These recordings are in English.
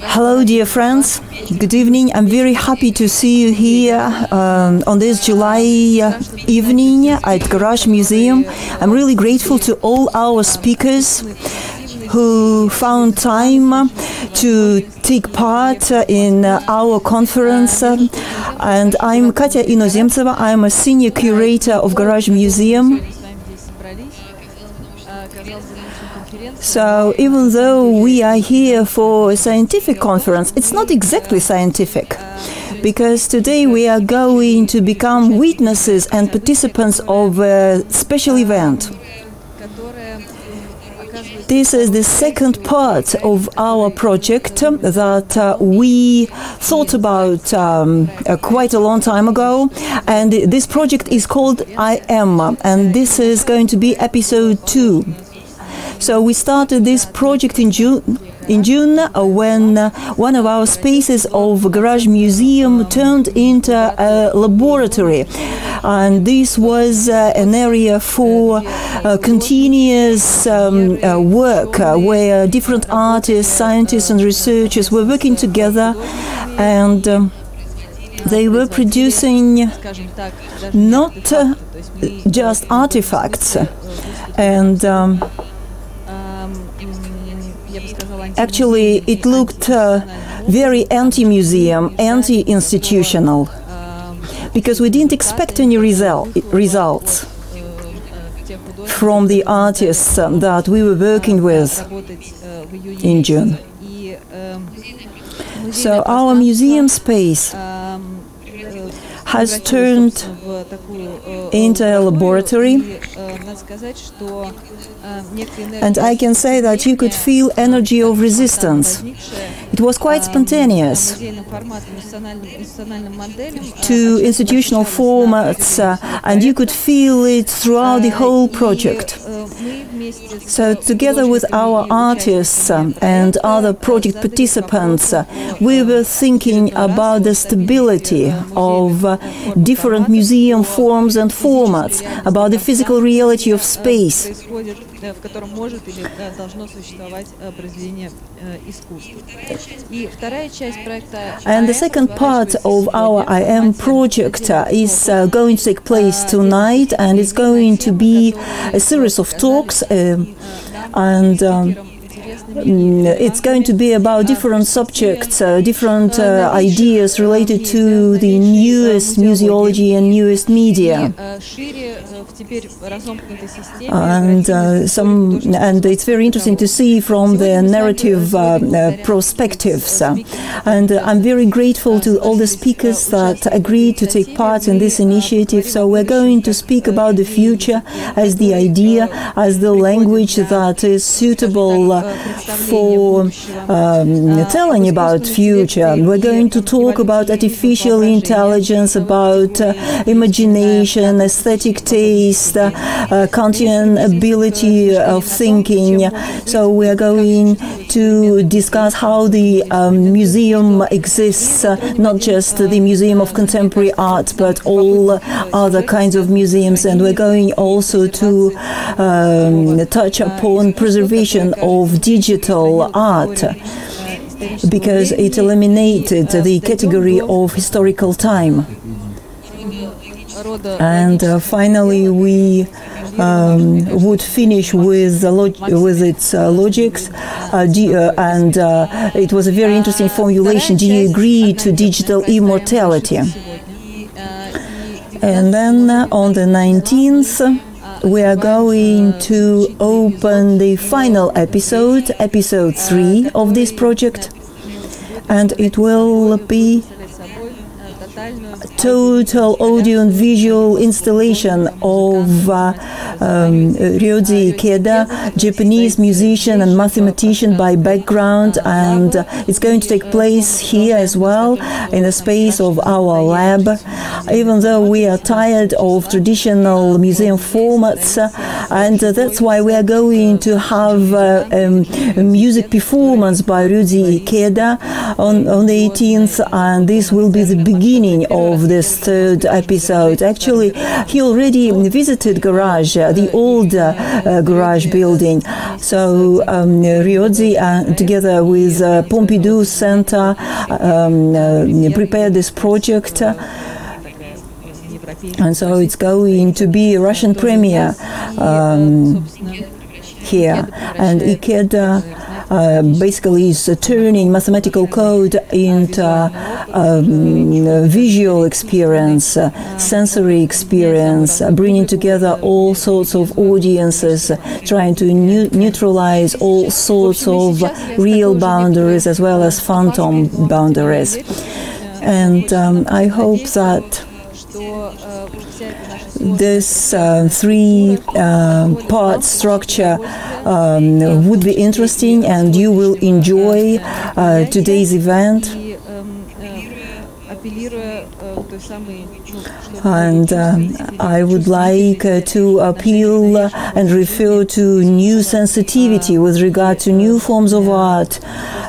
Hello, dear friends. Good evening. I'm very happy to see you here um, on this July uh, evening at Garage Museum. I'm really grateful to all our speakers who found time to take part in our conference. And I'm Katya Inozemtseva. I'm a senior curator of Garage Museum. So even though we are here for a scientific conference, it's not exactly scientific. Because today we are going to become witnesses and participants of a special event. This is the second part of our project that uh, we thought about um, uh, quite a long time ago. And this project is called I Am, and this is going to be episode two. So we started this project in June. In June, uh, when uh, one of our spaces of Garage Museum turned into a laboratory, and this was uh, an area for uh, continuous um, uh, work uh, where different artists, scientists, and researchers were working together, and um, they were producing not just artifacts and. Um, Actually, it looked uh, very anti-museum, anti-institutional, because we didn't expect any result, results from the artists um, that we were working with in June. So our museum space has turned into a laboratory. And I can say that you could feel energy of resistance. It was quite spontaneous to institutional formats, uh, and you could feel it throughout the whole project. So, together with our artists um, and other project participants, uh, we were thinking about the stability of uh, different museum forms and formats, about the physical reality of space. And the second part of our I Am project uh, is uh, going to take place tonight, and it's going to be a series of talks. Um, and um, it's going to be about different subjects, uh, different uh, ideas related to the newest museology and newest media. And uh, some, and it's very interesting to see from the narrative uh, uh, perspectives. and I'm very grateful to all the speakers that agreed to take part in this initiative. So we're going to speak about the future as the idea, as the language that is suitable for um, telling about future. We're going to talk about artificial intelligence, about uh, imagination, aesthetic taste, uh, Kantian ability of thinking. So we are going to discuss how the um, museum exists, uh, not just the Museum of Contemporary Art, but all other kinds of museums. And we're going also to um, touch upon preservation of digital art because it eliminated the category of historical time. And uh, finally, we um, would finish with with its uh, logics, uh, uh, and uh, it was a very interesting formulation. Do you agree to digital immortality? And then on the 19th we are going to open the final episode, episode 3 of this project, and it will be total audio and visual installation of uh, um, Ryoji Ikeda, Japanese musician and mathematician by background, and uh, it's going to take place here as well in the space of our lab. Even though we are tired of traditional museum formats, uh, and that's why we are going to have uh, um, a music performance by Ryoji Ikeda on, on the 18th, and this will be the beginning beginning of this third episode. Actually, he already visited Garage, uh, the old uh, Garage building. So um, Ryoji, uh, together with uh, Pompidou Center, um, uh, prepared this project. And so it's going to be a Russian premiere um, here. And IKEDA uh, basically is turning mathematical code into um, visual experience, uh, sensory experience, uh, bringing together all sorts of audiences, trying to ne neutralize all sorts of real boundaries as well as phantom boundaries. And um, I hope that this uh, three uh, part structure um, would be interesting and you will enjoy uh, today's event. And um, I would like uh, to appeal and refer to new sensitivity with regard to new forms of art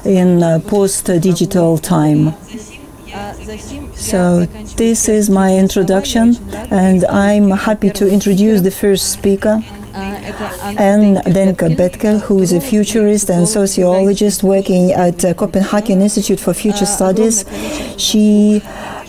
in uh, post digital time. So this is my introduction, and I'm happy to introduce the first speaker. Anne Denka Bethke, who is a futurist and sociologist working at Copenhagen Institute for Future Studies. She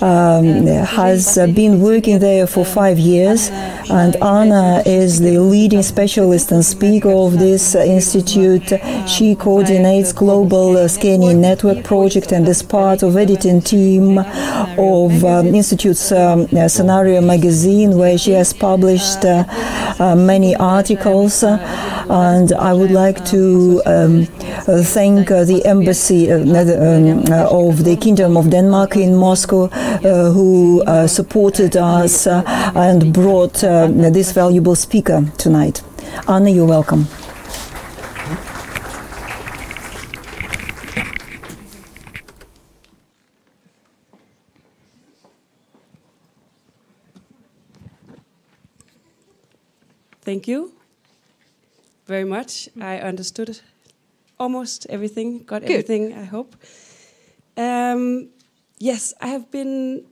um, has been working there for five years, and Anna is the leading specialist and speaker of this institute. She coordinates global scanning network project and is part of editing team of um, institute's um, scenario magazine, where she has published uh, uh, many articles. and I would like to um, thank uh, the embassy um, of the Kingdom of Denmark in Moscow uh, who uh, supported us uh, and brought this valuable speaker tonight. Anna, you're welcome. Thank you very much. I understood almost everything, got Good. everything, I hope. Um, yes, I have been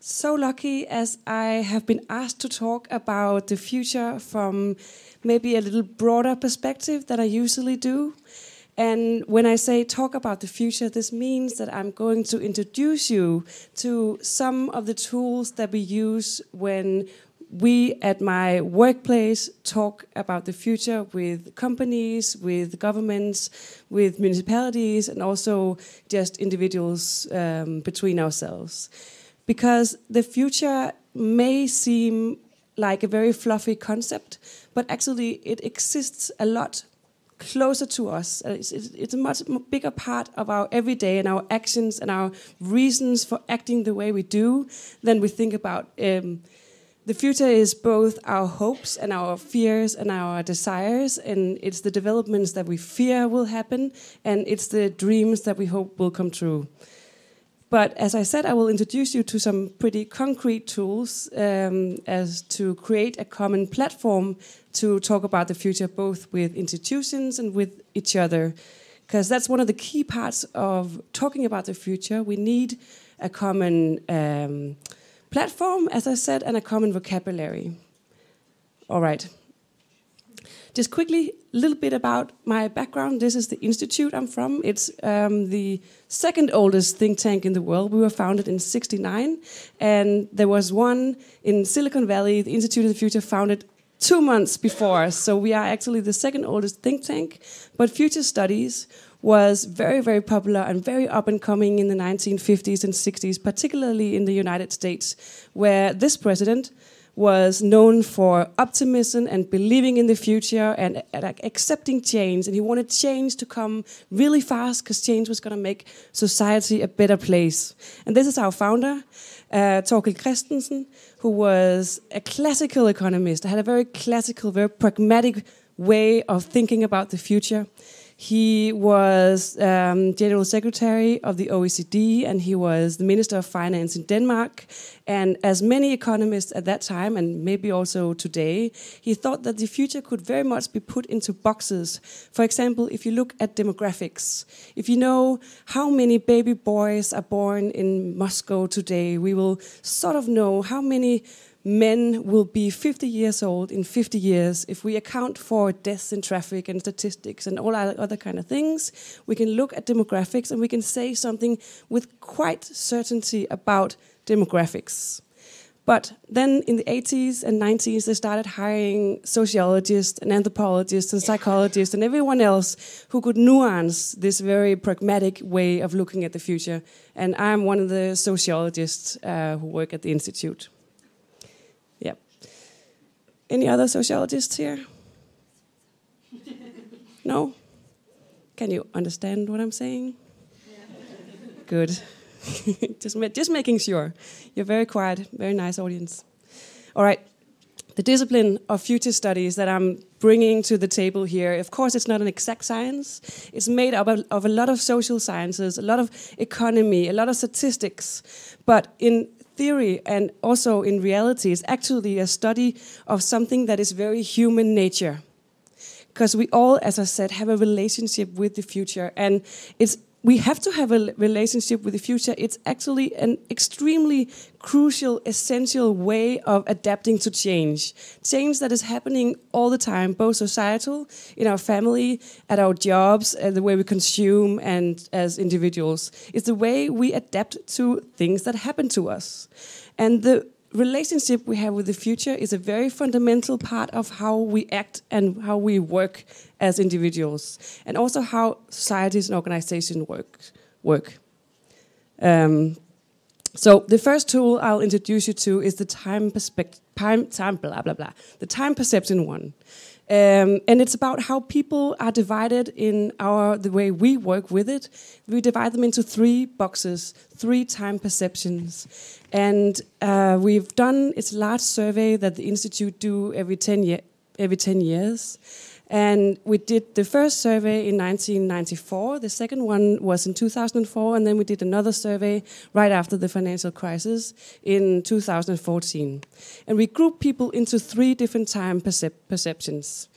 so lucky as I have been asked to talk about the future from maybe a little broader perspective than I usually do. And when I say talk about the future, this means that I'm going to introduce you to some of the tools that we use when we at my workplace talk about the future with companies, with governments, with municipalities, and also just individuals um, between ourselves. Because the future may seem like a very fluffy concept, but actually it exists a lot closer to us. It's, it's, a much bigger part of our everyday and our actions and our reasons for acting the way we do than we think about. Um, the future is both our hopes and our fears and our desires, and it's the developments that we fear will happen, and it's the dreams that we hope will come true. But as I said, I will introduce you to some pretty concrete tools um, as to create a common platform to talk about the future, both with institutions and with each other. Because that's one of the key parts of talking about the future. We need a common um, platform, as I said, and a common vocabulary. All right. Just quickly, a little bit about my background. This is the institute I'm from. It's um, the second oldest think tank in the world. We were founded in 69, and there was one in Silicon Valley, the Institute of the Future, founded two months before us. So we are actually the second oldest think tank. But future studies was very, very popular and very up and coming in the 1950s and 60s, particularly in the United States, where this president was known for optimism and believing in the future and uh, accepting change. And he wanted change to come really fast because change was going to make society a better place. And this is our founder, uh, Thorkil Kristensen, who was a classical economist, had a very classical, very pragmatic way of thinking about the future. He was um, General Secretary of the OECD and he was the Minister of Finance in Denmark. And as many economists at that time, and maybe also today, he thought that the future could very much be put into boxes. For example, if you look at demographics, if you know how many baby boys are born in Moscow today, we will sort of know how many men will be 50 years old in 50 years. If we account for deaths in traffic and statistics and all other kind of things we can look at demographics and we can say something with quite certainty about demographics. But then in the 80s and 90s they started hiring sociologists and anthropologists and psychologists and everyone else who could nuance this very pragmatic way of looking at the future. And i'm one of the sociologists uh, who work at the institute any other sociologists here? no? Can you understand what I'm saying? Good. just, just making sure. You're very quiet, very nice audience. All right. The discipline of future studies that I'm bringing to the table here, of course, it's not an exact science. It's made up of, of a lot of social sciences, a lot of economy, a lot of statistics. But in theory and also in reality is actually a study of something that is very human nature. Because we all, as I said, have a relationship with the future, and it's we have to have a relationship with the future. It's actually an extremely crucial, essential way of adapting to change. Change that is happening all the time, both societal, in our family, at our jobs, and the way we consume, and as individuals. It's the way we adapt to things that happen to us. And the relationship we have with the future is a very fundamental part of how we act and how we work as individuals, and also how societies and organizations work. work. Um, so the first tool I'll introduce you to is the time perspective, time, time, blah blah blah, the time perception one. Um, and it's about how people are divided in our the way we work with it. We divide them into three boxes, three time perceptions, and uh, we've done it's a large survey that the institute do every ten year, every ten years. And we did the first survey in 1994. The second one was in 2004, and then we did another survey right after the financial crisis in 2014. And we grouped people into three different time percep perceptions.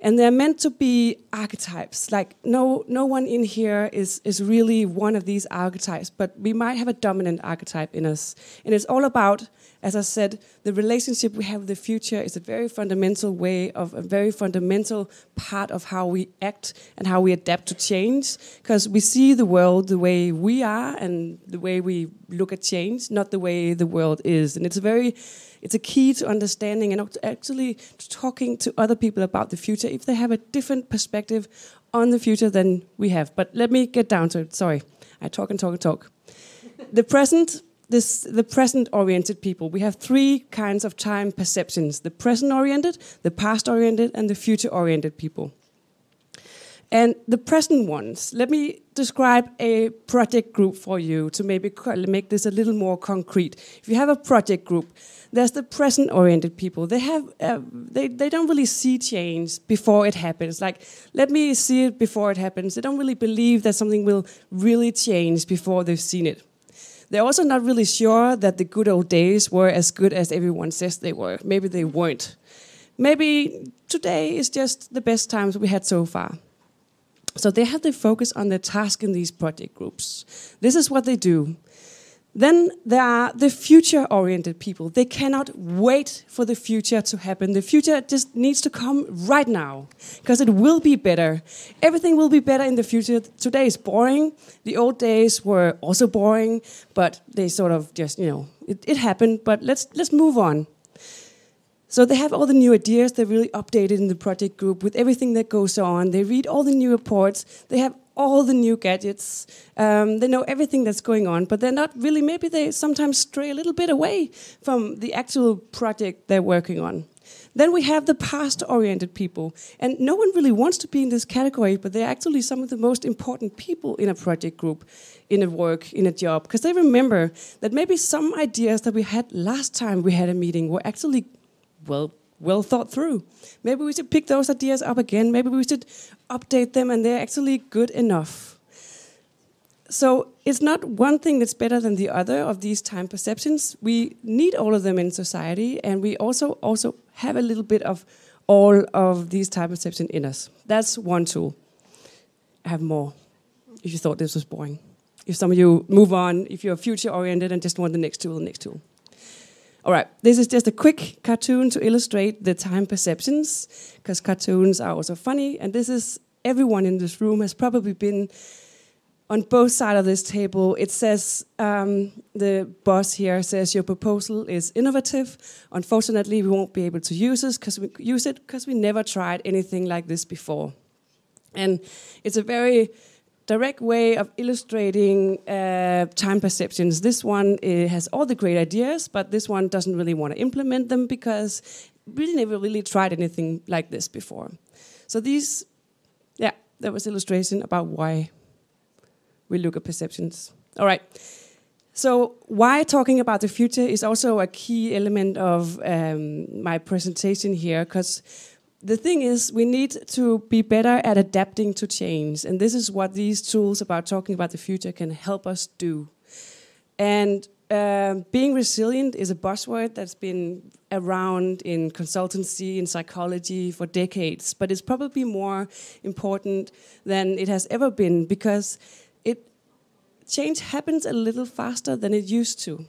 And they're meant to be archetypes. Like no, no one in here is, is really one of these archetypes, but we might have a dominant archetype in us. And it's all about as I said, the relationship we have with the future is a very fundamental way of a very fundamental part of how we act and how we adapt to change. Because we see the world the way we are and the way we look at change, not the way the world is. And it's a very it's a key to understanding and actually talking to other people about the future if they have a different perspective on the future than we have. But let me get down to it. Sorry, I talk and talk and talk. the present this, the present oriented people. We have three kinds of time perceptions the present oriented, the past oriented, and the future oriented people. And the present ones, let me describe a project group for you to maybe make this a little more concrete. If you have a project group, there's the present oriented people. They have uh, they, they don't really see change before it happens. Like let me see it before it happens. They don't really believe that something will really change before they've seen it. They're also not really sure that the good old days were as good as everyone says they were. Maybe they weren't. Maybe today is just the best times we had so far. So they have to focus on their task in these project groups. This is what they do. Then there are the future oriented people. They cannot wait for the future to happen. The future just needs to come right now because it will be better. Everything will be better in the future. Today is boring. The old days were also boring, but they sort of just, you know, it, it happened, but let's, let's move on. So they have all the new ideas. They're really updated in the project group with everything that goes on. They read all the new reports. They have all the new gadgets. Um, they know everything that's going on, but they're not really, maybe they sometimes stray a little bit away from the actual project they're working on. Then we have the past oriented people. And no one really wants to be in this category, but they're actually some of the most important people in a project group, in a work, in a job, because they remember that maybe some ideas that we had last time we had a meeting were actually, well, well thought through. Maybe we should pick those ideas up again. Maybe we should update them and they're actually good enough. So it's not one thing that's better than the other of these time perceptions. We need all of them in society, and we also also have a little bit of all of these time perceptions in us. That's one tool. I have more. If you thought this was boring, if some of you move on, if you're future oriented and just want the next tool, the next tool. All right, this is just a quick cartoon to illustrate the time perceptions, because cartoons are also funny, and this is everyone in this room has probably been on both sides of this table. It says um, the boss here says your proposal is innovative. Unfortunately, we won't be able to use this because we use it because we never tried anything like this before, and it's a very direct way of illustrating uh, time perceptions. This one uh, has all the great ideas, but this one doesn't really want to implement them because we never really tried anything like this before. So these, yeah, that was illustration about why we look at perceptions. All right. So why talking about the future is also a key element of um, my presentation here, because the thing is, we need to be better at adapting to change. And this is what these tools about talking about the future can help us do. And uh, being resilient is a buzzword that's been around in consultancy, in psychology for decades, but it's probably more important than it has ever been because it change happens a little faster than it used to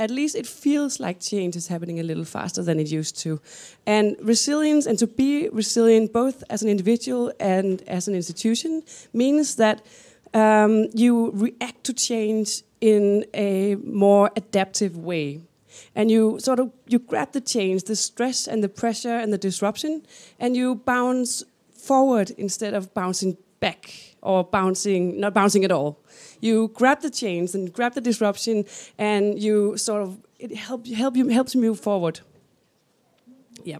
at least it feels like change is happening a little faster than it used to. And resilience, and to be resilient both as an individual and as an institution, means that um, you react to change in a more adaptive way. And you sort of you grab the change, the stress and the pressure and the disruption, and you bounce forward instead of bouncing back or bouncing, not bouncing at all you grab the change and grab the disruption, and you sort of it help help you helps you move forward. Yeah.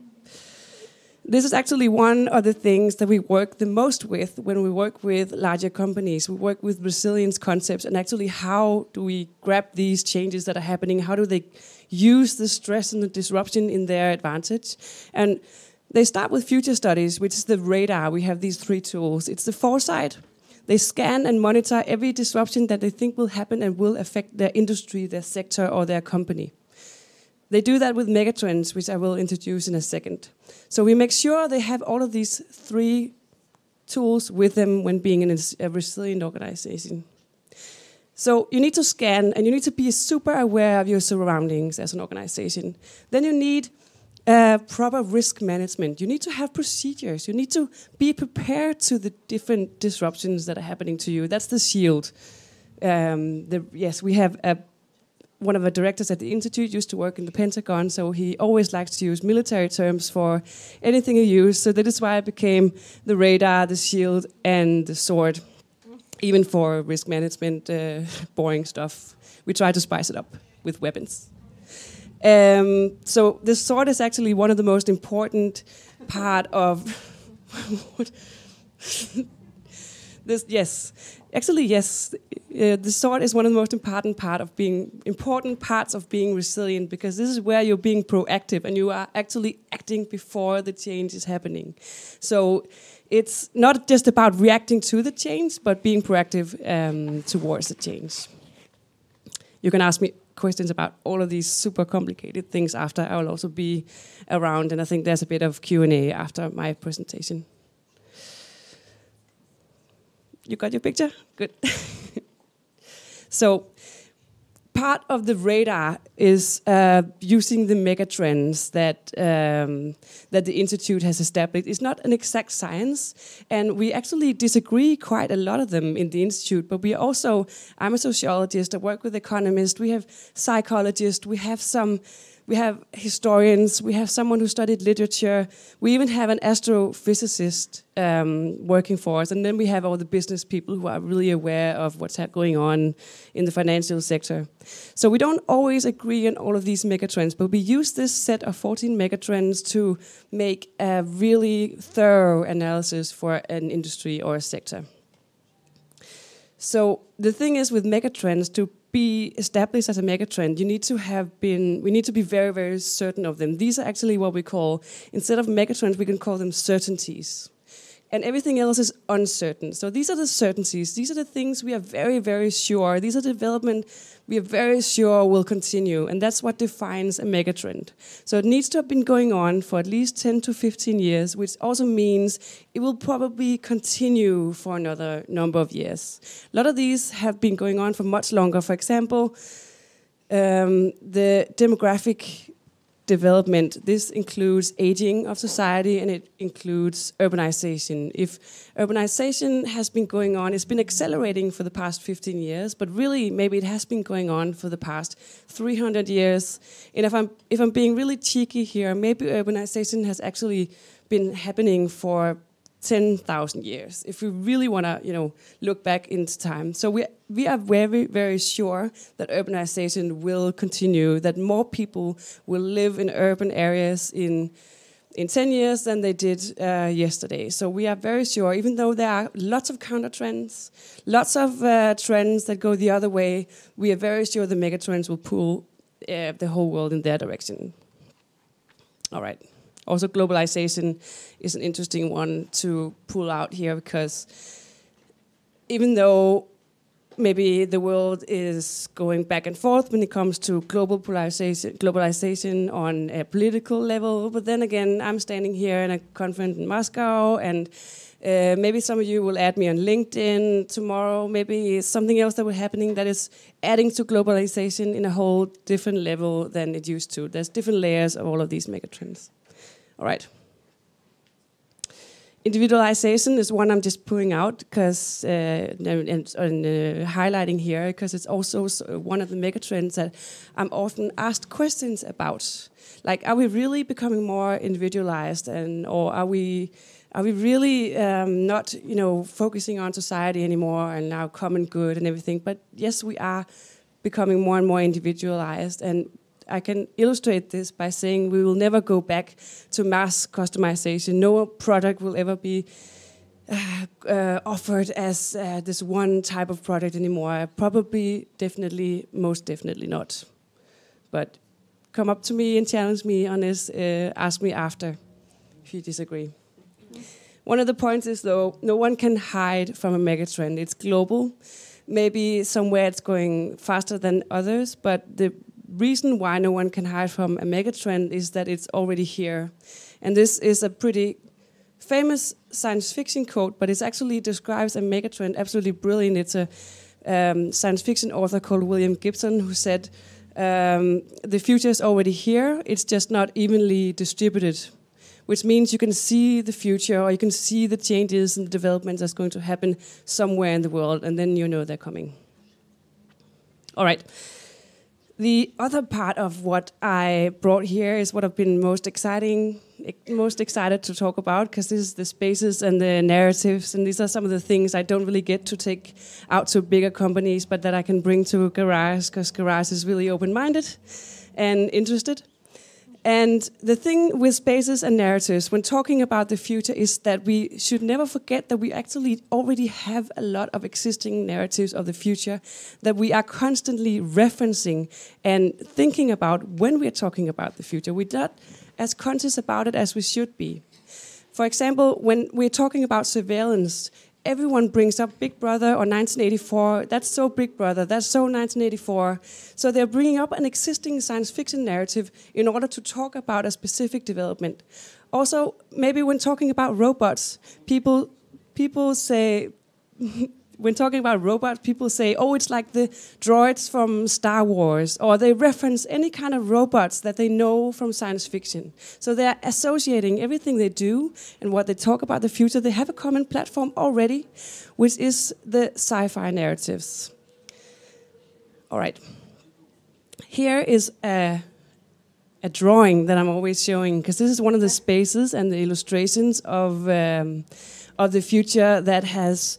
This is actually one of the things that we work the most with when we work with larger companies. We work with resilience concepts and actually how do we grab these changes that are happening? How do they use the stress and the disruption in their advantage? And they start with future studies, which is the radar. We have these three tools. It's the foresight, they scan and monitor every disruption that they think will happen and will affect their industry, their sector, or their company. They do that with megatrends, which I will introduce in a second. So we make sure they have all of these three tools with them when being in a resilient organization. So you need to scan and you need to be super aware of your surroundings as an organization. Then you need uh, proper risk management. You need to have procedures. You need to be prepared to the different disruptions that are happening to you. That's the shield. Um, the, yes, we have a, one of our directors at the institute used to work in the Pentagon, so he always likes to use military terms for anything he used. So that is why I became the radar, the shield, and the sword. Even for risk management, uh, boring stuff, we try to spice it up with weapons. Um, so the sword is actually one of the most important part of this. Yes, actually, yes. Uh, the sword is one of the most important part of being important parts of being resilient because this is where you're being proactive and you are actually acting before the change is happening. So it's not just about reacting to the change, but being proactive um, towards the change. You can ask me questions about all of these super complicated things after, I will also be around, and I think there's a bit of Q and A after my presentation. You got your picture? Good. so part of the radar is uh, using the megatrends that um, that the institute has established. It's not an exact science, and we actually disagree quite a lot of them in the institute. But we also, I'm a sociologist. I work with economists. We have psychologists. We have some we have historians, we have someone who studied literature, we even have an astrophysicist um, working for us, and then we have all the business people who are really aware of what's going on in the financial sector. So we don't always agree on all of these megatrends, but we use this set of 14 megatrends to make a really thorough analysis for an industry or a sector. So the thing is with megatrends, to be established as a megatrend, you need to have been, we need to be very, very certain of them. These are actually what we call, instead of megatrends, we can call them certainties and everything else is uncertain. So these are the certainties. These are the things we are very, very sure. These are development we are very sure will continue, and that's what defines a megatrend. So it needs to have been going on for at least 10 to 15 years, which also means it will probably continue for another number of years. A lot of these have been going on for much longer. For example, um, the demographic development. This includes aging of society and it includes urbanization. If urbanization has been going on, it's been accelerating for the past 15 years, but really maybe it has been going on for the past 300 years. And if I'm if I'm being really cheeky here, maybe urbanization has actually been happening for 10,000 years if we really want to you know look back into time. So we we are very very sure that urbanization will continue that more people will live in urban areas in in 10 years than they did uh, yesterday. So we are very sure even though there are lots of counter trends lots of uh, trends that go the other way we are very sure the megatrends will pull uh, the whole world in their direction. All right also globalization is an interesting one to pull out here because even though maybe the world is going back and forth when it comes to global polarization, globalization on a political level. But then again, I'm standing here in a conference in Moscow, and uh, maybe some of you will add me on LinkedIn tomorrow. Maybe something else that will happening that is adding to globalization in a whole different level than it used to. There's different layers of all of these megatrends. All right. Individualization is one I'm just pulling out because uh, and, and uh, highlighting here because it's also one of the megatrends that I'm often asked questions about. Like, are we really becoming more individualized, and or are we? Are we really um, not, you know, focusing on society anymore and now common good and everything? But yes, we are becoming more and more individualized, and I can illustrate this by saying we will never go back to mass customization. No product will ever be uh, uh, offered as uh, this one type of product anymore. Probably, definitely, most definitely not. But come up to me and challenge me on this. Uh, ask me after if you disagree. One of the points is though, no one can hide from a megatrend. It's global. Maybe somewhere it's going faster than others, but the reason why no one can hide from a megatrend is that it's already here. And this is a pretty famous science fiction quote, but it actually describes a megatrend absolutely brilliant. It's a um, science fiction author called William Gibson who said, um, The future is already here, it's just not evenly distributed. Which means you can see the future or you can see the changes and the developments that's going to happen somewhere in the world, and then you know they're coming. All right. The other part of what I brought here is what I've been most exciting, most excited to talk about because this is the spaces and the narratives, and these are some of the things I don't really get to take out to bigger companies, but that I can bring to Garage because Garage is really open-minded and interested. And the thing with spaces and narratives, when talking about the future, is that we should never forget that we actually already have a lot of existing narratives of the future that we are constantly referencing and thinking about when we're talking about the future. We're not as conscious about it as we should be. For example, when we're talking about surveillance, everyone brings up Big Brother or 1984. That's so Big Brother. That's so 1984. So they're bringing up an existing science fiction narrative in order to talk about a specific development. Also, maybe when talking about robots, people people say when talking about robots, people say, oh, it's like the droids from Star Wars, or they reference any kind of robots that they know from science fiction. So they're associating everything they do and what they talk about the future. They have a common platform already, which is the sci fi narratives. All right. Here is a a drawing that I'm always showing because this is one of the spaces and the illustrations of um, of the future that has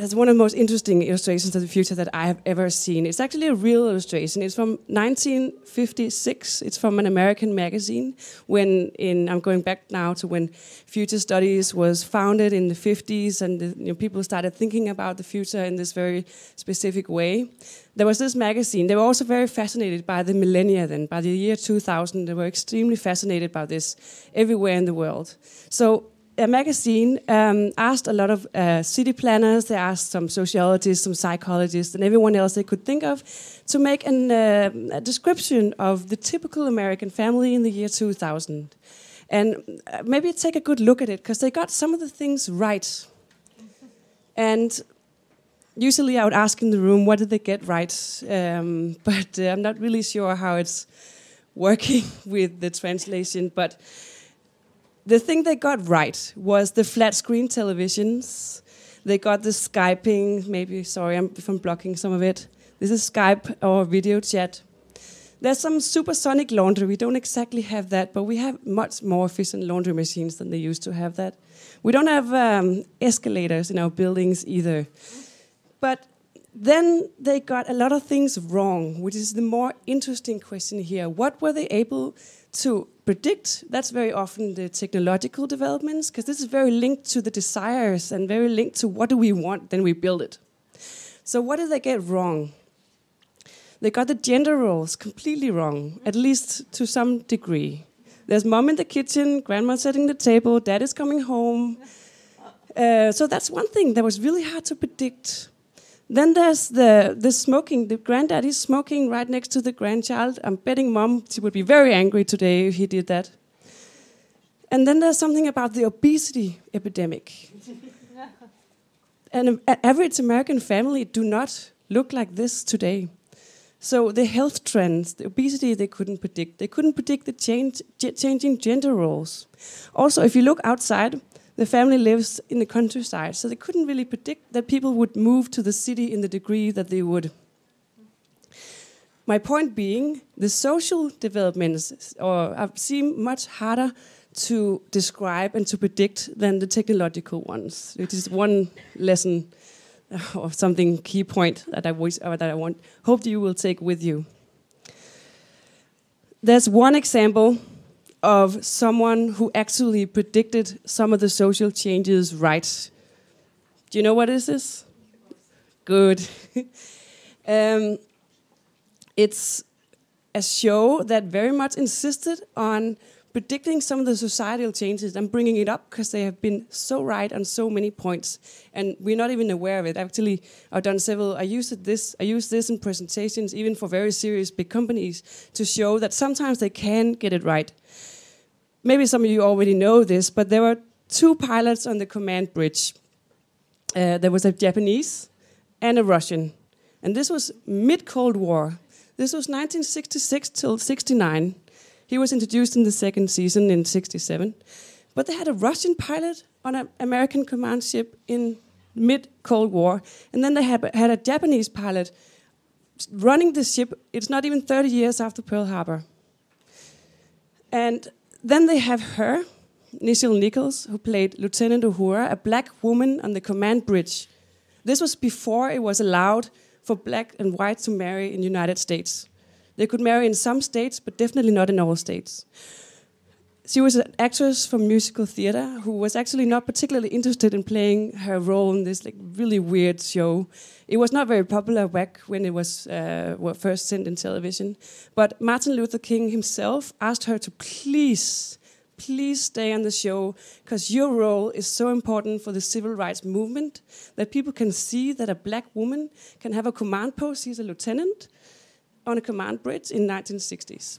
has one of the most interesting illustrations of the future that I have ever seen. It's actually a real illustration. It's from 1956. It's from an American magazine. When in I'm going back now to when Future Studies was founded in the 50s, and the, you know, people started thinking about the future in this very specific way. There was this magazine. They were also very fascinated by the millennia. Then, by the year 2000, they were extremely fascinated by this everywhere in the world. So a magazine um, asked a lot of uh, city planners, they asked some sociologists, some psychologists, and everyone else they could think of to make an, uh, a description of the typical American family in the year 2000. And uh, maybe take a good look at it, because they got some of the things right. And usually I would ask in the room, what did they get right? Um, but uh, I'm not really sure how it's working with the translation. But the thing they got right was the flat screen televisions. They got the Skyping, maybe, sorry I'm, if I'm blocking some of it. This is Skype or video chat. There's some supersonic laundry. We don't exactly have that, but we have much more efficient laundry machines than they used to have that. We don't have um, escalators in our buildings either. But then they got a lot of things wrong, which is the more interesting question here. What were they able to predict, that's very often the technological developments, because this is very linked to the desires and very linked to what do we want, then we build it. So, what did they get wrong? They got the gender roles completely wrong, at least to some degree. There's mom in the kitchen, grandma setting the table, dad is coming home. Uh, so that's one thing that was really hard to predict. Then there's the, the smoking. The granddad is smoking right next to the grandchild. I'm betting mom she would be very angry today if he did that. And then there's something about the obesity epidemic. and an average American family do not look like this today. So the health trends, the obesity, they couldn't predict. They couldn't predict the change, changing gender roles. Also, if you look outside, the family lives in the countryside, so they couldn't really predict that people would move to the city in the degree that they would. My point being, the social developments or uh, seem much harder to describe and to predict than the technological ones. It is one lesson or something key point that I, wish, that I want, hope you will take with you. There's one example of someone who actually predicted some of the social changes right. Do you know what is this? Good. um, it's a show that very much insisted on predicting some of the societal changes. I'm bringing it up because they have been so right on so many points, and we're not even aware of it. Actually, I've done several. I used this. I use this in presentations, even for very serious big companies, to show that sometimes they can get it right maybe some of you already know this, but there were two pilots on the command bridge. Uh, there was a Japanese and a Russian. And this was mid Cold War. This was 1966 till 69. He was introduced in the second season in 67. But they had a Russian pilot on an American command ship in mid Cold War. And then they had, had a Japanese pilot running the ship. It's not even 30 years after Pearl Harbor. And then they have her, Nichelle Nichols, who played Lieutenant Uhura, a black woman on the command bridge. This was before it was allowed for black and white to marry in the United States. They could marry in some states, but definitely not in all states. She was an actress from musical theater who was actually not particularly interested in playing her role in this like really weird show. It was not very popular back when it was uh, first sent in television. But Martin Luther King himself asked her to please, please stay on the show because your role is so important for the civil rights movement that people can see that a black woman can have a command post. She's a lieutenant on a command bridge in 1960s.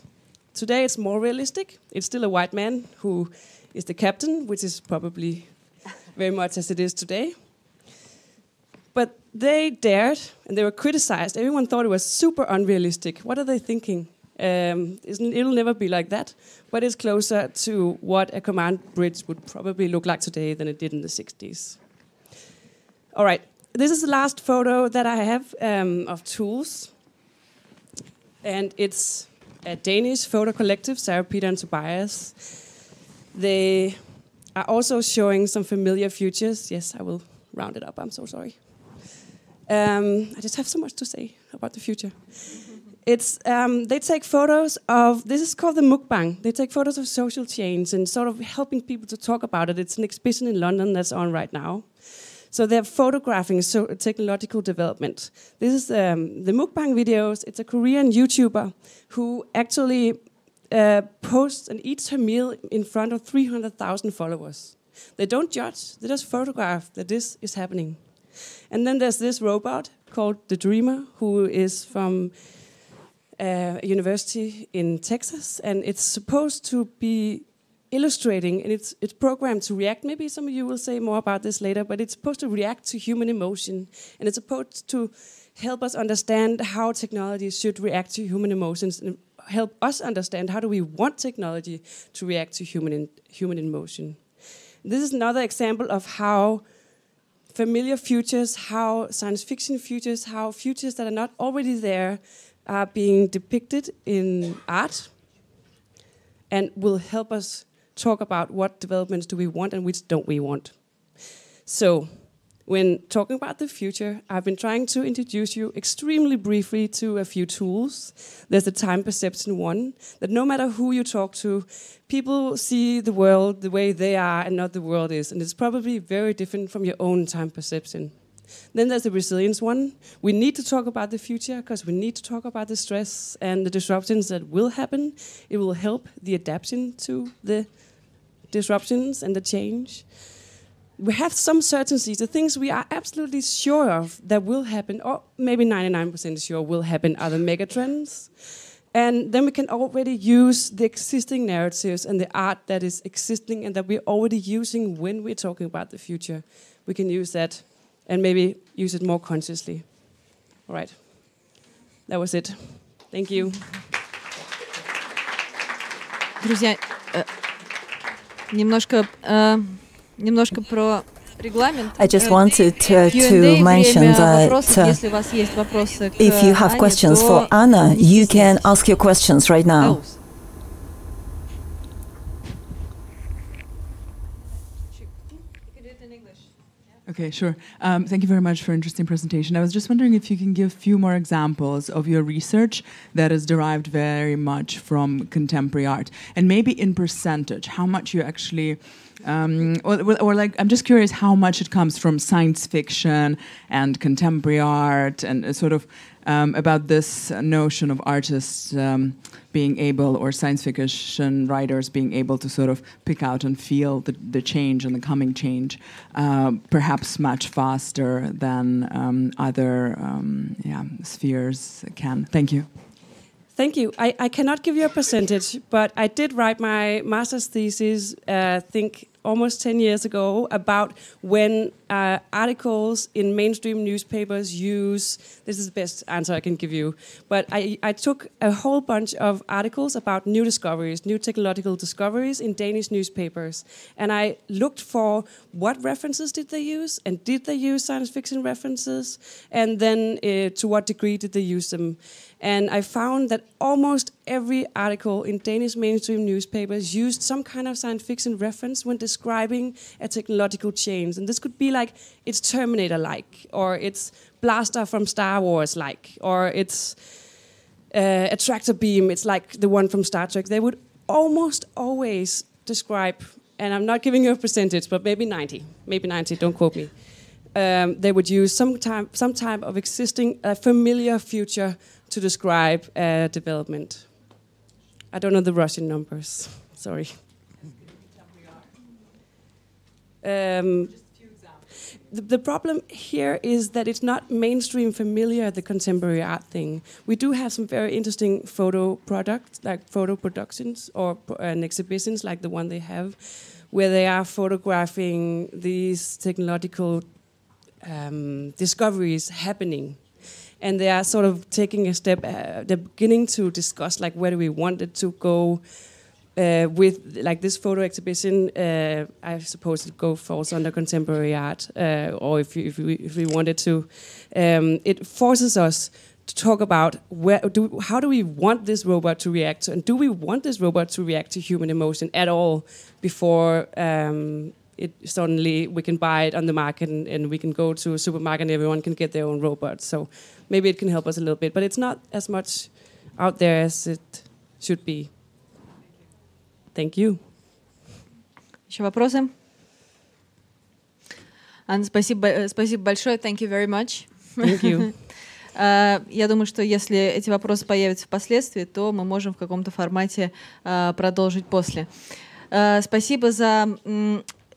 Today it's more realistic. It's still a white man who is the captain, which is probably very much as it is today. But they dared and they were criticized. Everyone thought it was super unrealistic. What are they thinking? Um, it'll never be like that, but it's closer to what a command bridge would probably look like today than it did in the 60s. All right, this is the last photo that I have um, of tools, and it's a Danish photo collective, Sarah Peter and Tobias. They are also showing some familiar futures. Yes, I will round it up. I'm so sorry. Um, I just have so much to say about the future. It's um, they take photos of this is called the mukbang. They take photos of social change and sort of helping people to talk about it. It's an exhibition in London that's on right now. So they're photographing so technological development. This is um, the mukbang videos. It's a Korean YouTuber who actually uh, posts and eats her meal in front of 300,000 followers. They don't judge, they just photograph that this is happening. And then there's this robot called the Dreamer, who is from uh, a university in Texas, and it's supposed to be illustrating, and it's it's programmed to react. Maybe some of you will say more about this later, but it's supposed to react to human emotion, and it's supposed to help us understand how technology should react to human emotions, and help us understand how do we want technology to react to human in, human emotion. This is another example of how familiar futures, how science fiction futures, how futures that are not already there are being depicted in art and will help us talk about what developments do we want and which don't we want. So, when talking about the future, I've been trying to introduce you extremely briefly to a few tools. There's the time perception one, that no matter who you talk to, people see the world the way they are and not the world is. And it's probably very different from your own time perception. Then there's the resilience one. We need to talk about the future because we need to talk about the stress and the disruptions that will happen. It will help the adaptation to the disruptions and the change we have some certainties, the things we are absolutely sure of that will happen, or maybe 99% sure will happen, are the megatrends. And then we can already use the existing narratives and the art that is existing and that we're already using when we're talking about the future. We can use that and maybe use it more consciously. All right. That was it. Thank you. Друзья, немножко немножко про I just wanted uh, to mention that uh, if you have questions for Anna, you can ask your questions right now. Okay, sure. Um, thank you very much for interesting presentation. I was just wondering if you can give a few more examples of your research that is derived very much from contemporary art, and maybe in percentage, how much you actually um, or, or, like, I'm just curious how much it comes from science fiction and contemporary art, and uh, sort of um, about this notion of artists um, being able, or science fiction writers being able to sort of pick out and feel the, the change and the coming change, uh, perhaps much faster than um, other um, yeah, spheres can. Thank you. Thank you. I, I cannot give you a percentage, but I did write my master's thesis, uh, think almost 10 years ago about when uh, articles in mainstream newspapers use this is the best answer I can give you. But I, I took a whole bunch of articles about new discoveries, new technological discoveries in Danish newspapers. And I looked for what references did they use, and did they use science fiction references, and then uh, to what degree did they use them. And I found that almost every article in Danish mainstream newspapers used some kind of science fiction reference when describing a technological change. And this could be like it's Terminator like, or it's Blaster from Star Wars like, or it's uh, a tractor beam, it's like the one from Star Trek. They would almost always describe, and I'm not giving you a percentage, but maybe 90, maybe 90, don't quote me. Um, they would use some, time, some type of existing uh, familiar future to describe uh, development. I don't know the Russian numbers. Sorry. Um, the, the, problem here is that it's not mainstream familiar the contemporary art thing. We do have some very interesting photo products, like photo productions or and exhibitions, like the one they have, where they are photographing these technological um, discoveries happening and they are sort of taking a step. Uh, they're beginning to discuss like where do we want it to go. Uh, with like this photo exhibition, uh, I suppose it go falls under contemporary art, uh, or if, if, we, if we wanted to, um, it forces us to talk about where do how do we want this robot to react, and do we want this robot to react to human emotion at all before um, it suddenly we can buy it on the market and, and, we can go to a supermarket and everyone can get their own robot. So maybe it can help us a little bit, but it's not as much out there as it should be. Thank you. Еще вопросы? Анна, спасибо, спасибо большое. Thank you very much. Thank you. Я думаю, что если эти вопросы появятся впоследствии, то мы можем в каком-то формате продолжить после. Спасибо за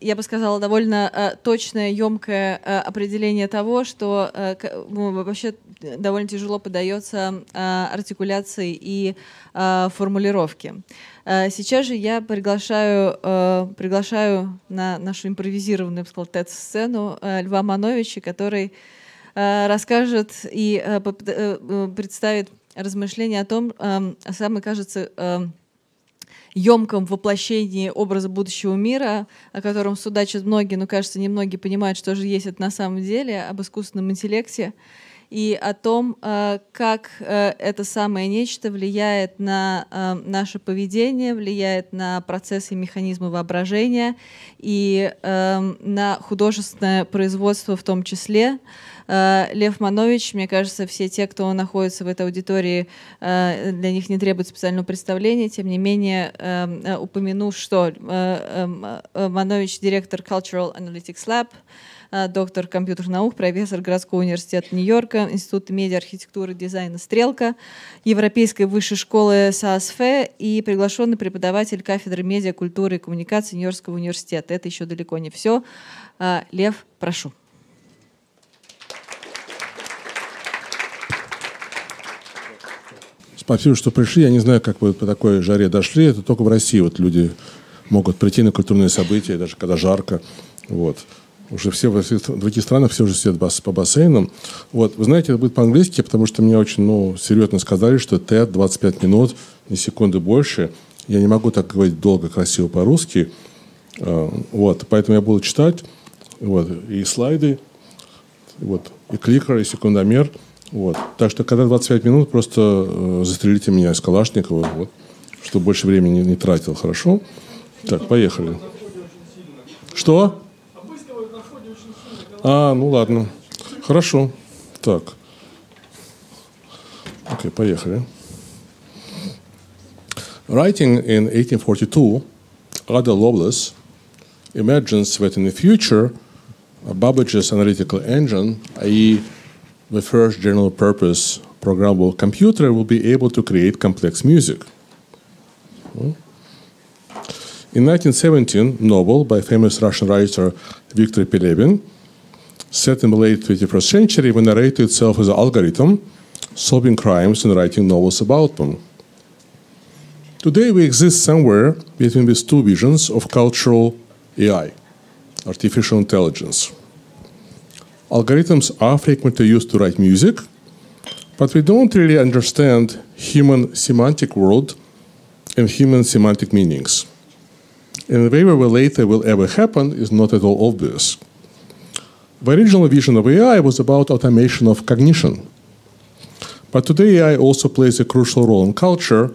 я бы сказала, довольно э, точное, емкое э, определение того, что э, ну, вообще довольно тяжело подается э, артикуляции и э, формулировке. Э, сейчас же я приглашаю, э, приглашаю на нашу импровизированную, я бы сказала, сцену э, Льва Мановича, который э, расскажет и э, э, представит размышления о том, э, самый, кажется, э, емком воплощении образа будущего мира, о котором судачат многие, но, кажется, немногие понимают, что же есть это на самом деле, об искусственном интеллекте и о том, э, как э, это самое нечто влияет на э, наше поведение, влияет на процессы и механизмы воображения и на художественное производство в том числе. Лев Манович, мне кажется, все те, кто находится в этой аудитории, для них не требует специального представления. Тем не менее, упомяну, что Манович — директор Cultural Analytics Lab — доктор компьютерных наук, профессор городского университета Нью-Йорка, Института медиа, архитектуры дизайна «Стрелка», Европейской высшей школы САСФ и приглашенный преподаватель кафедры медиа, культуры и коммуникации Нью-Йоркского университета. Это еще далеко не все. Лев, прошу. Спасибо, что пришли. Я не знаю, как вы по такой жаре дошли. Это только в России вот люди могут прийти на культурные события, даже когда жарко. Вот. Уже все в других странах все уже сидят по бассейнам. Вот. Вы знаете, это будет по-английски, потому что мне очень ну, серьезно сказали, что TED 25 минут, ни секунды больше. Я не могу так говорить долго, красиво по-русски. А, вот. Поэтому я буду читать. Вот. И слайды, вот. и кликер, и секундомер. Вот. Так что, когда 25 минут, просто э, застрелите меня из Калашникова, вот, чтобы больше времени не, не тратил. Хорошо? Так, поехали. Что? А, ну ладно. Хорошо. Так. Окей, поехали. Writing in 1842, Ada Lovelace imagines that in the future, Babbage's analytical engine, i.e., the first general purpose programmable computer, will be able to create complex music. In 1917, Nobel, by famous Russian writer Viktor Pelevin, set in the late 21st century when narrated itself as an algorithm, solving crimes and writing novels about them. Today we exist somewhere between these two visions of cultural AI, artificial intelligence. Algorithms are frequently used to write music, but we don't really understand human semantic world and human semantic meanings. And the way where later will ever happen is not at all obvious. The original vision of AI was about automation of cognition. But today, AI also plays a crucial role in culture,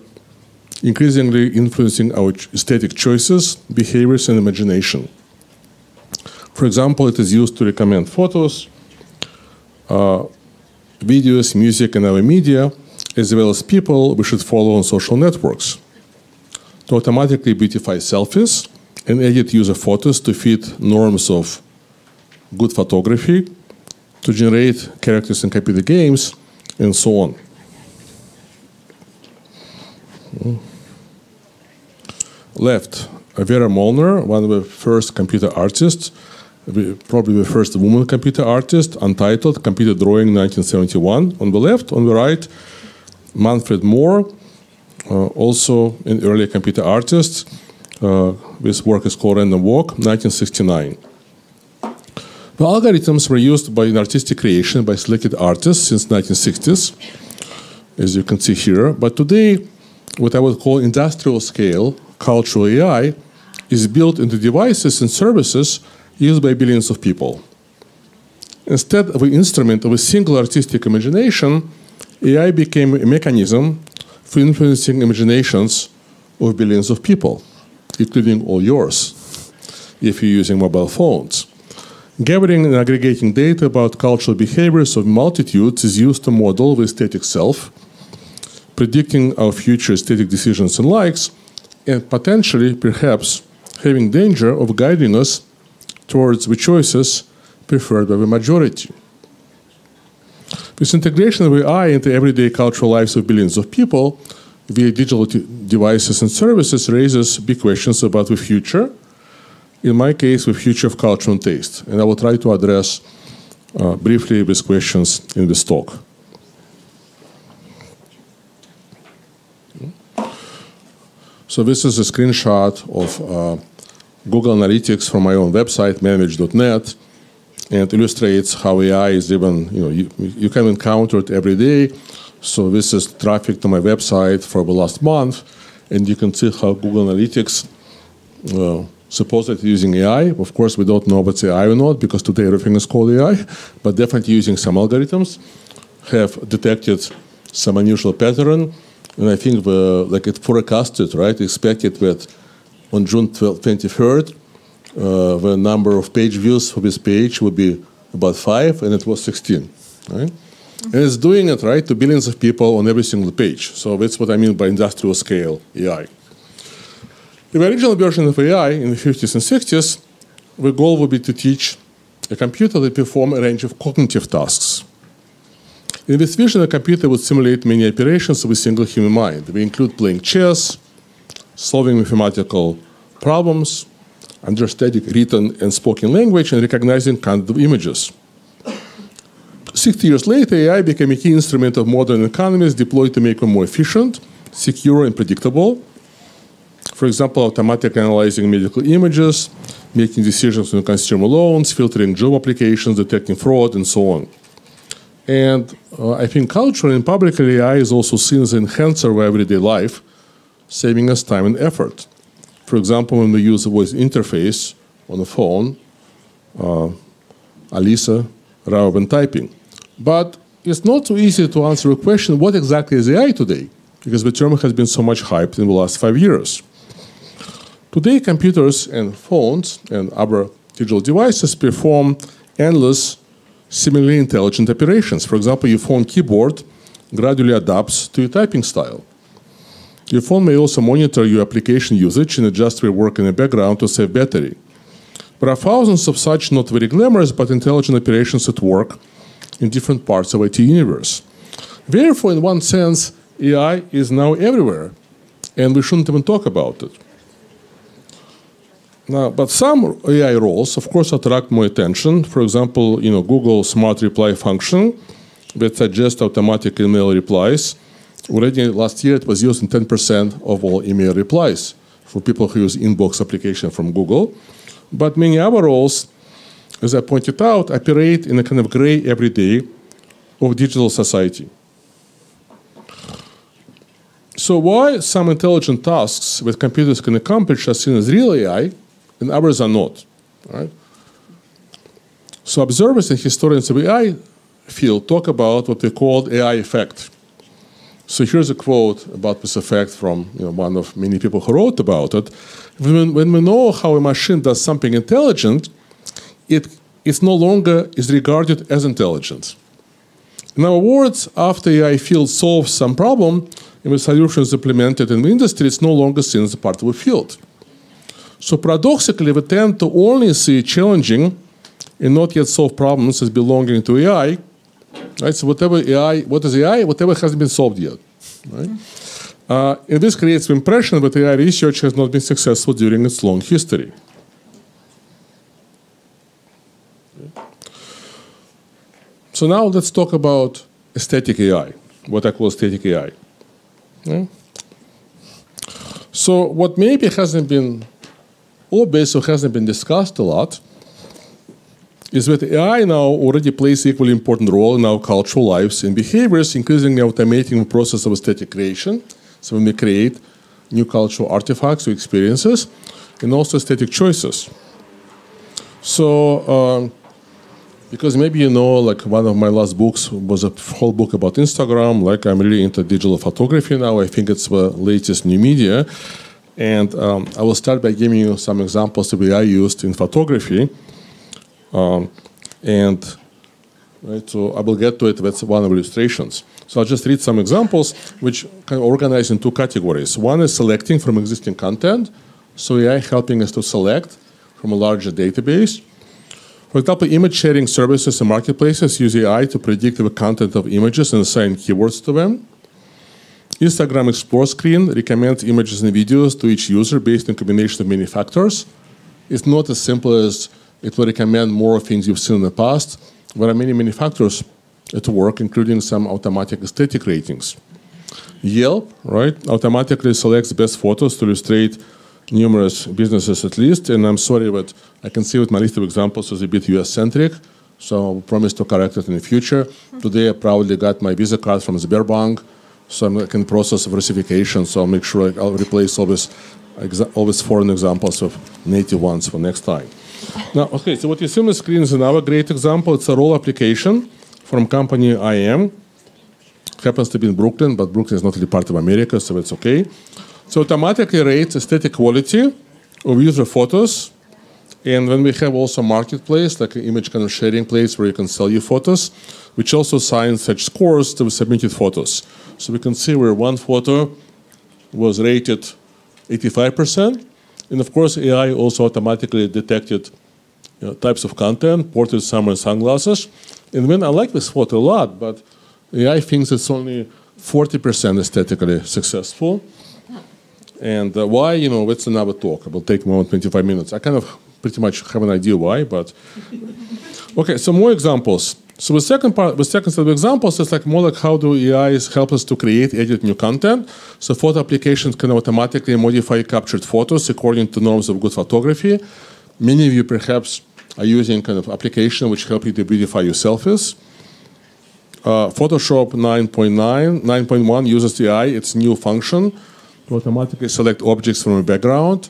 increasingly influencing our aesthetic choices, behaviors, and imagination. For example, it is used to recommend photos, uh, videos, music, and other media, as well as people we should follow on social networks. To automatically beautify selfies and edit user photos to fit norms of good photography, to generate characters in computer games, and so on. Hmm. Left, Vera Molnar, one of the first computer artists, probably the first woman computer artist, untitled Computer Drawing 1971 on the left. On the right, Manfred Mohr, uh, also an early computer artist. Uh, this work is called Random Walk, 1969. The algorithms were used by in artistic creation by selected artists since 1960s, as you can see here. But today, what I would call industrial scale cultural AI is built into devices and services used by billions of people. Instead of an instrument of a single artistic imagination, AI became a mechanism for influencing imaginations of billions of people, including all yours. if you're using mobile phones. Gathering and aggregating data about cultural behaviors of multitudes is used to model the aesthetic self, predicting our future aesthetic decisions and likes, and potentially, perhaps, having danger of guiding us towards the choices preferred by the majority. This integration of AI into everyday cultural lives of billions of people via digital devices and services raises big questions about the future in my case, the future of culture and taste. And I will try to address uh, briefly these questions in this talk. So this is a screenshot of uh, Google Analytics from my own website, manovich.net, and illustrates how AI is even, you know, you, you can encounter it every day. So this is traffic to my website for the last month, and you can see how Google Analytics uh, supposedly using AI. Of course, we don't know what's AI or not because today everything is called AI, but definitely using some algorithms have detected some unusual pattern. And I think the, like it forecasted, right, expected that on June 12, 23rd, uh, the number of page views for this page would be about five, and it was 16, right? And it's doing it, right, to billions of people on every single page. So that's what I mean by industrial scale AI. In the original version of AI in the 50s and 60s, the goal would be to teach a computer to perform a range of cognitive tasks. In this vision, a computer would simulate many operations of a single human mind. They include playing chess, solving mathematical problems, understanding written and spoken language, and recognizing kinds of images. 60 years later, AI became a key instrument of modern economies deployed to make them more efficient, secure, and predictable, for example, automatically analyzing medical images, making decisions on consumer loans, filtering job applications, detecting fraud, and so on. And uh, I think culture and public AI is also seen as an enhancer of everyday life, saving us time and effort. For example, when we use a voice interface on the phone, uh, Alisa, rather than typing. But it's not so easy to answer a question what exactly is AI today? Because the term has been so much hyped in the last five years. Today, computers and phones and other digital devices perform endless seemingly intelligent operations. For example, your phone keyboard gradually adapts to your typing style. Your phone may also monitor your application usage and adjust your work in the background to save battery. There are thousands of such not very glamorous but intelligent operations at work in different parts of IT universe. Therefore, in one sense, AI is now everywhere, and we shouldn't even talk about it. Now, but some AI roles, of course, attract more attention. For example, you know, Google Smart Reply function that suggests automatic email replies. Already last year, it was used in 10% of all email replies for people who use inbox application from Google. But many other roles, as I pointed out, operate in a kind of gray everyday of digital society. So why some intelligent tasks that computers can accomplish are seen as real AI and others are not. Right? So observers and historians of AI field talk about what they call AI effect. So here's a quote about this effect from you know, one of many people who wrote about it. When, when we know how a machine does something intelligent, it it's no longer is regarded as intelligent. In other words, after AI field solves some problem and the solution is implemented in the industry, it's no longer seen as a part of the field. So paradoxically, we tend to only see challenging and not yet solved problems as belonging to AI. Right? So whatever AI, what is AI? Whatever hasn't been solved yet. Right? Uh, and this creates the impression that AI research has not been successful during its long history. So now let's talk about aesthetic AI, what I call aesthetic AI. Okay? So what maybe hasn't been obvious or hasn't been discussed a lot is that AI now already plays equally important role in our cultural lives and behaviors, increasingly automating the process of aesthetic creation. So when we create new cultural artifacts or experiences, and also aesthetic choices. So, um, because maybe you know, like one of my last books was a whole book about Instagram. Like I'm really into digital photography now. I think it's the latest new media. And um, I will start by giving you some examples that I used in photography. Um, and right, so I will get to it with one of the illustrations. So I'll just read some examples which kind of organize in two categories. One is selecting from existing content. So AI helping us to select from a larger database. For example, image sharing services and marketplaces use AI to predict the content of images and assign keywords to them. Instagram Explore screen recommends images and videos to each user based on a combination of many factors. It's not as simple as it will recommend more things you've seen in the past. There are many, many factors at work, including some automatic aesthetic ratings. Yelp, right, automatically selects best photos to illustrate numerous businesses at least, and I'm sorry, but I can see with my list of examples is a bit US-centric, so I promise to correct it in the future. Today I proudly got my Visa card from Sberbank, so I'm in process of versification, so I'll make sure I'll replace all these, all these foreign examples of native ones for next time. Now, okay, so what you see on the screen is another great example. It's a role application from company EyeEm. It happens to be in Brooklyn, but Brooklyn is not really part of America, so it's okay. So it automatically rates aesthetic quality of user photos. And then we have also marketplace, like an image kind of sharing place where you can sell your photos, which also assigns such scores to submitted photos. So we can see where one photo was rated 85%. And of course, AI also automatically detected you know, types of content, portrait, summer, and sunglasses. And when I like this photo a lot, but AI thinks it's only 40% aesthetically successful. And uh, why, you know, it's another talk. It will take more than 25 minutes. I kind of pretty much have an idea why, but okay. So more examples. So the second part, the second set of examples is like more like how do AIs help us to create, edit new content. So photo applications can automatically modify captured photos according to norms of good photography. Many of you perhaps are using kind of application which help you to beautify your selfies. Uh, Photoshop 9.9, 9.1 uses AI, its new function to automatically select objects from a background.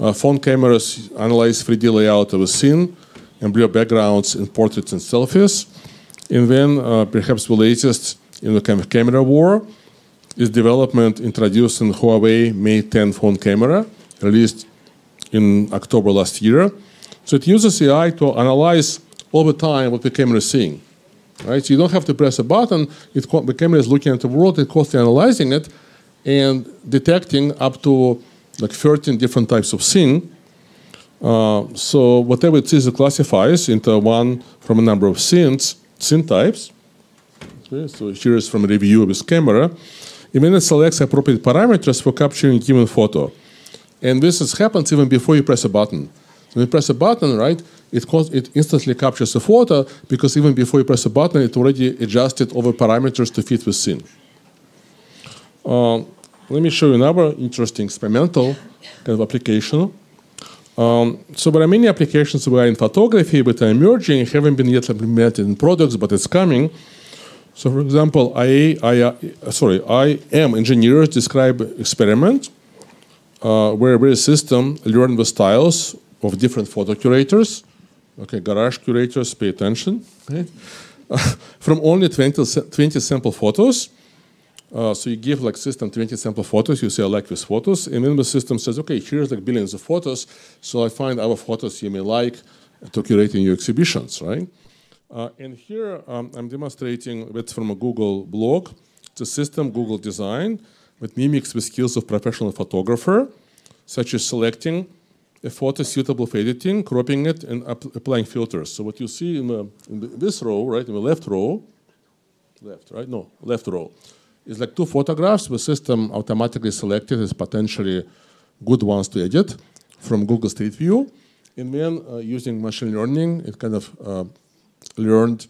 Uh, phone cameras analyze 3D layout of a scene and blur backgrounds in portraits and selfies. And then uh, perhaps the latest in the kind of camera war is development introduced in Huawei Mate 10 phone camera, released in October last year. So it uses AI to analyze all the time what the camera is seeing. Right? So you don't have to press a button. It, the camera is looking at the world, it's constantly analyzing it, and detecting up to like 13 different types of scene. Uh, so whatever it sees, it classifies into one from a number of scenes, scene types. Okay, so here is from a review of this camera. And then it selects appropriate parameters for capturing a given photo. And this is, happens even before you press a button. When you press a button, right, it, it instantly captures a photo because even before you press a button, it already adjusted all the parameters to fit the scene. Uh, let me show you another interesting experimental kind of application. Um, so there are many applications are in photography but are emerging, haven't been yet implemented in products, but it's coming. So for example, I, I uh, sorry, EyeEm engineers describe experiment uh, where a system learn the styles of different photo curators. Okay, garage curators, pay attention. From only 20, 20 sample photos, uh, so you give like system 20 sample photos, you say I like these photos, and then the system says, okay, here's like billions of photos, so I find other photos you may like to curate in your exhibitions, right? Uh, and here um, I'm demonstrating that's from a Google blog. It's a system Google design that mimics the skills of professional photographer, such as selecting a photo suitable for editing, cropping it, and applying filters. So what you see in, the, in this row, right, in the left row, left, right? No, left row it's like two photographs. The system automatically selected as potentially good ones to edit from Google Street View. And then uh, using machine learning, it kind of uh, learned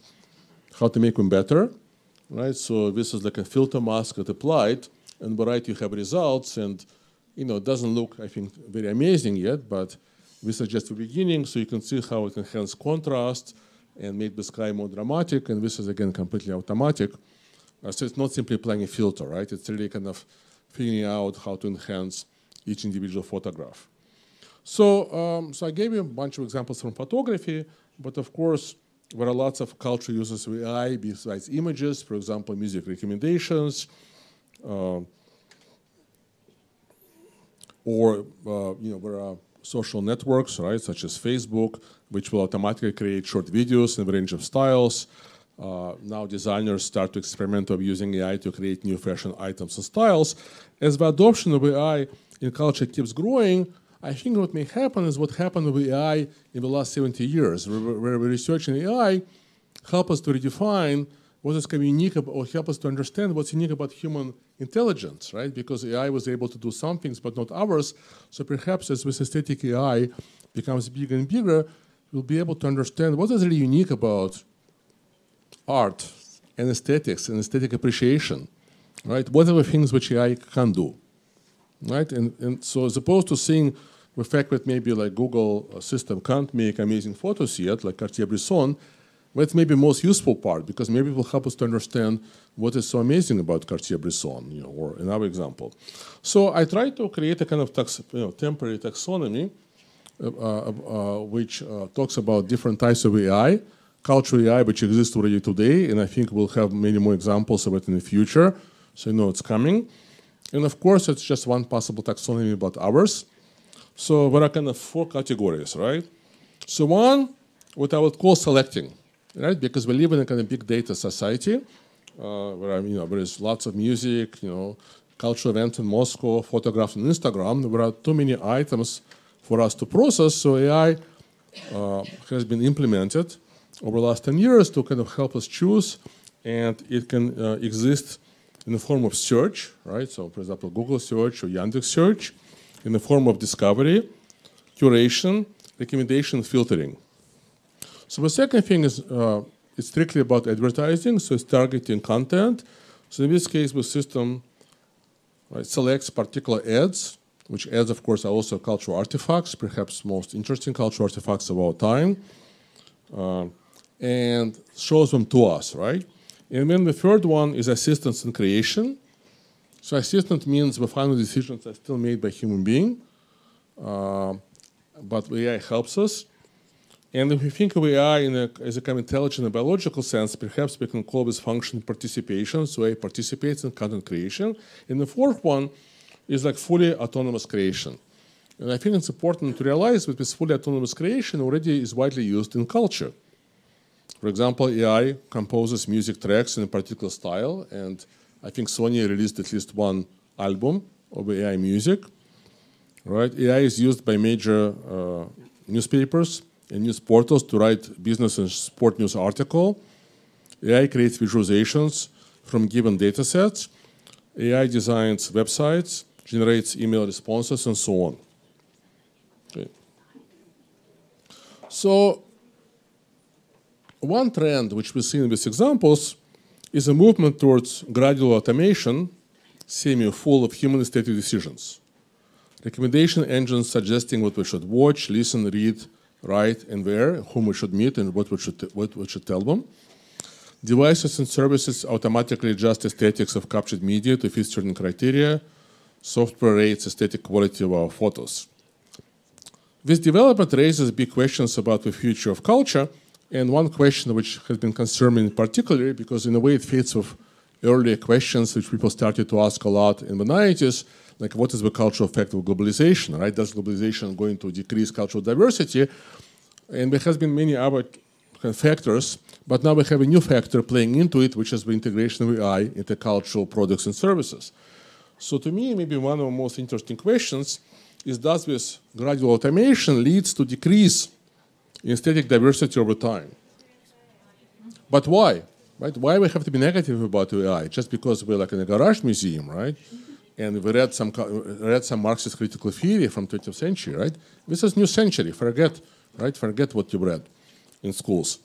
how to make them better, right? So this is like a filter mask that applied, and right you have results, and you know it doesn't look, I think, very amazing yet, but this is just the beginning, so you can see how it enhances contrast and make the sky more dramatic, and this is again completely automatic. Uh, so it's not simply applying a filter, right? It's really kind of figuring out how to enhance each individual photograph. So, um, so I gave you a bunch of examples from photography, but of course, there are lots of culture uses of AI besides images, for example, music recommendations, uh, or uh, you know there are social networks, right, such as Facebook, which will automatically create short videos in a range of styles. Uh, now designers start to experiment of using AI to create new fashion items and styles. As the adoption of AI in culture keeps growing, I think what may happen is what happened with AI in the last 70 years, where, research in AI help us to redefine what is unique or help us to understand what's unique about human intelligence, right? Because AI was able to do some things but not ours. So perhaps as with aesthetic AI becomes bigger and bigger, we'll be able to understand what is really unique about art and aesthetics and aesthetic appreciation, right? What are the things which AI can do, right? And, and so as opposed to seeing the fact that maybe like Google system can't make amazing photos yet, like Cartier-Bresson, that's maybe the most useful part because maybe it will help us to understand what is so amazing about Cartier-Bresson, you know, or another example. So I tried to create a kind of tax, you know, temporary taxonomy uh, uh, uh, which uh, talks about different types of AI, cultural AI, which exists already today, and I think we'll have many more examples of it in the future. So you know it's coming. And of course, it's just one possible taxonomy about ours. So there are kind of four categories, right? So one, what I would call selecting right? Because we live in a kind of big data society uh, where you know there is lots of music, you know, cultural events in Moscow, photographs on Instagram. There are too many items for us to process, so AI uh, has been implemented over the last 10 years to kind of help us choose, and it can uh, exist in the form of search, right? So, for example, Google search or Yandex search, in the form of discovery, curation, recommendation, filtering. So the second thing is uh, it's strictly about advertising, so it's targeting content. So in this case, the system right, selects particular ads, which ads, of course, are also cultural artifacts, perhaps most interesting cultural artifacts of our time, uh, and shows them to us, right? And then the third one is assistance in creation. So assistant means the final decisions are still made by human being, uh, but AI helps us. And if we think of AI in a, as a kind of intelligent and biological sense, perhaps we can call this function participation, so AI participates in content creation. And the fourth one is like fully autonomous creation. And I think it's important to realize that this fully autonomous creation already is widely used in culture. For example, AI composes music tracks in a particular style, and I think Sony released at least one album of AI music. Right? AI is used by major uh, newspapers, and news portals to write business and sport news article. AI creates visualizations from given data sets. AI designs websites, generates email responses, and so on. Okay. So one trend which we see in these examples is a movement towards gradual automation, semi-full of human aesthetic decisions. Recommendation engines suggesting what we should watch, listen, read, write, and where, whom we should meet, and what we should, what we should tell them. Devices and services automatically adjust aesthetics of captured media to fit certain criteria. Software rates aesthetic quality of our photos. This development raises big questions about the future of culture, and one question which has been concerning particularly because in a way it fits with earlier questions which people started to ask a lot in the 90s, like what is the cultural effect of globalization, right? Does globalization going to decrease cultural diversity? And there has been many other factors, but now we have a new factor playing into it, which is the integration of AI into cultural products and services. So to me, maybe one of the most interesting questions is does this gradual automation leads to decrease in aesthetic diversity over time? But why? Right? Why we have to be negative about AI? Just because we're like in a garage museum, right? and we read some read some Marxist critical theory from 20th century, right? This is new century. Forget, right? Forget what you read in schools.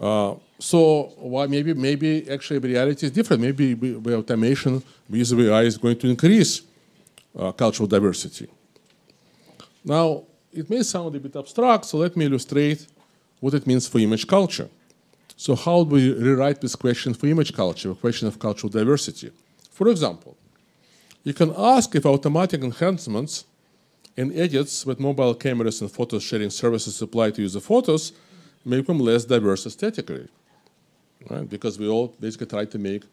Uh, so why maybe maybe actually the reality is different. Maybe the automation with AI is going to increase uh, cultural diversity. Now it may sound a bit abstract, so let me illustrate what it means for image culture. So how do we rewrite this question for image culture, a question of cultural diversity? For example, you can ask if automatic enhancements and edits with mobile cameras and photo sharing services apply to user photos make them less diverse aesthetically. Right? Because we all basically try to make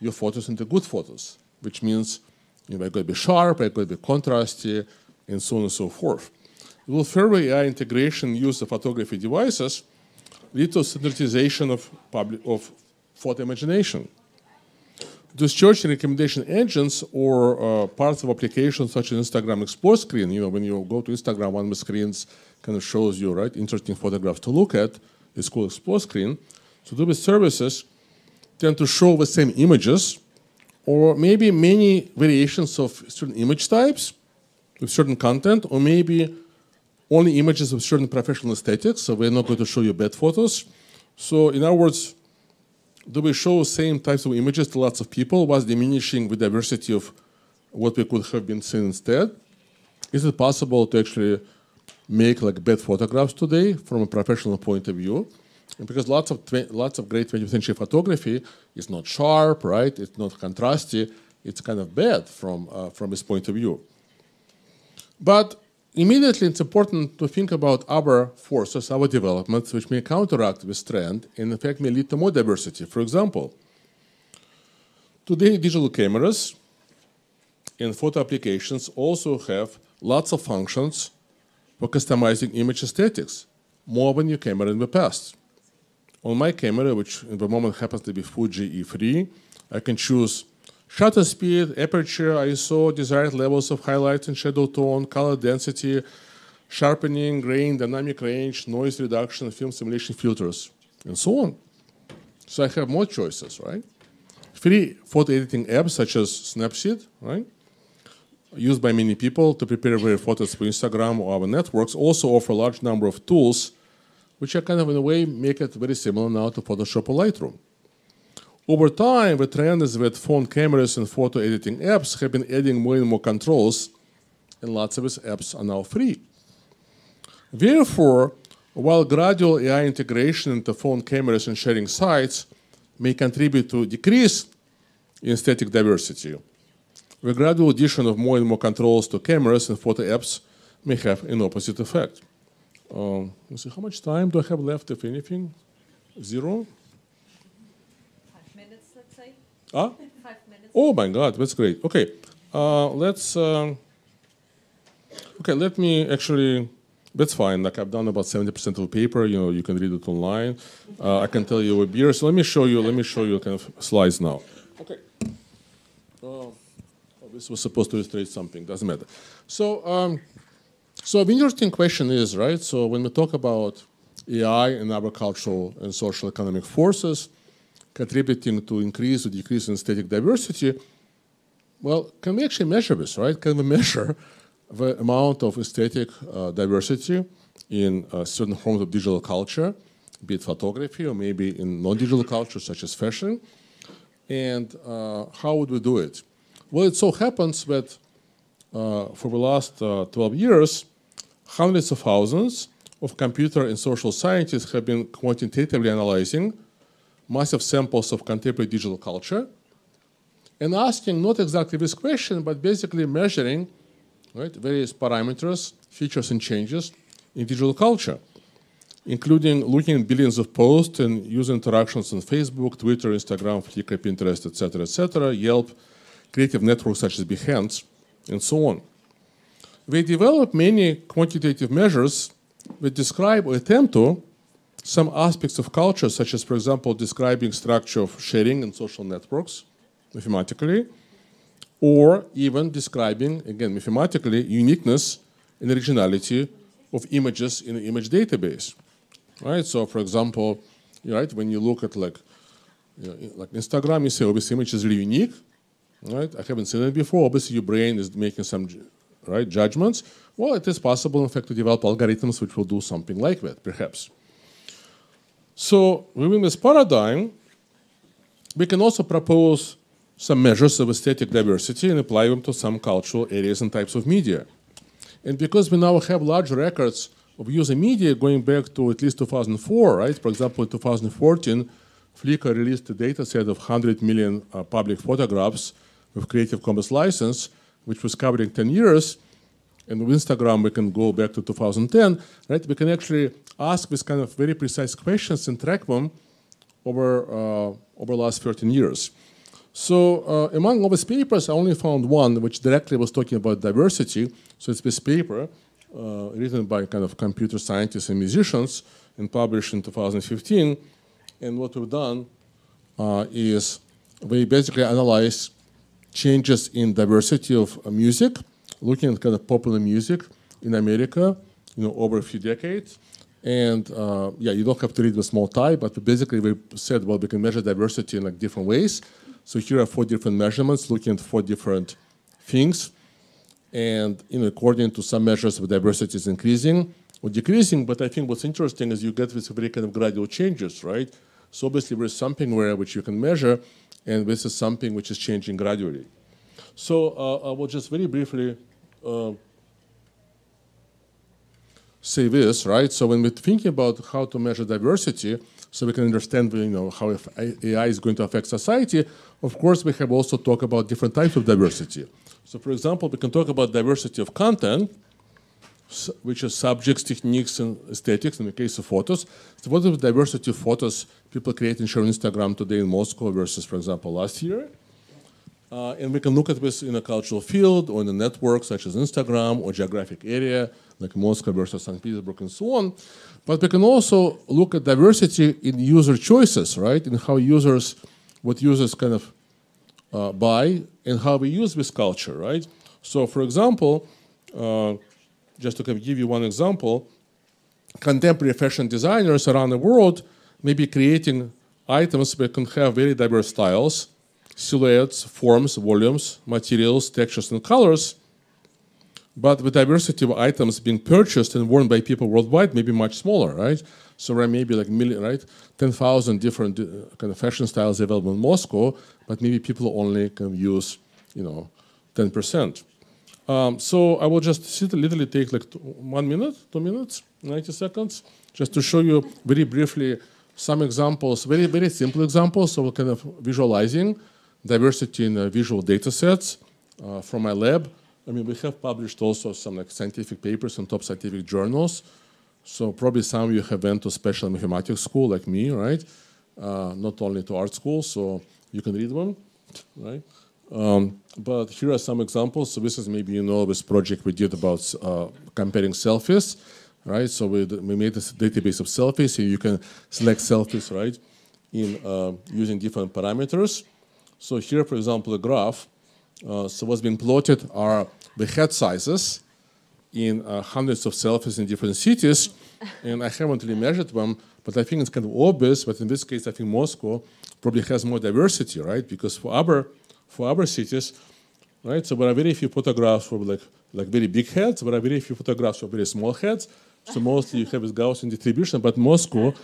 your photos into good photos, which means You know, it could be sharp, it could be contrasty, and so on and so forth. Will further AI integration use of photography devices lead to standardization of, public, of photo imagination? Do search and recommendation engines or uh, parts of applications such as Instagram Explore screen, you know, when you go to Instagram, one of the screens kind of shows you, right, interesting photographs to look at. It's called Explore screen. So do these services tend to show the same images or maybe many variations of certain image types with certain content, or maybe only images of certain professional aesthetics, so we're not going to show you bad photos. So in other words, do we show the same types of images to lots of people while diminishing the diversity of what we could have been seen instead? Is it possible to actually make like bad photographs today from a professional point of view? And because lots of lots of great 20th century photography is not sharp, right? It's not contrasty. It's kind of bad from uh, from this point of view. But immediately it's important to think about other forces, our developments, which may counteract this trend and in fact may lead to more diversity. For example, today digital cameras and photo applications also have lots of functions for customizing image aesthetics, more than your camera in the past. On my camera, which in the moment happens to be Fuji E3, I can choose Shutter speed, aperture, ISO, desired levels of highlight and shadow tone, color density, sharpening, grain, dynamic range, noise reduction, film simulation filters, and so on. So I have more choices, right? Free photo editing apps such as Snapseed, right? Used by many people to prepare their photos for Instagram or other networks, also offer a large number of tools which are kind of in a way make it very similar now to Photoshop or Lightroom. Over time, the trend is that phone cameras and photo editing apps have been adding more and more controls, and lots of these apps are now free. Therefore, while gradual AI integration into phone cameras and sharing sites may contribute to decrease in aesthetic diversity, the gradual addition of more and more controls to cameras and photo apps may have an opposite effect. Um, let's see, how much time do I have left, if anything? Zero? Huh? Oh my God, that's great. Okay, uh, let's. Uh, okay, let me actually. That's fine. Like I've done about seventy percent of the paper. You know, you can read it online. Uh, I can tell you a beer. So let me show you. Let me show you kind of slides now. Okay. oh, this was supposed to illustrate something. Doesn't matter. So, um, so the interesting question is right. So when we talk about AI and agricultural and social economic forces, contributing to increase or decrease in aesthetic diversity, well, can we actually measure this, right? Can we measure the amount of aesthetic uh, diversity in uh, certain forms of digital culture, be it photography or maybe in non-digital culture such as fashion? And uh, how would we do it? Well, it so happens that uh, for the last uh, 12 years, hundreds of thousands of computer and social scientists have been quantitatively analyzing massive samples of contemporary digital culture and asking not exactly this question, but basically measuring right, various parameters, features, and changes in digital culture, including looking at billions of posts and user interactions on Facebook, Twitter, Instagram, Flickr, Pinterest, etc., etc., Yelp, creative networks such as Behance, and so on. They develop many quantitative measures that describe or attempt to some aspects of culture, such as, for example, describing structure of sharing and social networks mathematically, or even describing, again, mathematically, uniqueness and originality of images in an image database. Right? So, for example, right, when you look at like, you know, like Instagram, you say, oh, this image is really unique. Right? I haven't seen it before. Obviously, your brain is making some right judgments. Well, it is possible, in fact, to develop algorithms which will do something like that, perhaps. So within this paradigm, we can also propose some measures of aesthetic diversity and apply them to some cultural areas and types of media. And because we now have large records of user media going back to at least 2004, right? For example, in 2014, Flickr released a data set of 100 million uh, public photographs with Creative Commons license, which was covering 10 years. And with Instagram, we can go back to 2010, right? We can actually ask this kind of very precise questions and track them over, uh, over the last 13 years. So uh, among all these papers, I only found one which directly was talking about diversity. So it's this paper uh, written by kind of computer scientists and musicians and published in 2015. And what we've done uh, is we basically analyze changes in diversity of uh, music, looking at kind of popular music in America, you know, over a few decades. And uh, yeah, you don't have to read with small type, but basically we said, well, we can measure diversity in like different ways. So here are four different measurements looking at four different things. And you know, according to some measures, the diversity is increasing or decreasing. But I think what's interesting is you get this very kind of gradual changes, right? So obviously there's something where which you can measure, and this is something which is changing gradually. So uh, I will just very briefly uh, say this, right? So when we're thinking about how to measure diversity, so we can understand, you know, how AI is going to affect society, of course, we have also talked about different types of diversity. So for example, we can talk about diversity of content, which is subjects, techniques, and aesthetics in the case of photos. So what is the diversity of photos people create and share on Instagram today in Moscow versus, for example, last year? Uh, and we can look at this in a cultural field or in a network such as Instagram or geographic area like Moscow versus St. Petersburg and so on. But we can also look at diversity in user choices, right? In how users, what users kind of uh, buy and how we use this culture, right? So for example, uh, just to kind of give you one example, contemporary fashion designers around the world may be creating items that can have very diverse styles, silhouettes, forms, volumes, materials, textures, and colors. But the diversity of items being purchased and worn by people worldwide may be much smaller, right? So there may be like million, right, 10,000 different uh, kind of fashion styles available in Moscow, but maybe people only can use, you know, 10%. Um, so I will just sit, literally take like one minute, two minutes, 90 seconds, just to show you very briefly some examples, very, very simple examples of kind of visualizing diversity in uh, visual data sets uh, from my lab. I mean, we have published also some like scientific papers in top scientific journals. So probably some of you have went to special mathematics school like me, right? Uh, not only to art school, so you can read them, right? Um, but here are some examples. So this is maybe you know this project we did about uh, comparing selfies, right? So we, we made this database of selfies, and you can select selfies, right, in uh, using different parameters. So here, for example, a graph. Uh, so what's been plotted are the head sizes in uh, hundreds of selfies in different cities, and I haven't really measured them, but I think it's kind of obvious. But in this case, I think Moscow probably has more diversity, right? Because for other for other cities, right? So there are very few photographs of like like very big heads. There are very few photographs of very small heads. So mostly you have this Gaussian distribution. But Moscow,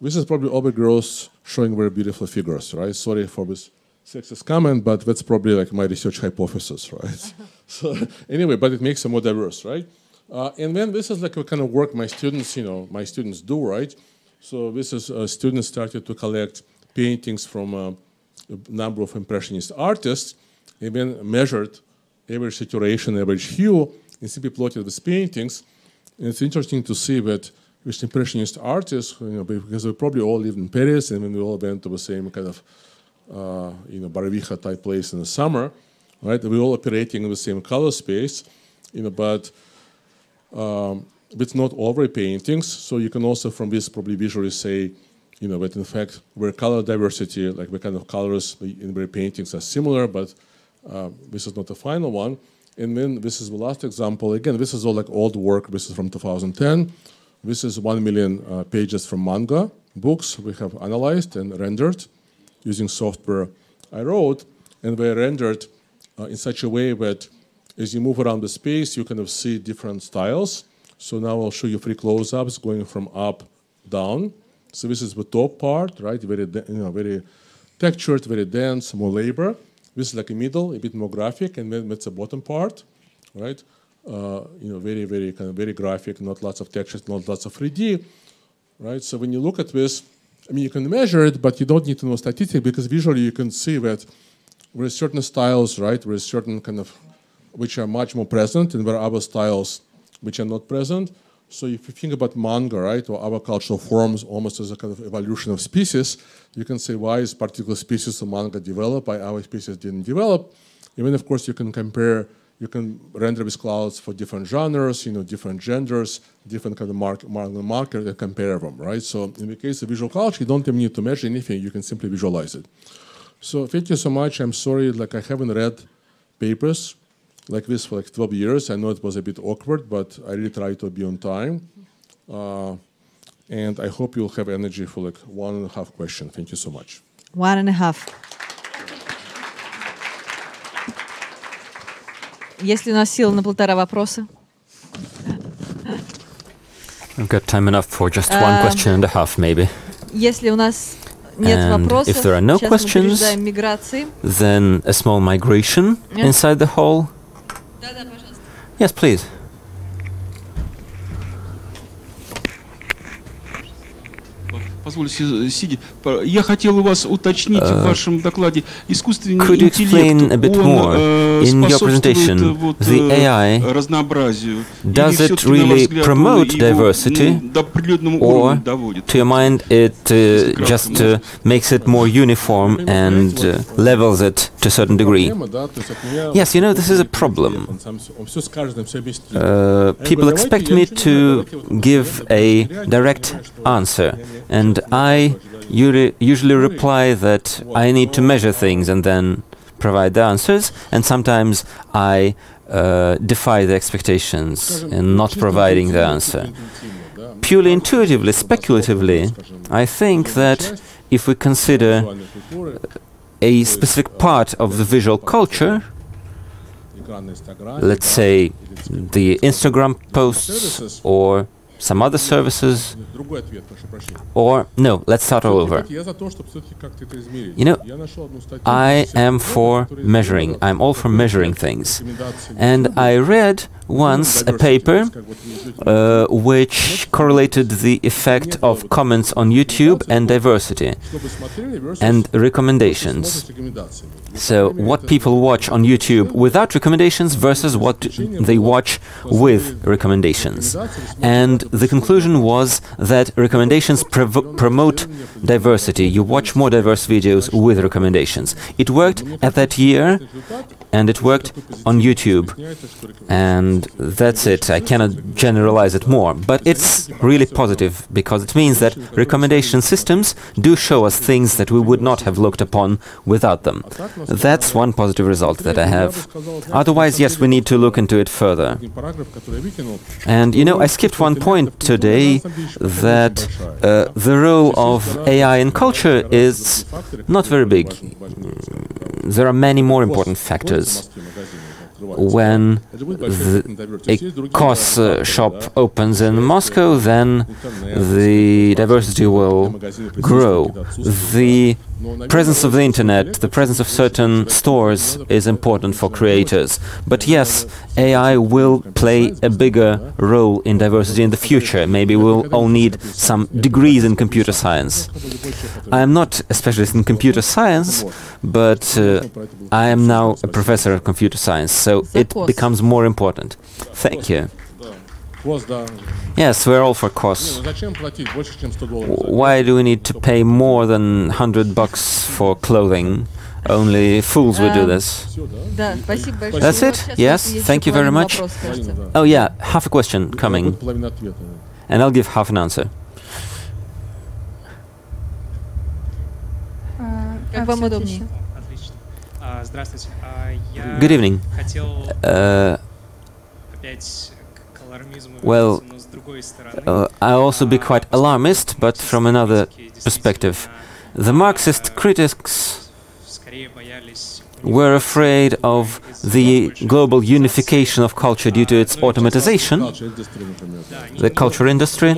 this is probably all the girls showing very beautiful figures, right? Sorry for this sexist comment, but that's probably like my research hypothesis, right? so anyway, but it makes them more diverse, right? Uh, and then this is like a kind of work my students, you know, my students do, right? So this is uh, students started to collect paintings from uh, a number of impressionist artists, and then measured average saturation, average hue, and simply plotted these paintings. And it's interesting to see that with impressionist artists, you know, because we probably all lived in Paris, and then we all went to the same kind of uh, you know, Baravicha type place in the summer, right? We're all operating in the same color space, you know, but um, with not over paintings. So you can also from this probably visually say, you know, that in fact where color diversity, like the kind of colors in the paintings are similar, but uh, this is not the final one. And then this is the last example. Again, this is all like old work. This is from 2010. This is one million uh, pages from manga books we have analyzed and rendered using software I wrote, and they rendered in such a way that as you move around the space, you kind of see different styles. So now I'll show you three close-ups going from up down. So this is the top part, right? Very, you know, very textured, very dense, more labor. This is like a middle, a bit more graphic, and then that's the bottom part, right? Uh, you know, very, very kind of very graphic, not lots of textures, not lots of 3D, right? So when you look at this, I mean, you can measure it, but you don't need to know statistics because visually you can see that there are certain styles, right? There are certain kind of which are much more present, and there are other styles which are not present. So if you think about manga, right, or other cultural forms almost as a kind of evolution of species, you can say why is particular species of manga developed, why our species didn't develop. Even of course you can compare, you can render with clouds for different genres, you know, different genders, different kind of mark, manga marker and compare them, right? So in the case of visual culture, you don't even need to measure anything, you can simply visualize it. So thank you so much. I'm sorry, like I haven't read papers like this for like 12 years. I know it was a bit awkward, but I really try to be on time. Uh, and I hope you'll have energy for like one and a half question. Thank you so much. One and a half. Есть ли у нас сила на полтора вопроса? I've got time enough for just one Um, question and a half, maybe. Если у нас нет and if there are no questions, then a small migration inside the hall. Yes, please. Позвольте, Сиди, по- я хотел у вас уточнить в вашем докладе искусственный Could you explain интеллект, a bit он more э, in your способствует, presentation, э, вот, the э, AI, разнообразию? does Или it всё-таки, на ваш really взгляд, promote он его, diversity, ну, до определенного or уровня доводит? to your mind it uh, just uh, makes it more uniform and uh, levels it to a certain degree? Проблема, да, то есть от меня Yes, you know, this is a он problem. сам всё- Он все скажет, он все объяснит. Uh, people expect me to give a direct answer, and I usually reply that I need to measure things and then provide the answers, and sometimes I uh, defy the expectations in not providing the answer. Purely intuitively, speculatively, I think that if we consider a specific part of the visual culture, let's say the Instagram posts or some other services, or no, let's start all over. You know, I am for measuring, I'm all for measuring things. And I read once a paper uh, which correlated the effect of comments on YouTube and diversity and recommendations. So, what people watch on YouTube without recommendations versus what they watch with recommendations. And the conclusion was that recommendations promote diversity. You watch more diverse videos with recommendations. It worked at that year and it worked on YouTube. And that's it. I cannot generalize it more. But it's really positive because it means that recommendation systems do show us things that we would not have looked upon without them. That's one positive result that I have. Otherwise, yes, we need to look into it further. And you know, I skipped one point today that uh, the role of AI in culture is not very big. There are many more important factors. When the, a COS uh, shop opens in Moscow, then the diversity will grow. The presence of the internet, the presence of certain stores is important for creators. But yes, AI will play a bigger role in diversity in the future. Maybe we'll all need some degrees in computer science. I am not a specialist in computer science, but uh, I am now a professor of computer science, so it becomes more important. Thank you. Yes, we're all for costs. Why do we need to pay more than 100 bucks for clothing? Only fools would do this. That's it? Yes, thank you very much. Oh, yeah, half a question coming. And I'll give half an answer. Good evening. Uh, well, uh, I also be quite alarmist, but from another perspective. The Marxist critics were afraid of the global unification of culture due to its automatization, the culture industry.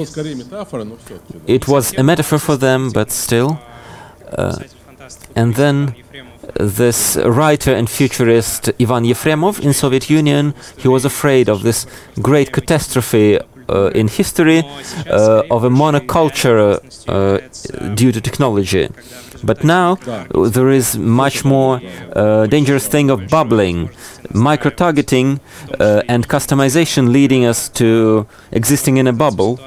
It was a metaphor for them, but still. Uh, and then this writer and futurist Ivan Yefremov in Soviet Union, he was afraid of this great catastrophe uh, in history uh, of a monoculture uh, due to technology. But now there is much more uh, dangerous thing of bubbling, micro-targeting uh, and customization leading us to existing in a bubble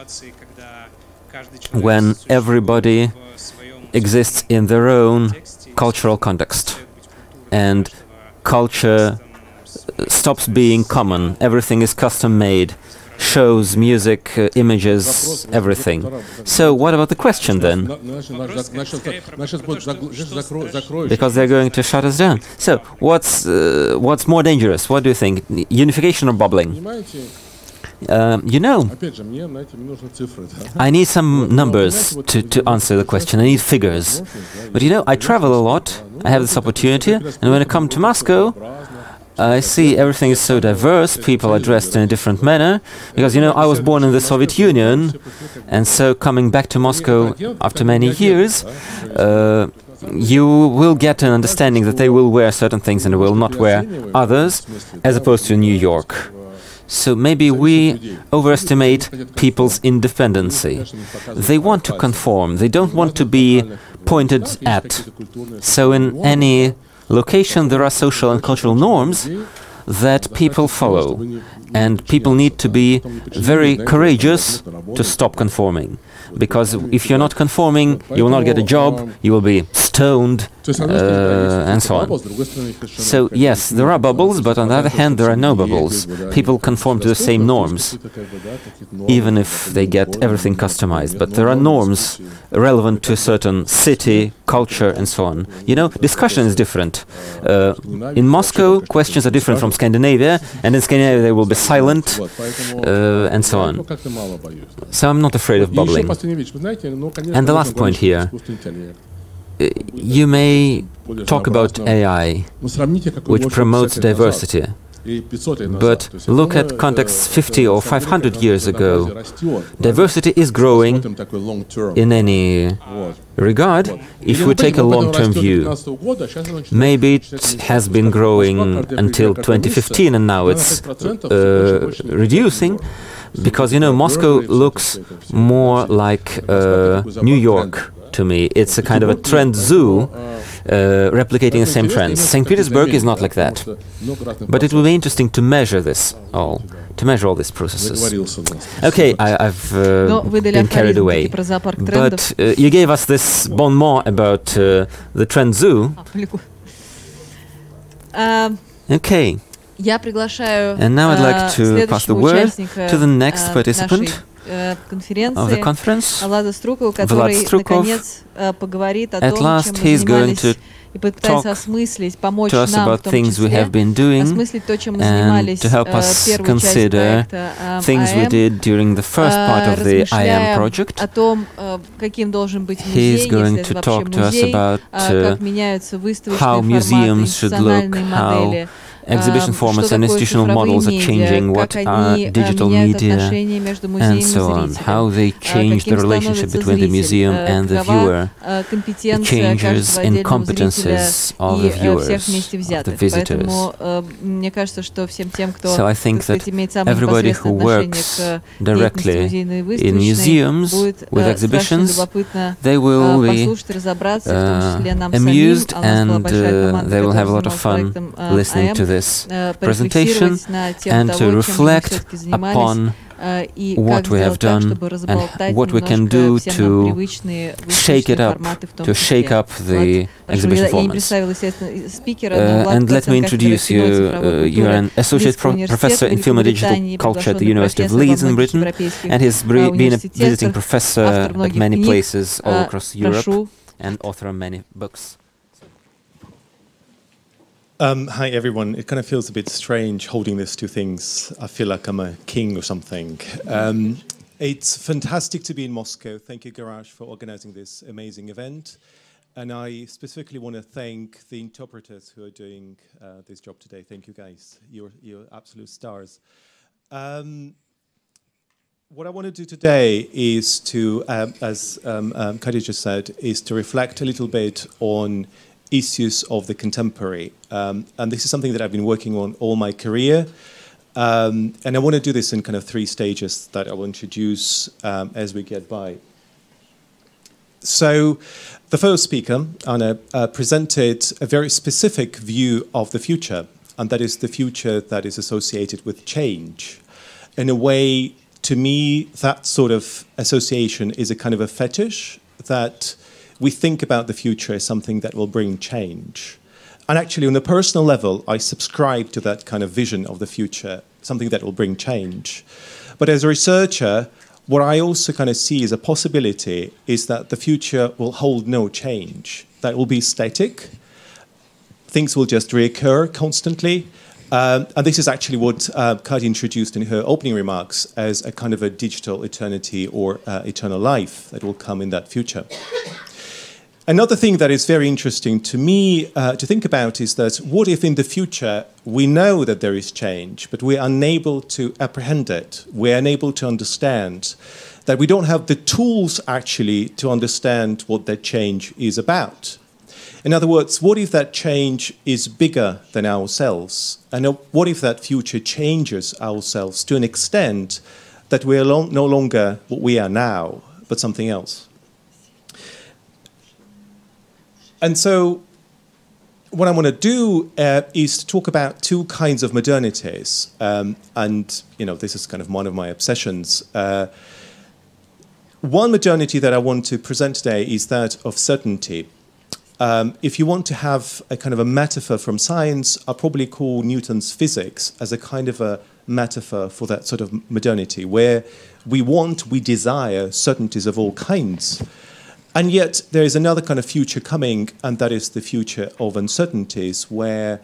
when everybody exists in their own cultural context. And culture stops being common. Everything is custom made. Shows, music, uh, images, everything. So what about the question then? Because they're going to shut us down. So what's uh, what's more dangerous? What do you think? Unification or bubbling? Um, you know, I need some numbers to, to answer the question. I need figures. But you know, I travel a lot, I have this opportunity, and when I come to Moscow, I see everything is so diverse, people are dressed in a different manner, because you know, I was born in the Soviet Union, and so coming back to Moscow after many years, uh, you will get an understanding that they will wear certain things and will not wear others, as opposed to New York. So maybe we overestimate people's independency. They want to conform. They don't want to be pointed at. So in any location there are social and cultural norms that people follow. And people need to be very courageous to stop conforming. Because if you're not conforming, you will not get a job, you will be stoned, uh, and so on. So, yes, there are bubbles, but on the other hand, there are no bubbles. People conform to the same norms, even if they get everything customized. But there are norms relevant to a certain city, culture, and so on. You know, discussion is different. Uh, in Moscow, questions are different from Scandinavia, and in Scandinavia, they will be silent, uh, and so on. So, I'm not afraid of bubbling. And the last point here. Uh, You may talk about AI, which promotes diversity. But look at contexts 50 or 500 years ago. Diversity is growing in any regard if we take a long-term view. Maybe it has been growing until 2015 and now it's uh, reducing because you know Moscow looks more like uh, New York to me. It's a kind of a trend zoo uh, replicating the same trends. St. Petersburg is not like that. But it will be interesting to measure this all, to measure all these processes. Okay, I, have uh, been carried away. But uh, you gave us this bon mot about uh, the trend zoo. Okay. And now I'd like to pass the word to the next participant нашей, э, of the конференции, conference. Влада Струкова, который Струков. наконец э, поговорит о At том, last, чем мы he's going занимались, to и попытается talk осмыслить, помочь to us нам в about том things we числе, have been doing осмыслить то, чем мы and занимались to help э, us первую часть consider проекта э, things we АМ, did during the first part э, of the IAM размышляя project. о том, э, каким должен быть He's музей, going если to это вообще talk to us музей, about э, uh, как меняются выставочные how форматы, museums should look, институциональные how модели, exhibition formats uh, and institutional models are changing, what are digital media, and so on, how they change the relationship between the museum and the viewer, the changes in competences of the viewers, of the visitors. So I think that everybody who works directly in museums with exhibitions, э, э, they will be uh, amused and uh, they will have a lot of fun listening to this this presentation and to reflect upon what we have done and what we can do to shake it up, to shake up the exhibition performance. Uh, and let me introduce you. Uh, э, you're an associate pro professor in film and digital culture at the University of Leeds in Britain, and he's been a visiting professor at many places all across Europe and author of many books. Um, hi, everyone. It kind of feels a bit strange holding these two things. I feel like I'm a king or something. Um, it's fantastic to be in Moscow. Thank you, Garage, for organizing this amazing event. And I specifically want to thank the interpreters who are doing uh, this job today. Thank you, guys. You're, you're absolute stars. Um, what I want to do today is to, um, as um, um, just said, is to reflect a little bit on issues of the contemporary. Um, and this is something that I've been working on all my career. Um, and I want to do this in kind of three stages that I will introduce um, as we get by. So, the first speaker, Anna, uh, presented a very specific view of the future. and that is the future that is associated with change. In a way, to me, that sort of association is a kind of a fetish that we think about the future as something that will bring change. And actually, on a personal level, I subscribe to that kind of vision of the future, something that will bring change. But as a researcher, what I also kind of see as a possibility is that the future will hold no change, that will be static. Things will just reoccur constantly. Um, and this is actually what uh, Kati introduced in her opening remarks as a kind of a digital eternity or uh, eternal life that will come in that future. Another thing that is very interesting to me uh, to think about is that what if in the future we know that there is change, but we're unable to apprehend it, we're unable to understand, that we don't have the tools actually to understand what that change is about? In other words, what if that change is bigger than ourselves? And uh, what if that future changes ourselves to an extent that we are lo- no longer what we are now, but something else? And so, what I want to do uh, is to talk about two kinds of modernities, um, and you know this is kind of one of my obsessions. Uh, one modernity that I want to present today is that of certainty. Um, if you want to have a kind of a metaphor from science, I'll probably call Newton's physics as a kind of a metaphor for that sort of modernity, where we want, we desire certainties of all kinds. And yet, there is another kind of future coming, and that is the future of uncertainties, where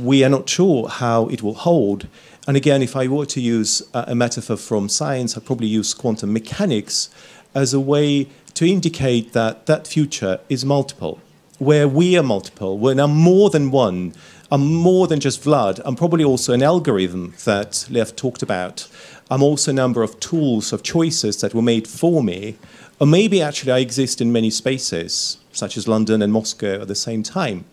we are not sure how it will hold. And again, if I were to use a metaphor from science, I'd probably use quantum mechanics as a way to indicate that that future is multiple, where we are multiple, where now more than one, I'm more than just Vlad. I'm probably also an algorithm that Lev talked about. I'm also a number of tools, of choices that were made for me or maybe actually I exist in many spaces, such as London and Moscow at the same time.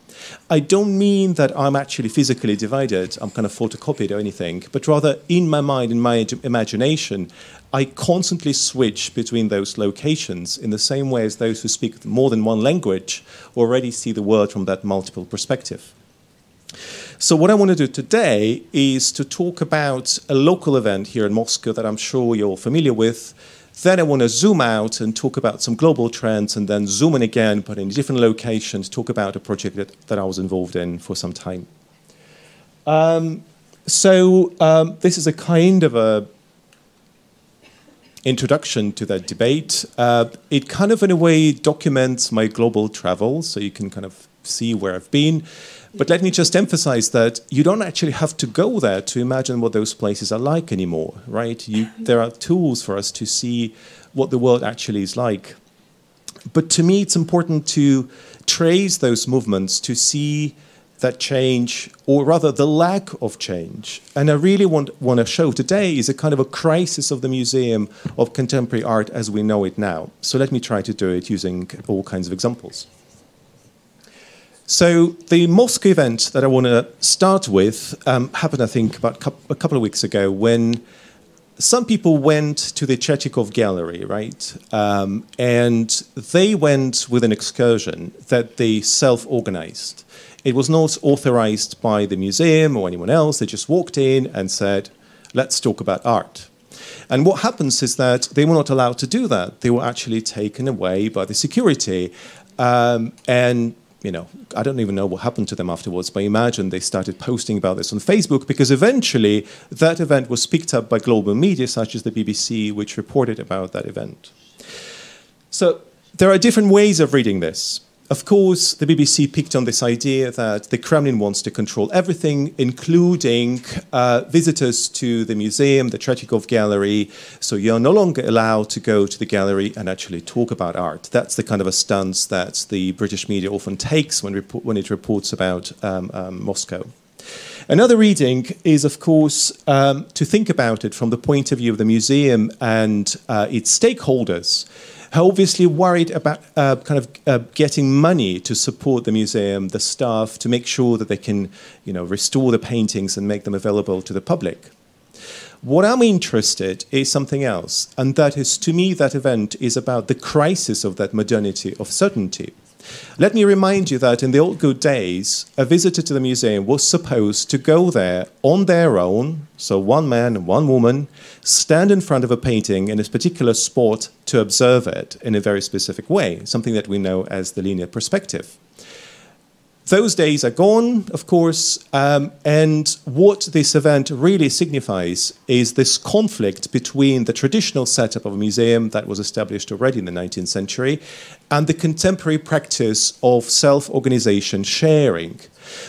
I don't mean that I'm actually physically divided, I'm kind of photocopied or anything, but rather in my mind, in my imagination, I constantly switch between those locations in the same way as those who speak more than one language already see the world from that multiple perspective. So, what I want to do today is to talk about a local event here in Moscow that I'm sure you're familiar with then I want to zoom out and talk about some global trends and then zoom in again, but in different locations, talk about a project that, that I was involved in for some time. Um, so um, this is a kind of a introduction to that debate. Uh, it kind of, in a way, documents my global travel, so you can kind of see where I've been. But let me just emphasize that you don't actually have to go there to imagine what those places are like anymore, right? You, there are tools for us to see what the world actually is like. But to me, it's important to trace those movements to see that change, or rather the lack of change. And I really want, want to show today is a kind of a crisis of the Museum of Contemporary Art as we know it now. So let me try to do it using all kinds of examples. So the Moscow event that I want to start with um, happened, I think, about a couple of weeks ago when some people went to the Tretyakov Gallery, right? Um, and they went with an excursion that they self-organized. It was not authorized by the museum or anyone else. They just walked in and said, let's talk about art. And what happens is that they were not allowed to do that. They were actually taken away by the security. Um, and you know, I don't even know what happened to them afterwards, but imagine they started posting about this on Facebook because eventually that event was picked up by global media such as the BBC, which reported about that event. So there are different ways of reading this. Of course, the BBC picked on this idea that the Kremlin wants to control everything, including uh, visitors to the museum, the Tretyakov Gallery. So you're no longer allowed to go to the gallery and actually talk about art. That's the kind of a stance that the British media often takes when, when it reports about um, um, Moscow. Another reading is, of course, um, to think about it from the point of view of the museum and uh, its stakeholders obviously worried about uh, kind of uh, getting money to support the museum, the staff, to make sure that they can, you know, restore the paintings and make them available to the public. What I'm interested is something else, and that is, to me, that event is about the crisis of that modernity of certainty. Let me remind you that in the old good days, a visitor to the museum was supposed to go there on their own, so one man and one woman, stand in front of a painting in a particular spot to observe it in a very specific way, something that we know as the linear perspective. Those days are gone, of course, um, and what this event really signifies is this conflict between the traditional setup of a museum that was established already in the 19th century and the contemporary practice of self organization sharing.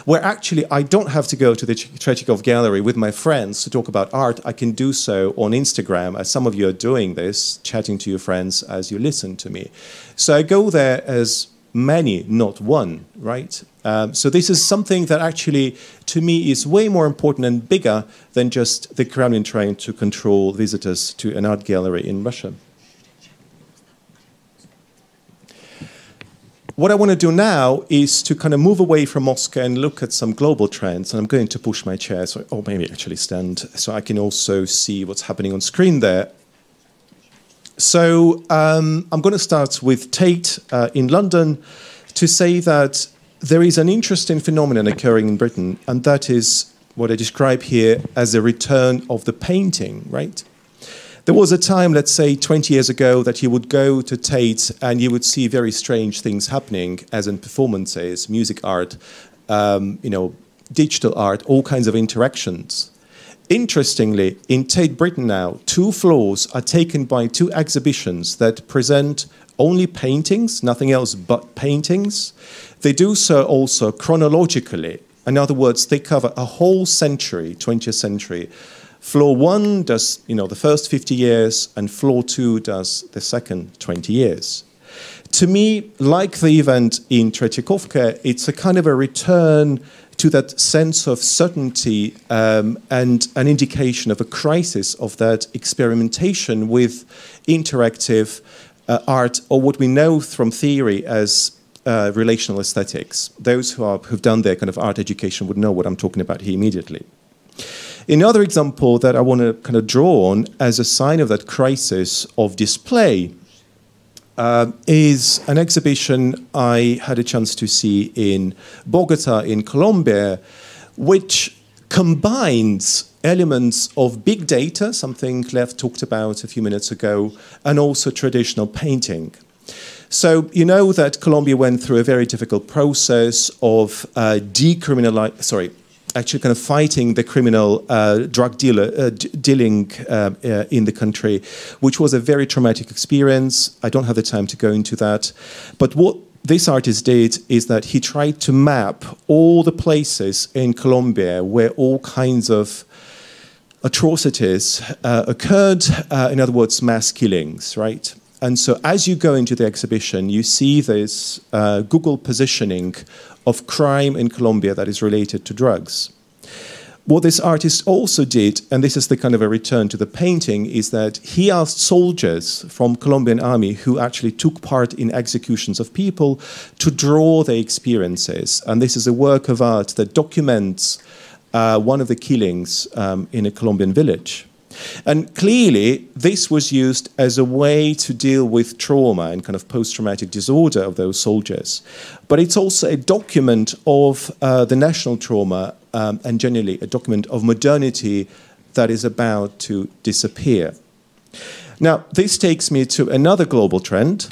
Where actually I don't have to go to the Tretyakov Gallery with my friends to talk about art. I can do so on Instagram, as some of you are doing this, chatting to your friends as you listen to me. So I go there as many, not one, right? Um, so this is something that actually, to me, is way more important and bigger than just the Kremlin trying to control visitors to an art gallery in Russia. What I want to do now is to kind of move away from Moscow and look at some global trends. And I'm going to push my chair, so, or maybe actually stand, so I can also see what's happening on screen there. So um, I'm going to start with Tate uh, in London to say that there is an interesting phenomenon occurring in Britain, and that is what I describe here as a return of the painting, right? There was a time, let's say 20 years ago, that you would go to Tate and you would see very strange things happening, as in performances, music art, um, you know, digital art, all kinds of interactions. Interestingly, in Tate Britain now, two floors are taken by two exhibitions that present only paintings, nothing else but paintings. They do so also chronologically. In other words, they cover a whole century, 20th century. Floor one does, you know, the first 50 years, and floor two does the second 20 years. To me, like the event in Tretyakovka, it's a kind of a return to that sense of certainty um, and an indication of a crisis of that experimentation with interactive uh, art, or what we know from theory as uh, relational aesthetics. Those who are, who've done their kind of art education would know what I'm talking about here immediately. Another example that I want to kind of draw on as a sign of that crisis of display uh, is an exhibition I had a chance to see in Bogota, in Colombia, which combines elements of big data, something Lev talked about a few minutes ago, and also traditional painting. So you know that Colombia went through a very difficult process of uh, decriminalizing, sorry, actually kind of fighting the criminal uh, drug dealer, uh, dealing uh, uh, in the country, which was a very traumatic experience. I don't have the time to go into that. But what this artist did is that he tried to map all the places in Colombia where all kinds of atrocities uh, occurred, uh, in other words, mass killings, right? And so as you go into the exhibition, you see this Google positioning of crime in Colombia that is related to drugs. What this artist also did, and this is the kind of a return to the painting, is that he asked soldiers from Colombian army who actually took part in executions of people to draw their experiences. And this is a work of art that documents uh, one of the killings um, in a Colombian village. And clearly, this was used as a way to deal with trauma and kind of post traumatic disorder of those soldiers. But it's also a document of uh, the national trauma um, and generally a document of modernity that is about to disappear. Now, this takes me to another global trend,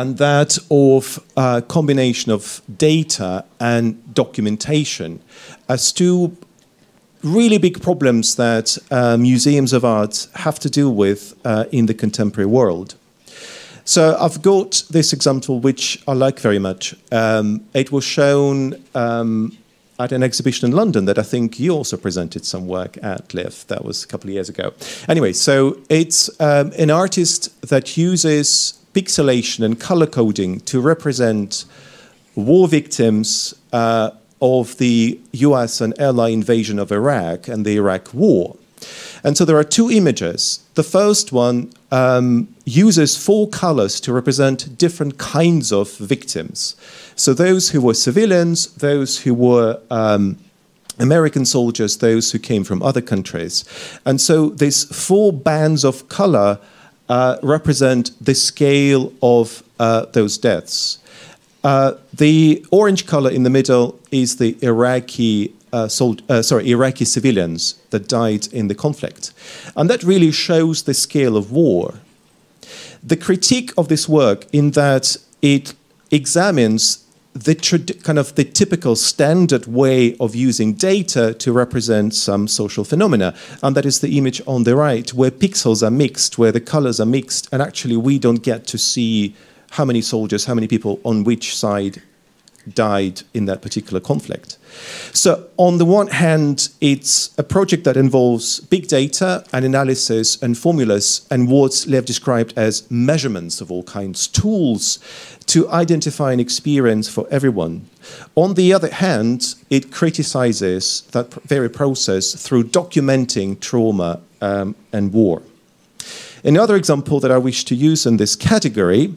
and that of a uh, combination of data and documentation as two really big problems that uh, museums of art have to deal with uh, in the contemporary world. So I've got this example, which I like very much. Um, it was shown um, at an exhibition in London that I think you also presented some work at, Lev. That was a couple of years ago. Anyway, so it's um, an artist that uses pixelation and color coding to represent war victims uh, of the US and ally invasion of Iraq and the Iraq war. And so there are two images. The first one um, uses four colors to represent different kinds of victims. So those who were civilians, those who were um, American soldiers, those who came from other countries. And so these four bands of color uh, represent the scale of uh, those deaths. Uh, the orange color in the middle is the Iraqi, uh, sold, uh, sorry, Iraqi civilians that died in the conflict. And that really shows the scale of war. The critique of this work in that it examines the kind of the typical standard way of using data to represent some social phenomena and that is the image on the right where pixels are mixed where the colors are mixed and actually we don't get to see how many soldiers how many people on which side died in that particular conflict. So, on the one hand, it's a project that involves big data and analysis and formulas and what Lev described as measurements of all kinds, tools to identify an experience for everyone. On the other hand, it criticizes that very process through documenting trauma um, and war. Another example that I wish to use in this category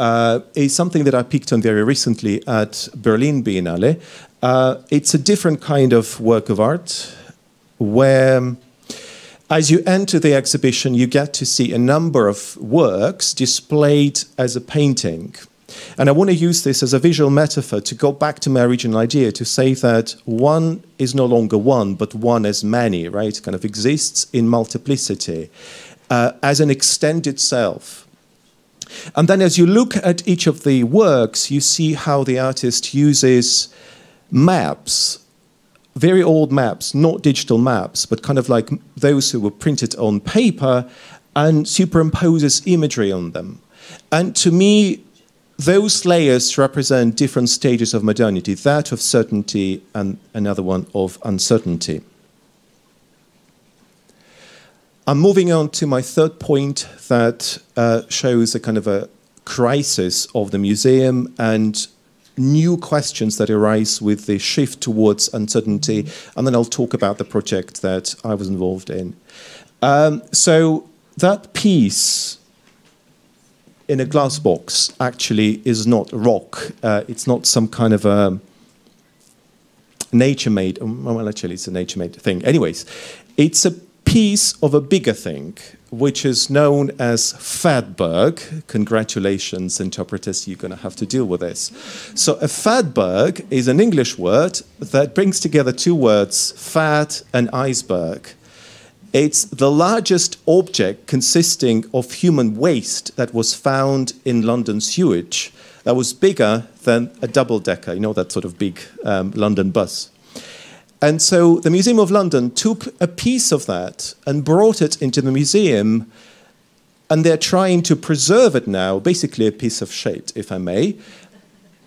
uh, is something that I picked on very recently at Berlin Biennale. Uh, it's a different kind of work of art where as you enter the exhibition, you get to see a number of works displayed as a painting. And I want to use this as a visual metaphor to go back to my original idea to say that one is no longer one, but one as many, right? Kind of exists in multiplicity uh, as an extended self. And then as you look at each of the works, you see how the artist uses maps, very old maps, not digital maps, but kind of like those who were printed on paper, and superimposes imagery on them. And to me, those layers represent different stages of modernity that of certainty and another one of uncertainty. I'm moving on to my third point that uh, shows a kind of a crisis of the museum and new questions that arise with the shift towards uncertainty. And then I'll talk about the project that I was involved in. Um, so that piece in a glass box actually is not rock. Uh, it's not some kind of a nature made, well, actually, it's a nature made thing. Anyways, it's a piece of a bigger thing, which is known as Fatberg. Congratulations, interpreters, you're going to have to deal with this. So, a Fatberg is an English word that brings together two words, fat and iceberg. It's the largest object consisting of human waste that was found in London sewage that was bigger than a double decker, you know, that sort of big um, London bus. And so the Museum of London took a piece of that and brought it into the museum, and they're trying to preserve it now, basically a piece of shit, if I may,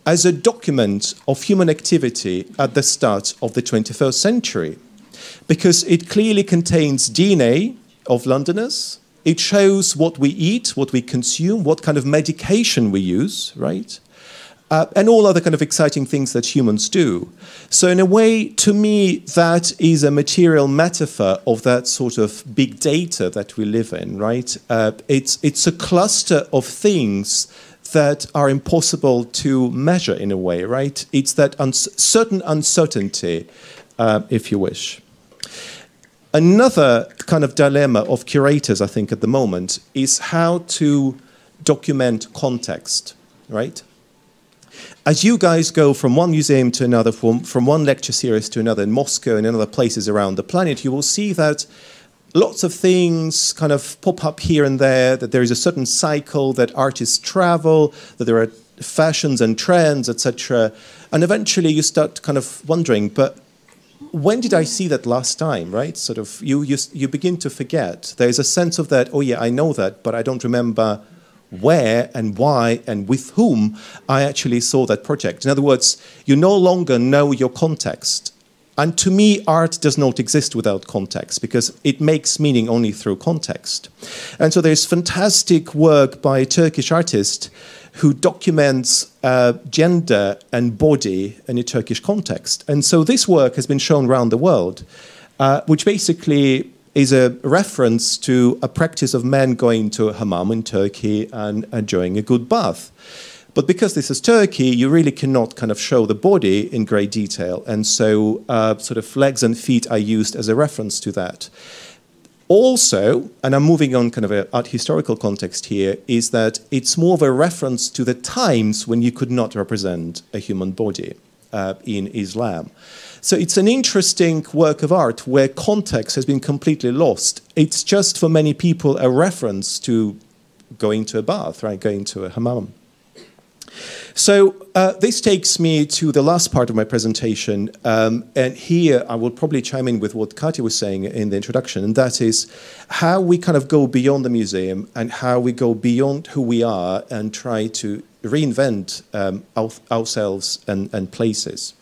as a document of human activity at the start of the 21st century. Because it clearly contains DNA of Londoners, it shows what we eat, what we consume, what kind of medication we use, right? Uh, and all other kind of exciting things that humans do. So, in a way, to me, that is a material metaphor of that sort of big data that we live in, right? Uh, it's, it's a cluster of things that are impossible to measure in a way, right? It's that uns certain uncertainty, uh, if you wish. Another kind of dilemma of curators, I think, at the moment is how to document context, right? As you guys go from one museum to another, from, from one lecture series to another in Moscow and in other places around the planet, you will see that lots of things kind of pop up here and there, that there is a certain cycle, that artists travel, that there are fashions and trends, etc. And eventually you start kind of wondering, but when did I see that last time, right? Sort of, you, you, you begin to forget. There's a sense of that, oh yeah, I know that, but I don't remember where and why and with whom I actually saw that project. In other words, you no longer know your context. And to me, art does not exist without context because it makes meaning only through context. And so there's fantastic work by a Turkish artist who documents uh, gender and body in a Turkish context. And so this work has been shown around the world, uh, which basically is a reference to a practice of men going to a hammam in Turkey and enjoying a good bath. But because this is Turkey, you really cannot kind of show the body in great detail. And so, uh, sort of legs and feet are used as a reference to that. Also, and I'm moving on kind of a art historical context here, is that it's more of a reference to the times when you could not represent a human body uh, in Islam. So it's an interesting work of art where context has been completely lost. It's just for many people a reference to going to a bath, right? Going to a hammam. So uh, this takes me to the last part of my presentation, um, and here I will probably chime in with what Katya was saying in the introduction, and that is how we kind of go beyond the museum and how we go beyond who we are and try to reinvent um, our, ourselves and, and places.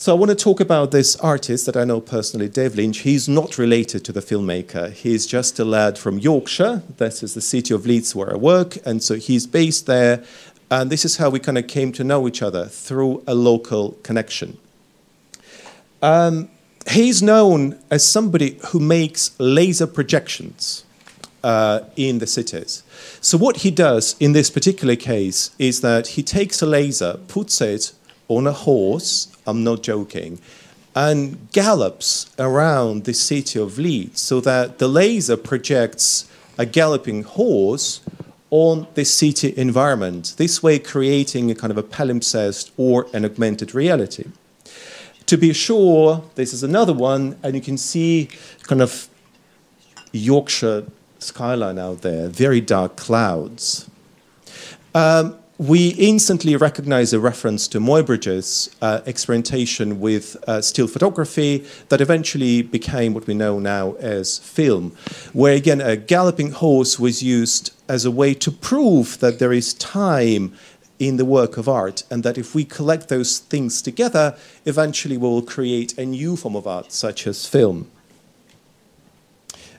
So I want to talk about this artist that I know personally, Dave Lynch. He's not related to the filmmaker. He's just a lad from Yorkshire. That is the city of Leeds where I work. And so he's based there. And this is how we kind of came to know each other through a local connection. Um, he's known as somebody who makes laser projections uh, in the cities. So what he does in this particular case is that he takes a laser, puts it on a horse, I'm not joking, and gallops around the city of Leeds so that the laser projects a galloping horse on the city environment, this way creating a kind of a palimpsest or an augmented reality. To be sure, this is another one, and you can see kind of Yorkshire skyline out there, very dark clouds. Um, we instantly recognize a reference to Muybridge's uh, experimentation with uh, still photography that eventually became what we know now as film, where again a galloping horse was used as a way to prove that there is time in the work of art and that if we collect those things together, eventually we will create a new form of art, such as film.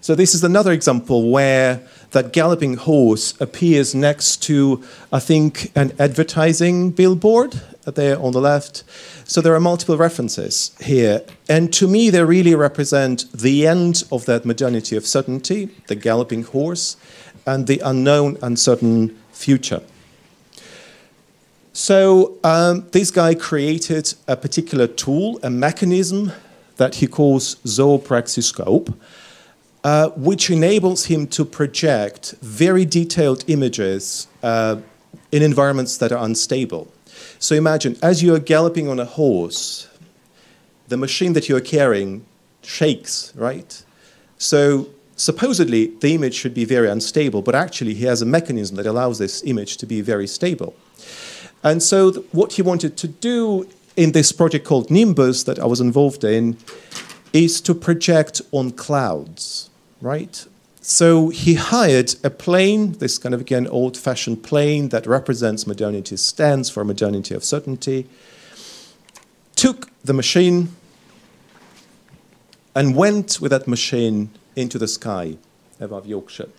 So this is another example where that galloping horse appears next to, I think, an advertising billboard there on the left. So there are multiple references here. And to me, they really represent the end of that modernity of certainty, the galloping horse, and the unknown, uncertain future. So um, this guy created a particular tool, a mechanism that he calls zoopraxiscope, uh, which enables him to project very detailed images uh, in environments that are unstable. So imagine, as you are galloping on a horse, the machine that you are carrying shakes, right? So supposedly the image should be very unstable, but actually he has a mechanism that allows this image to be very stable. And so what he wanted to do in this project called Nimbus that I was involved in is to project on clouds, right? So he hired a plane, this kind of again old fashioned plane that represents modernity, stands for modernity of certainty, took the machine and went with that machine into the sky above Yorkshire.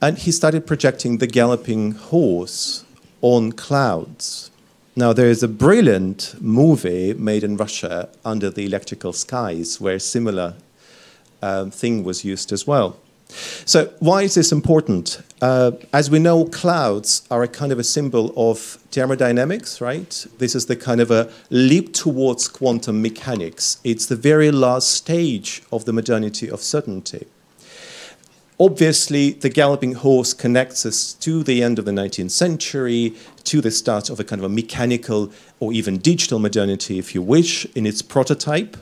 And he started projecting the galloping horse on clouds. Now, there is a brilliant movie made in Russia, Under the Electrical Skies, where similar um, thing was used as well. So, why is this important? Uh, as we know, clouds are a kind of a symbol of thermodynamics, right? This is the kind of a leap towards quantum mechanics. It's the very last stage of the modernity of certainty. Obviously, the galloping horse connects us to the end of the 19th century, to the start of a kind of a mechanical or even digital modernity, if you wish, in its prototype.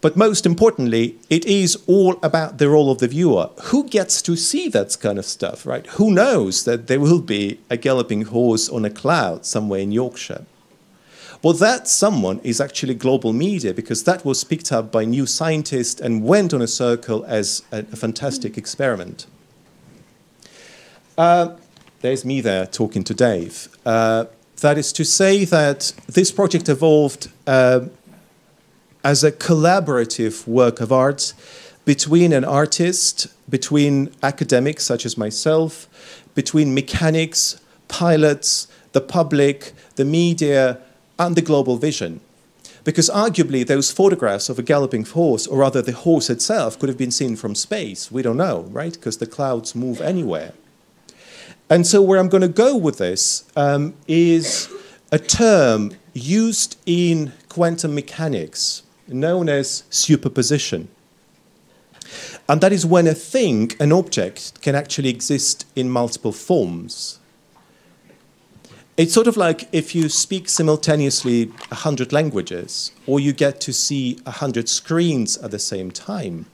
But most importantly, it is all about the role of the viewer. Who gets to see that kind of stuff, right? Who knows that there will be a galloping horse on a cloud somewhere in Yorkshire? Well, that someone is actually global media because that was picked up by new scientists and went on a circle as a, a fantastic experiment. Uh, there's me there talking to Dave. Uh, that is to say that this project evolved uh, as a collaborative work of art between an artist, between academics such as myself, between mechanics, pilots, the public, the media, and the global vision. Because arguably, those photographs of a galloping horse, or rather the horse itself, could have been seen from space. We don't know, right? Because the clouds move anywhere. And so, where I'm going to go with this um, is a term used in quantum mechanics known as superposition. And that is when a thing, an object, can actually exist in multiple forms. It's sort of like if you speak simultaneously a hundred languages, or you get to see a hundred screens at the same time.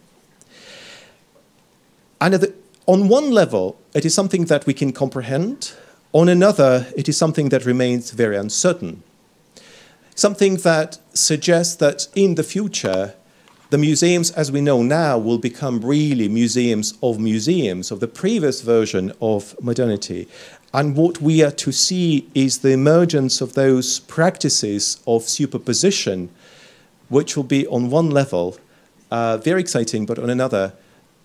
And the, on one level, it is something that we can comprehend. On another, it is something that remains very uncertain. Something that suggests that in the future, the museums as we know now will become really museums of museums, of the previous version of modernity. And what we are to see is the emergence of those practices of superposition, which will be on one level uh, very exciting, but on another,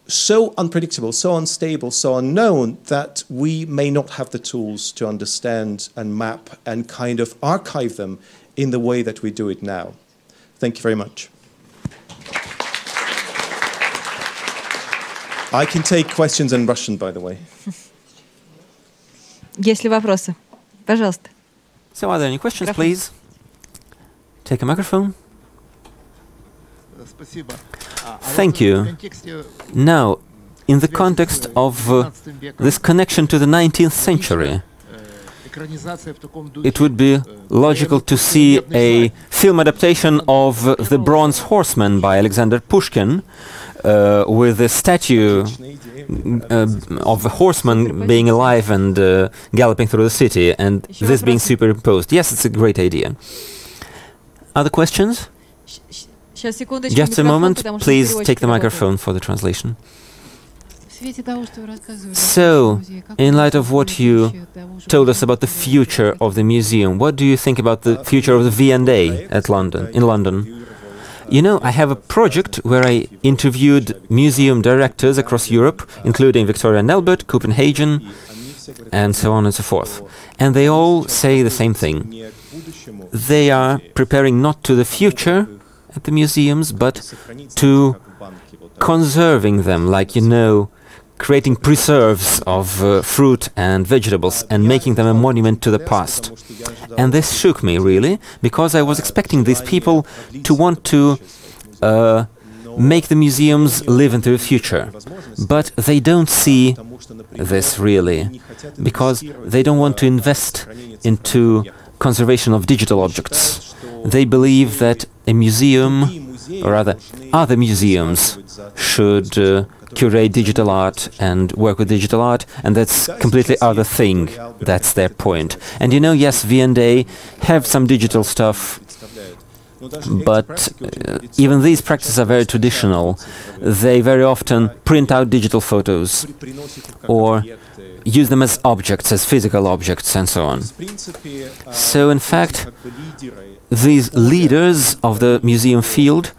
so unpredictable, so unstable, so unknown that we may not have the tools to understand and map and kind of archive them in the way that we do it now. Thank you very much. I can take questions in Russian, by the way. Есть ли вопросы? Пожалуйста. So, are there any questions, please? Take a microphone. Thank you. Now, in the context of uh, this connection to the 19th century, it would be logical to see a film adaptation of The Bronze Horseman by Alexander Pushkin, uh, with a statue uh, of a horseman being alive and uh, galloping through the city, and this being superimposed. Yes, it's a great idea. Other questions? Just a moment, please take the microphone for the translation. So, in light of what you told us about the future of the museum, what do you think about the uh, future of the V&A at London, in London? You know, I have a project where I interviewed museum directors across Europe, including Victoria and Albert, Copenhagen, and so on and so forth. And they all say the same thing. They are preparing not to the future at the museums, but to conserving them, like you know, creating preserves of uh, fruit and vegetables and making them a monument to the past. And this shook me, really, because I was expecting these people to want to uh, make the museums live into the future. But they don't see this really, because they don't want to invest into conservation of digital objects. They believe that a museum, or rather, other museums, should uh, curate digital art and work with digital art, and that's completely other thing. That's their point. And you know, yes, V&A have some digital stuff, but uh, even these practices are very traditional. They very often print out digital photos or use them as objects, as physical objects, and so on. So, in fact, these leaders of the museum field,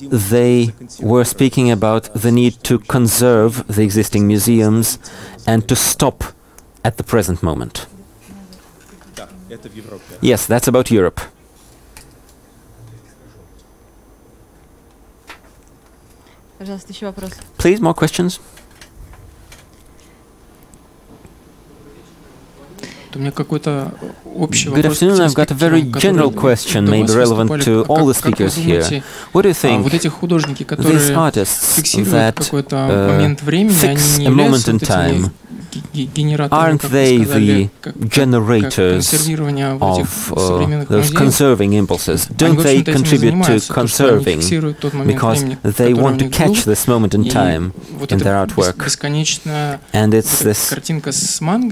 they were speaking about the need to conserve the existing museums and to stop at the present moment. Yes, that's about Europe. Please, more questions. Good afternoon. I've got a very general question, maybe relevant to all the speakers here. What do you think? These artists that uh, fix a moment in time, aren't they the generators of uh, those conserving impulses? Don't they contribute to conserving because they want to catch this moment in time in their artwork? And it's this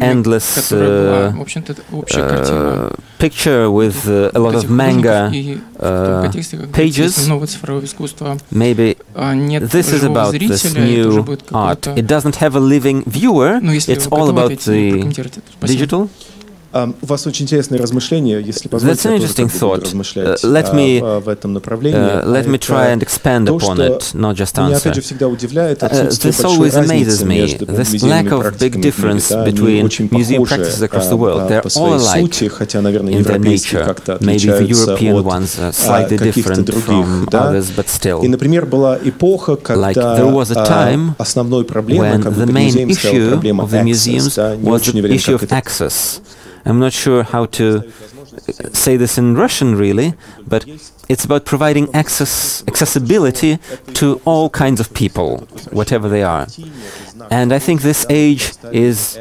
endless uh, Э, picture with uh, a lot of manga э, pages. Maybe this is about this new art. It doesn't have a living viewer, it's all about the digital. Um, у вас очень интересное размышление, если That's позволите, an я тоже interesting как бы буду thought. размышлять Uh, let а, me, в, в этом направлении. Uh, let А me это try and expand то, upon что it, not just Меня answer. опять же всегда удивляет Uh, отсутствие this большой always amazes разницы me. между This музейными lack of big практиками в мире, difference да, они between очень museum похожи practices across the а, world. а, They're по all своей alike сути, хотя, наверное, in their европейские nature. как-то Maybe the отличаются European от ones are а, slightly каких-то different других, from да. others, but still. И, например, была эпоха, когда Like there was a а, time основной проблемой, when как бы the перед main музеем стояла issue проблема of the access, museums да, не was очень the уверен, issue как of это access. I'm not sure how to say this in Russian really, but it's about providing access, accessibility to all kinds of people, whatever they are. And I think this age is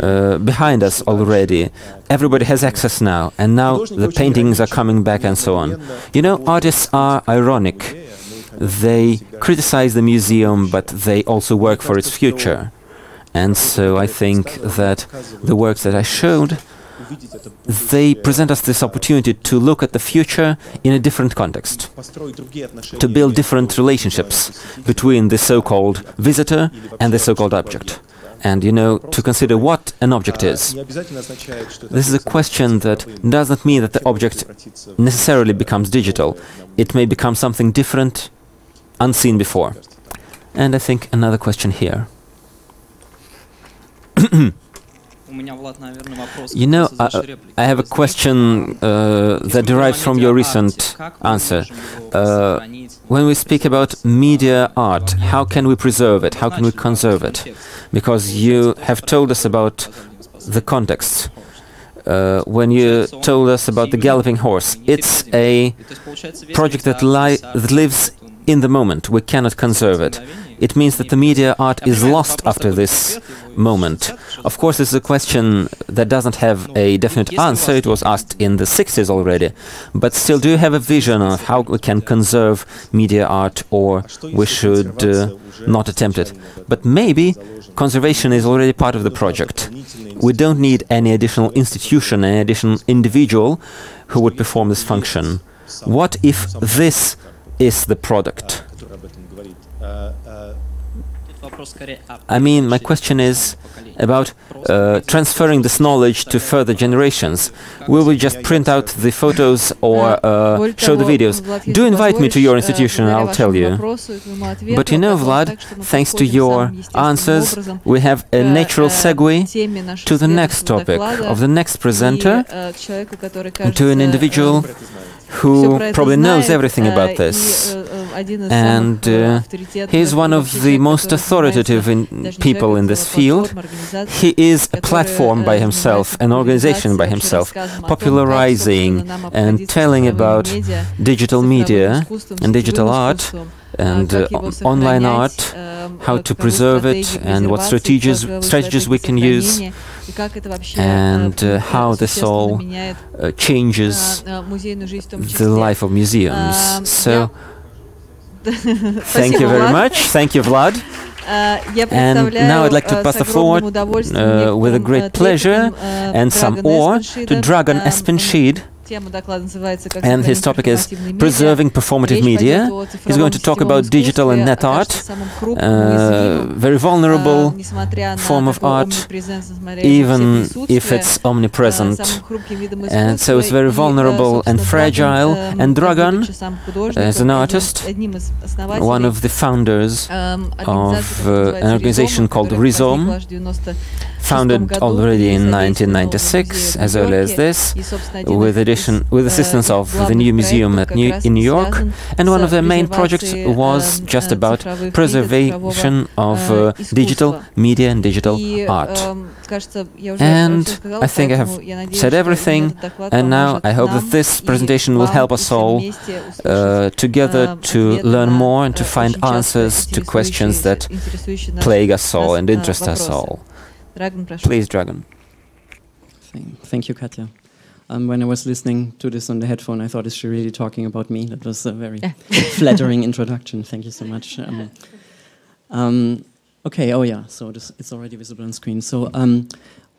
uh, behind us already. Everybody has access now, and now the paintings are coming back and so on. You know, artists are ironic. They criticize the museum, but they also work for its future. And so I think that the works that I showed they present us this opportunity to look at the future in a different context, to build different relationships between the so-called visitor and the so-called object. And, you know, to consider what an object is. This is a question that does not mean that the object necessarily becomes digital. It may become something different, unseen before. And I think another question here. You know, uh, I have a question uh, that derives from your recent answer. Uh, when we speak about media art, how can we preserve it? How can we conserve it? Because you have told us about the context. Uh, when you told us about the galloping horse, it's a project that, li that lives in the moment. We cannot conserve it. It means that the media art is lost after this moment. Of course, this is a question that doesn't have a definite answer. It was asked in the 60s already. But still, do you have a vision of how we can conserve media art or we should uh, not attempt it? But maybe conservation is already part of the project. We don't need any additional institution, any additional individual who would perform this function. What if this is the product? Uh, uh, I mean, my question is about uh, transferring this knowledge to further generations. Will we just print out the photos or uh, show the videos? Do invite me to your institution, I'll tell you. But you know, Vlad, thanks to your answers, we have a natural segue to the next topic of the next presenter, to an individual who probably knows everything about this. And uh, he is one of the most authoritative in people in this field. He is a platform by himself, an organization by himself, popularizing and telling about digital media and digital art and uh, online art, how to preserve it, and what strategies strategies we can use, and uh, how this all uh, changes the life of museums. So, thank you very much. Thank you, Vlad. And now I'd like to pass the floor uh, with a great pleasure and some awe to Dragan Espenschied. And his topic is preserving performative media. He's going to talk about digital and net art, uh, very vulnerable form of art, even if it's omnipresent. And so it's very vulnerable and fragile. And Dragan, as an artist, one of the founders of uh, an organization called Rhizome, founded already in 1996, as early as this, with addition, with assistance of the new museum at New, in New York. And one of their main projects was just about preservation of uh, uh digital media and digital art. And I think I have said everything, and now I hope that this presentation will help us all uh, together to learn more and to find answers to questions that plague us all and interest us all. Please, Dragan. Thank, thank you, Katya. Um, when I was listening to this on the headphone, I thought, is she really talking about me? That was a very flattering introduction. Thank you so much. Um, um, okay, oh yeah, so this, it's already visible on screen. So um,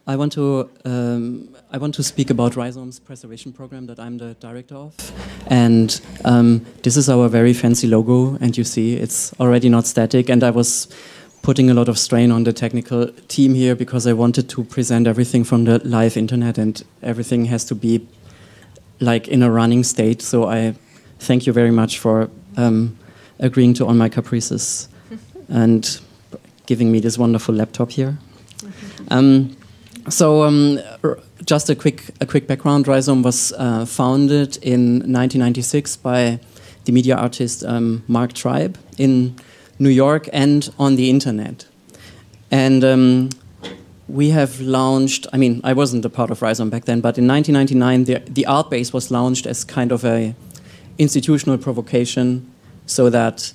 I want to um, I want to speak about Rhizome's preservation program that I'm the director of, and um, this is our very fancy logo. And you see, it's already not static. And I was putting a lot of strain on the technical team here because I wanted to present everything from the live internet and everything has to be like in a running state. So I thank you very much for um, agreeing to all my caprices and giving me this wonderful laptop here. Um, so um, just a quick a quick background. Rhizome was uh, founded in 1996 by the media artist um, Mark Tribe in New York and on the internet. And um, we have launched. I mean, I wasn't a part of Rhizome back then, but in 1999, the, the art base was launched as kind of a institutional provocation, so that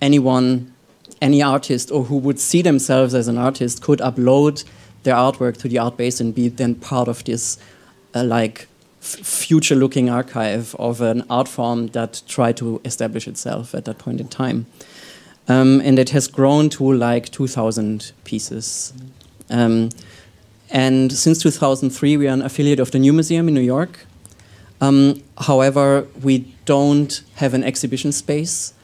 anyone, any artist, or who would see themselves as an artist, could upload their artwork to the art base and be then part of this, uh, like future-looking archive of an art form that tried to establish itself at that point in time. Um, and it has grown to like 2,000 pieces. Um, and since 2003, we are an affiliate of the New Museum in New York. Um, however, we don't have an exhibition space,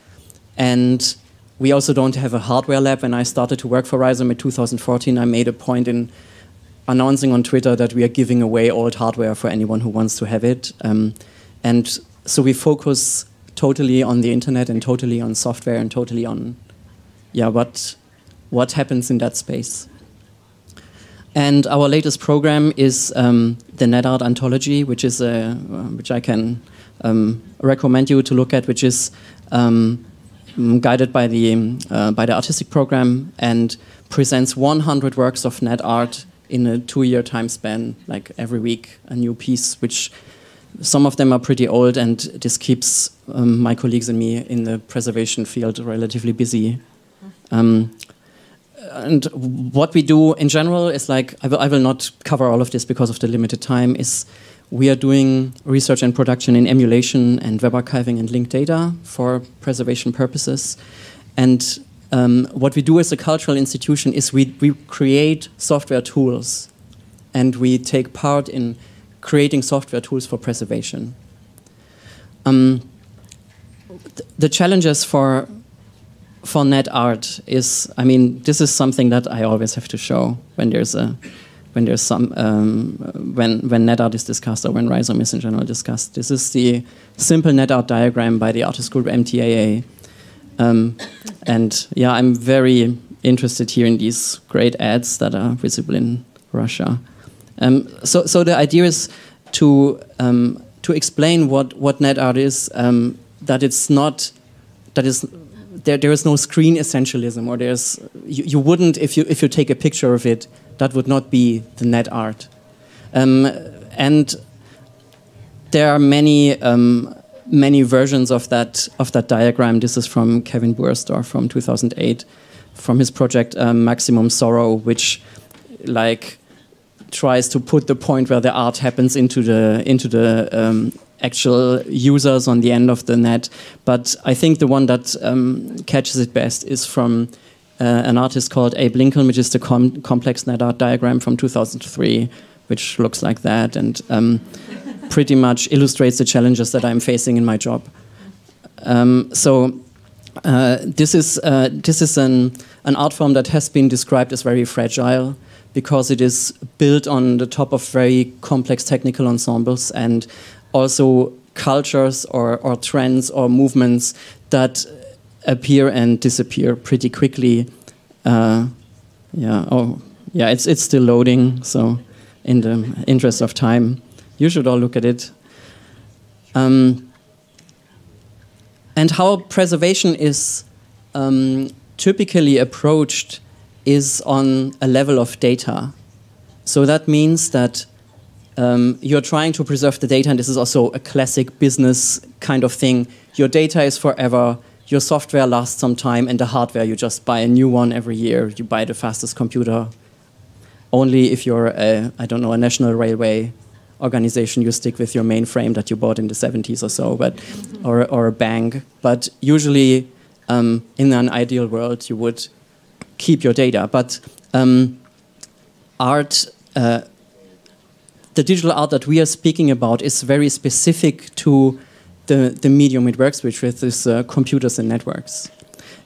and we also don't have a hardware lab. When I started to work for Rhizome in 2014, I made a point in announcing on Twitter that we are giving away old hardware for anyone who wants to have it. Um, and so we focus totally on the internet and totally on software and totally on yeah what what happens in that space. And our latest program is um, the NetArt Anthology, which is a, uh, which I can um, recommend you to look at, which is um, guided by the uh, by the artistic program and presents 100 works of net art in a two-year time span, like every week a new piece, which some of them are pretty old, and this keeps um, my colleagues and me in the preservation field relatively busy. Um, and what we do in general is like I will, I will not cover all of this because of the limited time. Is we are doing research and production in emulation and web archiving and linked data for preservation purposes, and um, what we do as a cultural institution is we, we create software tools and we take part in creating software tools for preservation. Um, th the challenges for for net art is, I mean, this is something that I always have to show when there's a when there's some um, when when net art is discussed or when Rhizome is in general discussed. This is the simple net art diagram by the artist group MTAA. Um, and yeah, I'm very interested here in these great ads that are visible in Russia. Um, so, so the idea is to um, to explain what what net art is. Um, that it's not that is there. There is no screen essentialism, or there's you, you wouldn't if you if you take a picture of it, that would not be the net art. Um, and there are many um, many versions of that of that diagram. This is from Kevin Bewersdorf from 2008, from his project um, Maximum Sorrow, which like tries to put the point where the art happens into the into the um, actual users on the end of the net. But I think the one that um, catches it best is from uh, an artist called Abe Linkoln, which is the com complex net art diagram from 2003, which looks like that and um, pretty much illustrates the challenges that I'm facing in my job. Um, so. Uh, this is uh, this is an an art form that has been described as very fragile because it is built on the top of very complex technical ensembles and also cultures or, or trends or movements that appear and disappear pretty quickly. Uh, yeah, oh, yeah, it's, it's still loading, so in the interest of time, you should all look at it. Um, and how preservation is um, typically approached is on a level of data. So that means that um, you're trying to preserve the data, and this is also a classic business kind of thing. Your data is forever, your software lasts some time, and the hardware, you just buy a new one every year. You buy the fastest computer. Only if you're, a, I don't know, a national railway organization, you stick with your mainframe that you bought in the 70s or so, but, or, or a bank. But usually, um, in an ideal world, you would keep your data. But um, art, uh, the digital art that we are speaking about is very specific to the, the medium it works with, which is uh, computers and networks.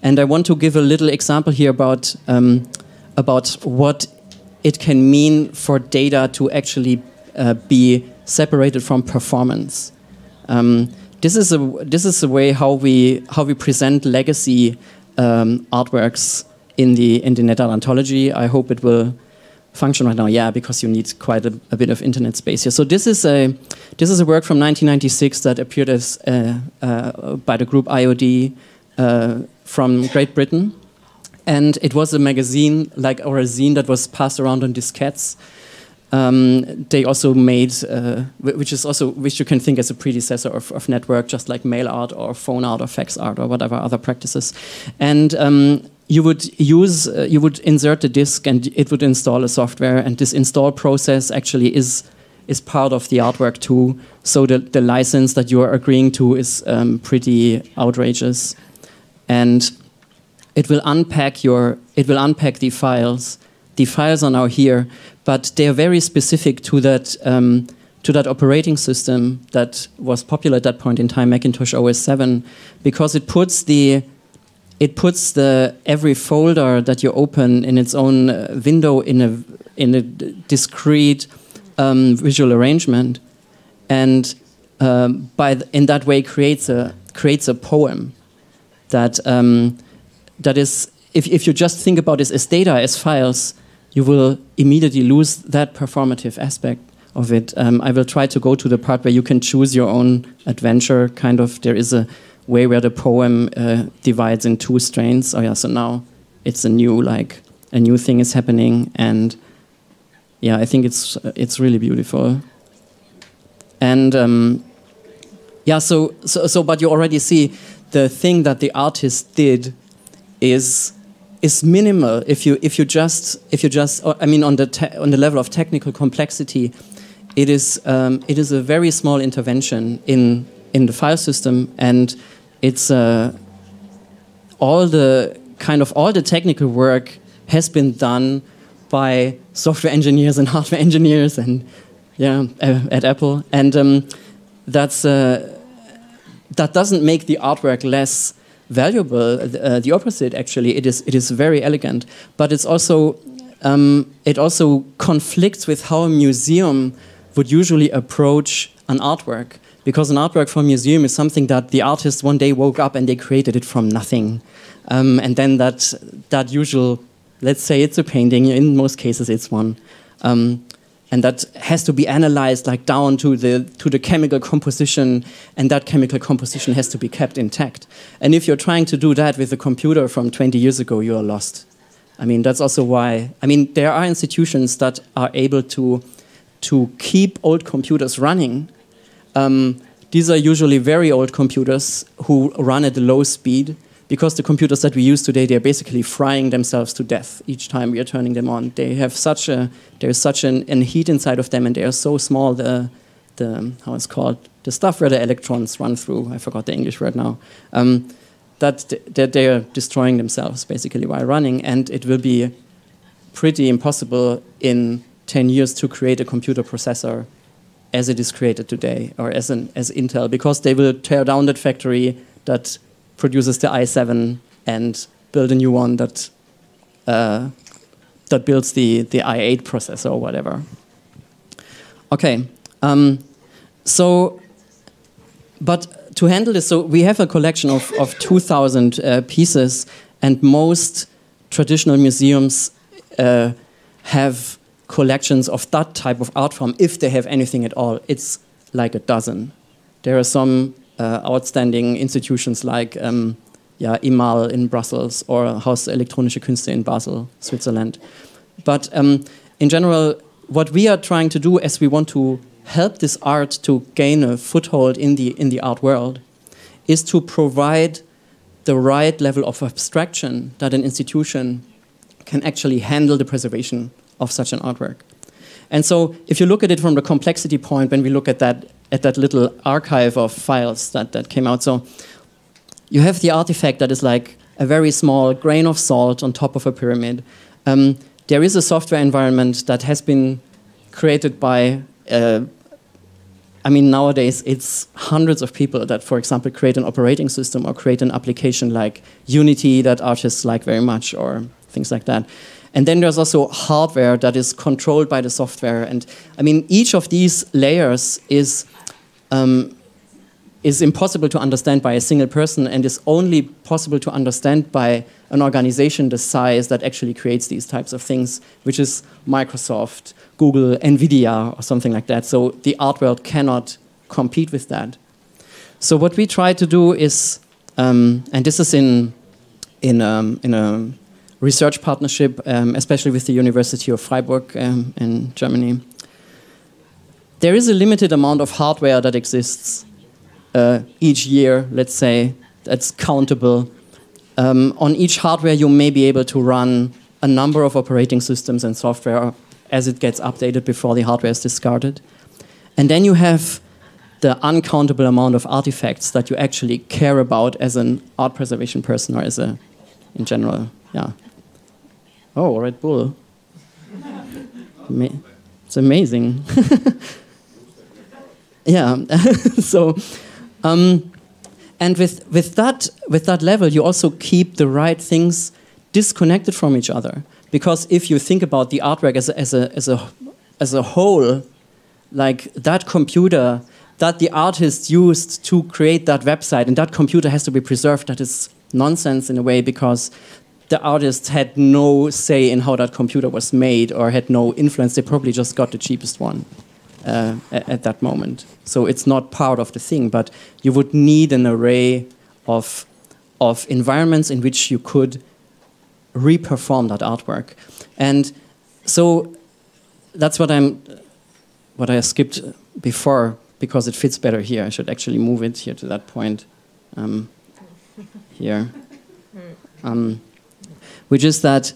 And I want to give a little example here about, um, about what it can mean for data to actually uh, be separated from performance. Um, this is a this is a way how we how we present legacy um, artworks in the in the NetArt Anthology. I hope it will function right now. Yeah, because you need quite a, a, bit of internet space here. So this is a this is a work from 1996 that appeared as uh, uh, by the group IOD uh, from Great Britain, and it was a magazine like or a zine that was passed around on diskettes. Um, they also made, uh, which is also which you can think as a predecessor of, of, network, just like mail art or phone art or fax art or whatever other practices. And um, you would use, uh, you would insert the disk, and it would install a software. And this install process actually is is part of the artwork too. So the the license that you are agreeing to is um, pretty outrageous, and it will unpack your, it will unpack the files. The files are now here, but they are very specific to that um, to that operating system that was popular at that point in time, Macintosh OS 7, because it puts the it puts the every folder that you open in its own uh, window in a in a discrete um, visual arrangement, and um, by in that way creates a creates a poem that um, that is, if, if you just think about this as data, as files, you will immediately lose that performative aspect of it. Um, I will try to go to the part where you can choose your own adventure. Kind of, there is a way where the poem uh, divides in two strains. Oh yeah, so now it's a new like a new thing is happening, and yeah, I think it's uh, it's really beautiful. And um, yeah, so so so, but you already see the thing that the artist did is is minimal if you if you just if you just I mean on the on the level of technical complexity, it is um, it is a very small intervention in in the file system and it's uh, all the kind of all the technical work has been done by software engineers and hardware engineers and yeah uh, at Apple and um, that's uh, that doesn't make the artwork less valuable. Uh, the opposite, actually, it is it is very elegant, but it's also um, it also conflicts with how a museum would usually approach an artwork. Because an artwork from a museum is something that the artist one day woke up and they created it from nothing, um, and then that that usual, let's say it's a painting. In most cases, it's one. Um, and that has to be analyzed like down to the to the chemical composition and that chemical composition has to be kept intact and if you're trying to do that with a computer from 20 years ago you are lost i mean that's also why i mean there are institutions that are able to to keep old computers running um, these are usually very old computers who run at a low speed. Because the computers that we use today they're basically frying themselves to death each time we are turning them on. They have such a there's such an, an heat inside of them and they are so small the the how it's called the stuff where the electrons run through i forgot the english word now um, that, that they are destroying themselves basically while running and it will be pretty impossible in 10 years to create a computer processor as it is created today or as an as intel because they will tear down that factory that produces the i7 and build a new one that uh, that builds the the i8 processor or whatever. Okay, um, so but to handle this, so we have a collection of of 2,000 uh, pieces, and most traditional museums uh, have collections of that type of art form if they have anything at all. It's like a dozen. There are some uh, outstanding institutions like um, yeah, IMAL in Brussels or Haus Elektronische Künste in Basel, Switzerland. But um, in general, what we are trying to do as we want to help this art to gain a foothold in the, in the art world is to provide the right level of abstraction that an institution can actually handle the preservation of such an artwork. And so, if you look at it from the complexity point, when we look at that at that little archive of files that, that came out, so you have the artifact that is like a very small grain of salt on top of a pyramid. Um, there is a software environment that has been created by, uh, I mean, nowadays it's hundreds of people that, for example, create an operating system or create an application like Unity that artists like very much or things like that. And then there's also hardware that is controlled by the software. And I mean, each of these layers is um, is impossible to understand by a single person and is only possible to understand by an organization the size that actually creates these types of things, which is Microsoft, Google, Nvidia, or something like that. So the art world cannot compete with that. So what we try to do is, um, and this is in in um, in a research partnership, um, especially with the University of Freiburg um, in Germany. There is a limited amount of hardware that exists uh, each year, let's say, that's countable. Um, on each hardware, you may be able to run a number of operating systems and software as it gets updated before the hardware is discarded. And then you have the uncountable amount of artifacts that you actually care about as an art preservation person or as a, in general, yeah. Oh, Red Bull. it's amazing. yeah. so, um, and with, with, that, with that level, you also keep the right things disconnected from each other. Because if you think about the artwork as a, as a, as a, as a whole, like that computer that the artist used to create that website, and that computer has to be preserved, that is nonsense in a way because the artist had no say in how that computer was made or had no influence. They probably just got the cheapest one uh, at, at, that moment. So it's not part of the thing, but you would need an array of, of environments in which you could reperform that artwork. And so that's what I'm what I skipped before because it fits better here. I should actually move it here to that point um, here. Um, which is that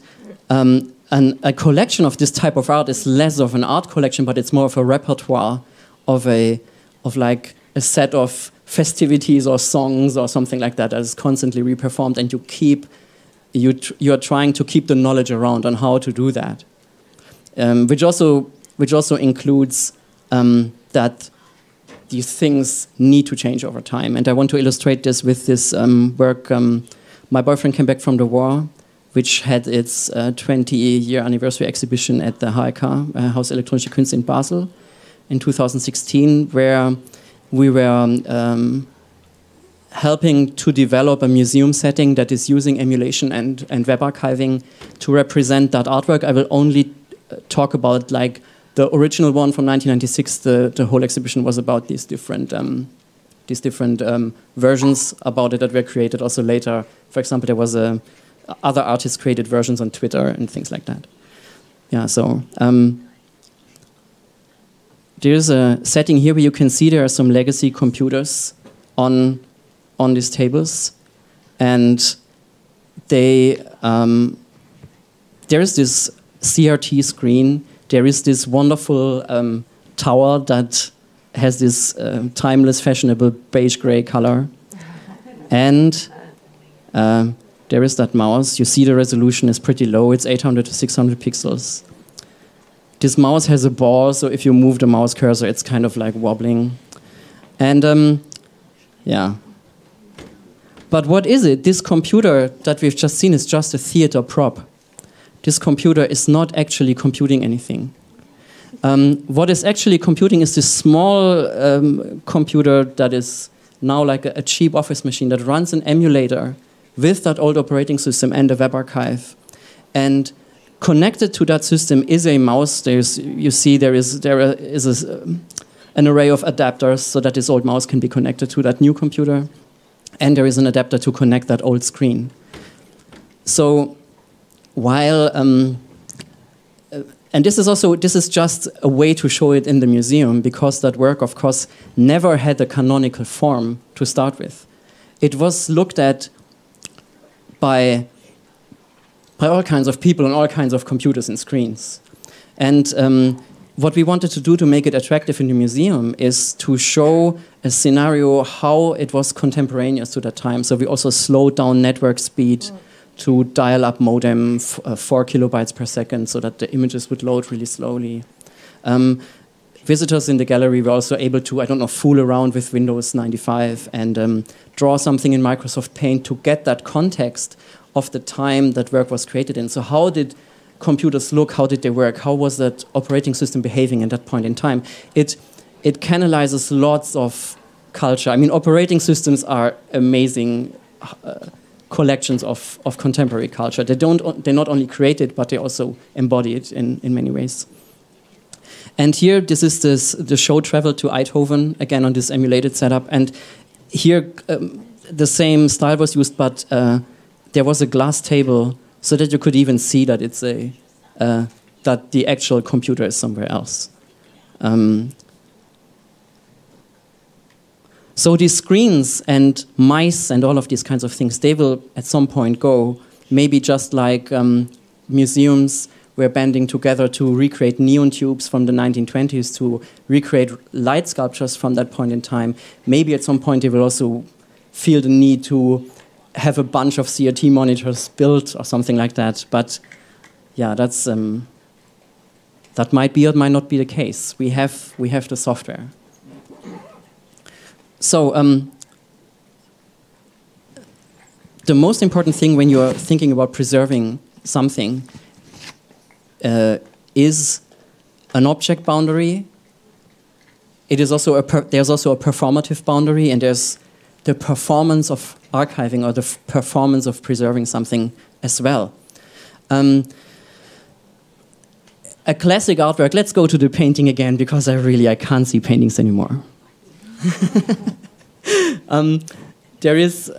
um, an, a collection of this type of art is less of an art collection, but it's more of a repertoire of a of like a set of festivities or songs or something like that that is constantly reperformed, and you keep you tr you are trying to keep the knowledge around on how to do that, um, which also which also includes um, that these things need to change over time. And I want to illustrate this with this um, work. Um, my boyfriend came back from the war, which had its 20-year uh, anniversary exhibition at the HEK, uh, Haus Elektronische Künste in Basel, in 2016, where we were um, helping to develop a museum setting that is using emulation and, and web archiving to represent that artwork. I will only uh, talk about like the original one from 1996. The, the whole exhibition was about these different um, these different um, versions about it that were created also later. For example, there was a other artists created versions on Twitter and things like that. Yeah, so um, there's a setting here where you can see there are some legacy computers on on these tables, and they um, there is this CRT screen. There is this wonderful um, tower that has this uh, timeless, fashionable beige gray color, and uh, there is that mouse. You see the resolution is pretty low. It's 800 to 600 pixels. This mouse has a ball, so if you move the mouse cursor, it's kind of like wobbling. And um, yeah. But what is it? This computer that we've just seen is just a theater prop. This computer is not actually computing anything. Um, what is actually computing is this small um, computer that is now like a, a cheap office machine that runs an emulator with that old operating system and a web archive. And connected to that system is a mouse. There's, you see there is, there is a, an array of adapters so that this old mouse can be connected to that new computer. And there is an adapter to connect that old screen. So while, um, uh, and this is also, this is just a way to show it in the museum because that work, of course, never had a canonical form to start with. It was looked at by, by all kinds of people on all kinds of computers and screens. And um, what we wanted to do to make it attractive in the museum is to show a scenario how it was contemporaneous to that time. So we also slowed down network speed to dial-up modem, uh, four kilobytes per second, so that the images would load really slowly. Um, visitors in the gallery were also able to, I don't know, fool around with Windows 95 and um, draw something in Microsoft Paint to get that context of the time that work was created in. So how did computers look? How did they work? How was that operating system behaving at that point in time? It, it canalizes lots of culture. I mean, operating systems are amazing uh, collections of, of contemporary culture. They don't, they're not only create it, but they also embody it in, in many ways. And here, this is this, the show travel to Eindhoven, again on this emulated setup. And here, um, the same style was used, but uh, there was a glass table so that you could even see that it's a uh, that the actual computer is somewhere else. Um, so these screens and mice and all of these kinds of things, they will at some point go maybe just like um, museums were banding together to recreate neon tubes from the 1920s to recreate light sculptures from that point in time. Maybe at some point they will also feel the need to have a bunch of CRT monitors built or something like that. But yeah, that's um, that might be or might not be the case. We have we have the software. So um, the most important thing when you're thinking about preserving something uh, is an object boundary. It is also a there's also a performative boundary, and there's the performance of archiving or the performance of preserving something as well. Um, a classic artwork. Let's go to the painting again because I really I can't see paintings anymore. um, there is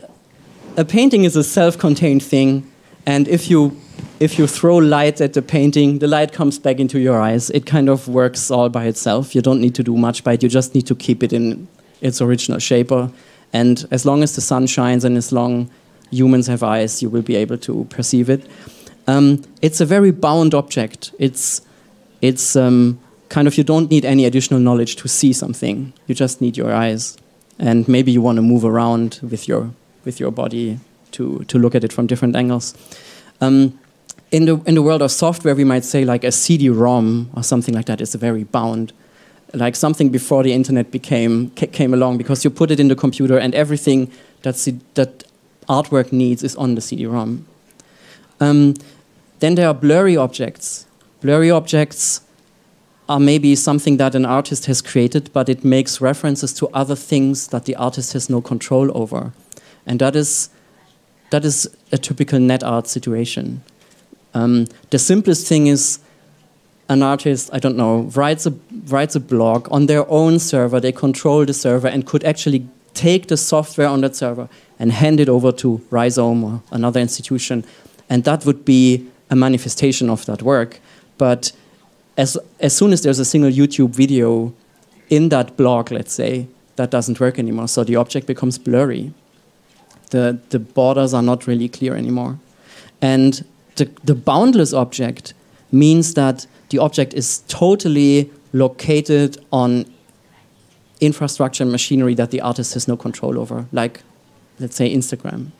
a painting is a self-contained thing, and if you if you throw light at the painting, the light comes back into your eyes. It kind of works all by itself. You don't need to do much by it. You just need to keep it in its original shape. And as long as the sun shines and as long humans have eyes, you will be able to perceive it. Um, it's a very bound object. It's it's um, kind of you don't need any additional knowledge to see something. You just need your eyes, and maybe you want to move around with your with your body to to look at it from different angles. Um, in the in the world of software, we might say like a CD-ROM or something like that is very bound, like something before the internet became came along because you put it in the computer and everything that that artwork needs is on the CD-ROM. Um, then there are blurry objects Blurry objects are maybe something that an artist has created, but it makes references to other things that the artist has no control over. And that is, that is a typical net art situation. Um, the simplest thing is an artist, I don't know, writes a, writes a blog on their own server, they control the server and could actually take the software on that server and hand it over to Rhizome or another institution. And that would be a manifestation of that work. But as, as soon as there's a single YouTube video in that blog, let's say, that doesn't work anymore. So the object becomes blurry. The, the borders are not really clear anymore. And the, the boundless object means that the object is totally located on infrastructure and machinery that the artist has no control over, like, let's say, Instagram.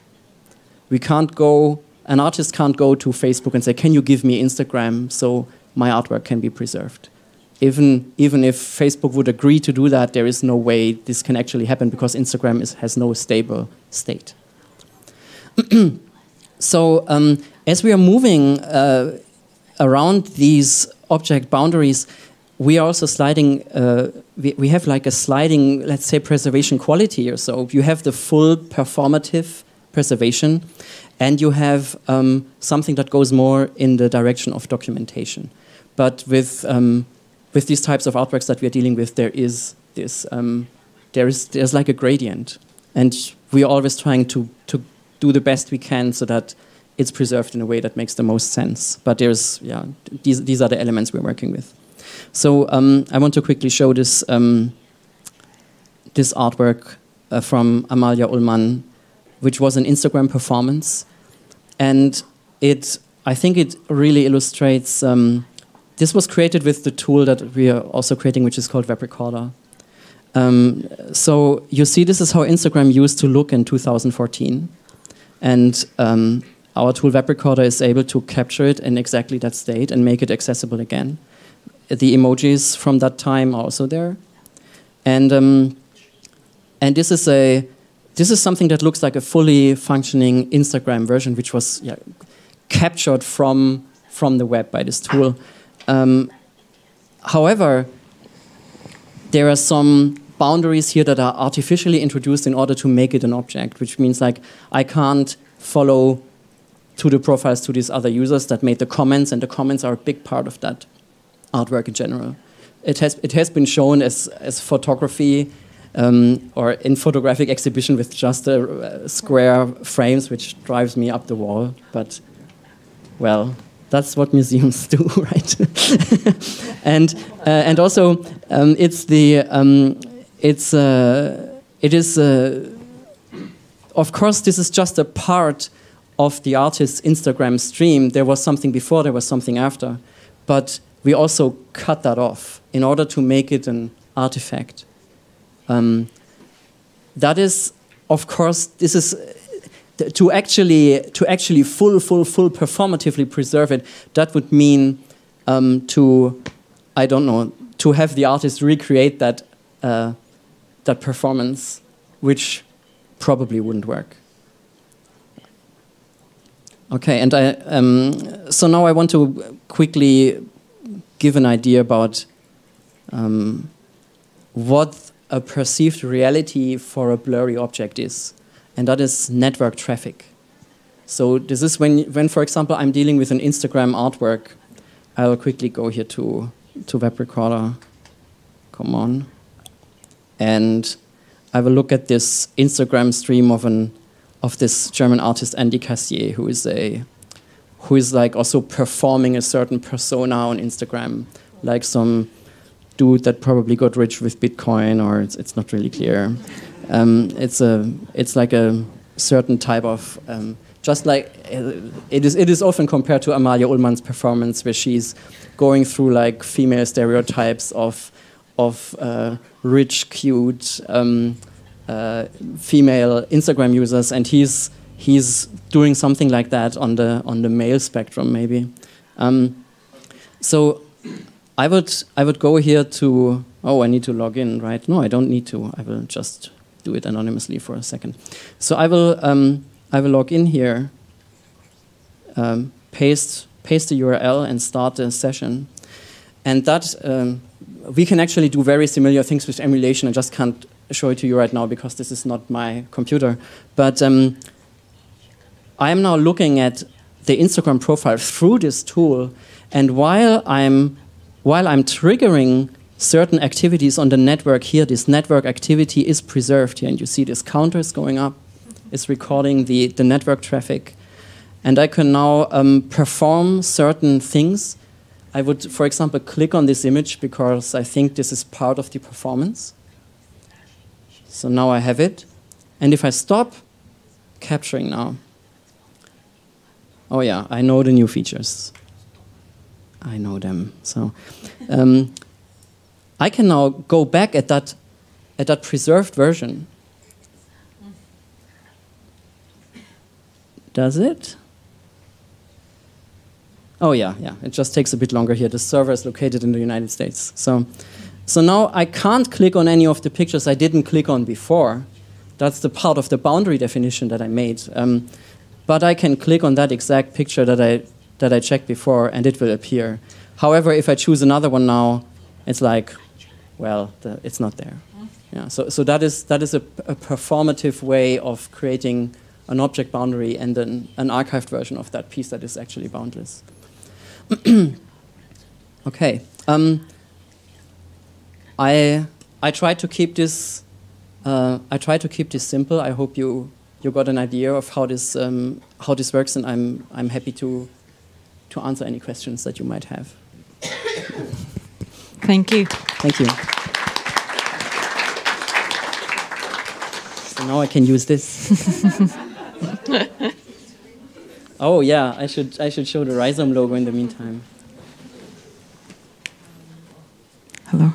We can't go an artist can't go to Facebook and say, "Can you give me Instagram so my artwork can be preserved?" Even even if Facebook would agree to do that, there is no way this can actually happen because Instagram is, has no stable state. so um, as we are moving uh, around these object boundaries, we are also sliding. Uh, we, we have like a sliding, let's say, preservation quality or so. You have the full performative preservation, and you have um, something that goes more in the direction of documentation. But with um, with these types of artworks that we are dealing with, there is this um, there is there's like a gradient, and we are always trying to to do the best we can so that it's preserved in a way that makes the most sense. But there's yeah these these are the elements we're working with. So um, I want to quickly show this um, this artwork uh, from Amalia Ulman, which was an Instagram performance and it, I think it really illustrates. Um, this was created with the tool that we are also creating, which is called Webrecorder. Um, so you see, this is how Instagram used to look in 2014, and um, our tool Webrecorder is able to capture it in exactly that state and make it accessible again. The emojis from that time are also there, and um, and this is a this is something that looks like a fully functioning Instagram version, which was yeah, captured from, from the web by this tool. Um, however, there are some boundaries here that are artificially introduced in order to make it an object, which means like I can't follow to the profiles to these other users that made the comments, and the comments are a big part of that artwork in general. It has, it has been shown as, as photography um, or in photographic exhibition with just uh, square frames, which drives me up the wall. But well, that's what museums do, right? and uh, and also um, it's the um, it's uh, it is uh, of course this is just a part of the artist's Instagram stream. There was something before, there was something after, but we also cut that off in order to make it an artifact. Um, that is, of course, this is to actually to actually full full full performatively preserve it. That would mean um, to I don't know to have the artist recreate that uh, that performance, which probably wouldn't work. Okay, and I um, so now I want to quickly give an idea about um, what a perceived reality for a blurry object is, and that is network traffic. So this is when, when for example, I'm dealing with an Instagram artwork. I'll quickly go here to to Webrecorder. Come on, and I will look at this Instagram stream of an of this German artist Andy Kassier, who is a who is like also performing a certain persona on Instagram, like some dude that probably got rich with Bitcoin, or it's, it's not really clear. Um, it's a it's like a certain type of um, just like uh, it is it is often compared to Amalia Ulman's performance, where she's going through like female stereotypes of of uh, rich, cute. Um, uh, female Instagram users, and he's he's doing something like that on the on the male spectrum, maybe. Um, so I would I would go here to oh I need to log in right? No, I don't need to. I will just do it anonymously for a second. So I will um, I will log in here, um, paste paste the URL, and start the session, and that. Um, we can actually do very similar things with emulation. I just can't show it to you right now because this is not my computer. But um, I am now looking at the Instagram profile through this tool, and while I'm while I'm triggering certain activities on the network here, this network activity is preserved here, and you see this counter is going up. It's recording the, the network traffic. And I can now um, perform certain things. I would, for example, click on this image because I think this is part of the performance. So now I have it. And if I stop capturing now, oh yeah, I know the new features. I know them. So um, I can now go back at that, at that preserved version. Does it? Oh yeah, yeah. It just takes a bit longer here. The server is located in the United States. So so now I can't click on any of the pictures I didn't click on before. That's the part of the boundary definition that I made. Um, but I can click on that exact picture that I, that I checked before and it will appear. However, if I choose another one now, it's like, well, the, it's not there. Yeah, so, so that is, that is a, a performative way of creating an object boundary and an, an archived version of that piece that is actually boundless. okay. Um, I I try to keep this uh, I try to keep this simple. I hope you you got an idea of how this um, how this works, and I'm I'm happy to to answer any questions that you might have. Thank you. Thank you. So now I can use this. oh yeah, I should I should show the Rhizome logo in the meantime. Hello.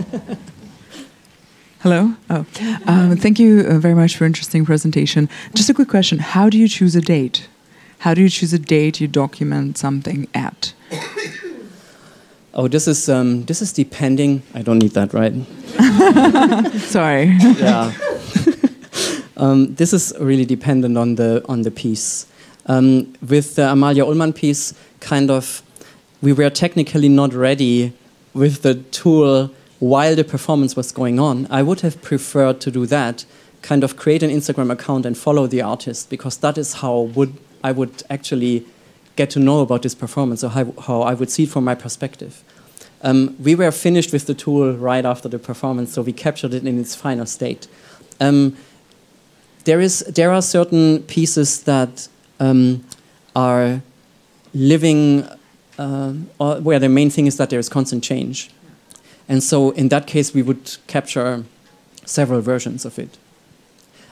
Hello. Oh, um, thank you uh, very much for interesting presentation. Just a quick question: How do you choose a date? How do you choose a date you document something at? Oh, this is um, this is depending. I don't need that, right? Sorry. yeah. um, this is really dependent on the on the piece. Um, with the Amalia Ulman piece, kind of, we were technically not ready with the tool while the performance was going on, I would have preferred to do that, kind of create an Instagram account and follow the artist, because that is how would I would actually get to know about this performance or how, how I would see it from my perspective. Um, we were finished with the tool right after the performance, so we captured it in its final state. Um, there, is, there are certain pieces that um, are living, uh, where the main thing is that there is constant change. And so in that case, we would capture several versions of it.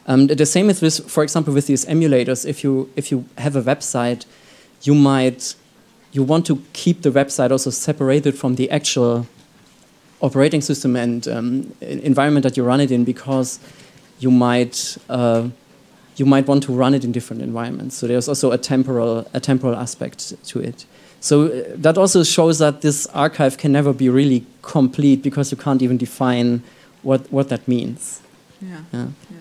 Um, the same is with, for example, with these emulators. If you if you have a website, you might you want to keep the website also separated from the actual operating system and um, environment that you run it in because you might uh, you might want to run it in different environments. So there's also a temporal a temporal aspect to it. So uh, that also shows that this archive can never be really complete because you can't even define what what that means. Yeah. yeah. yeah.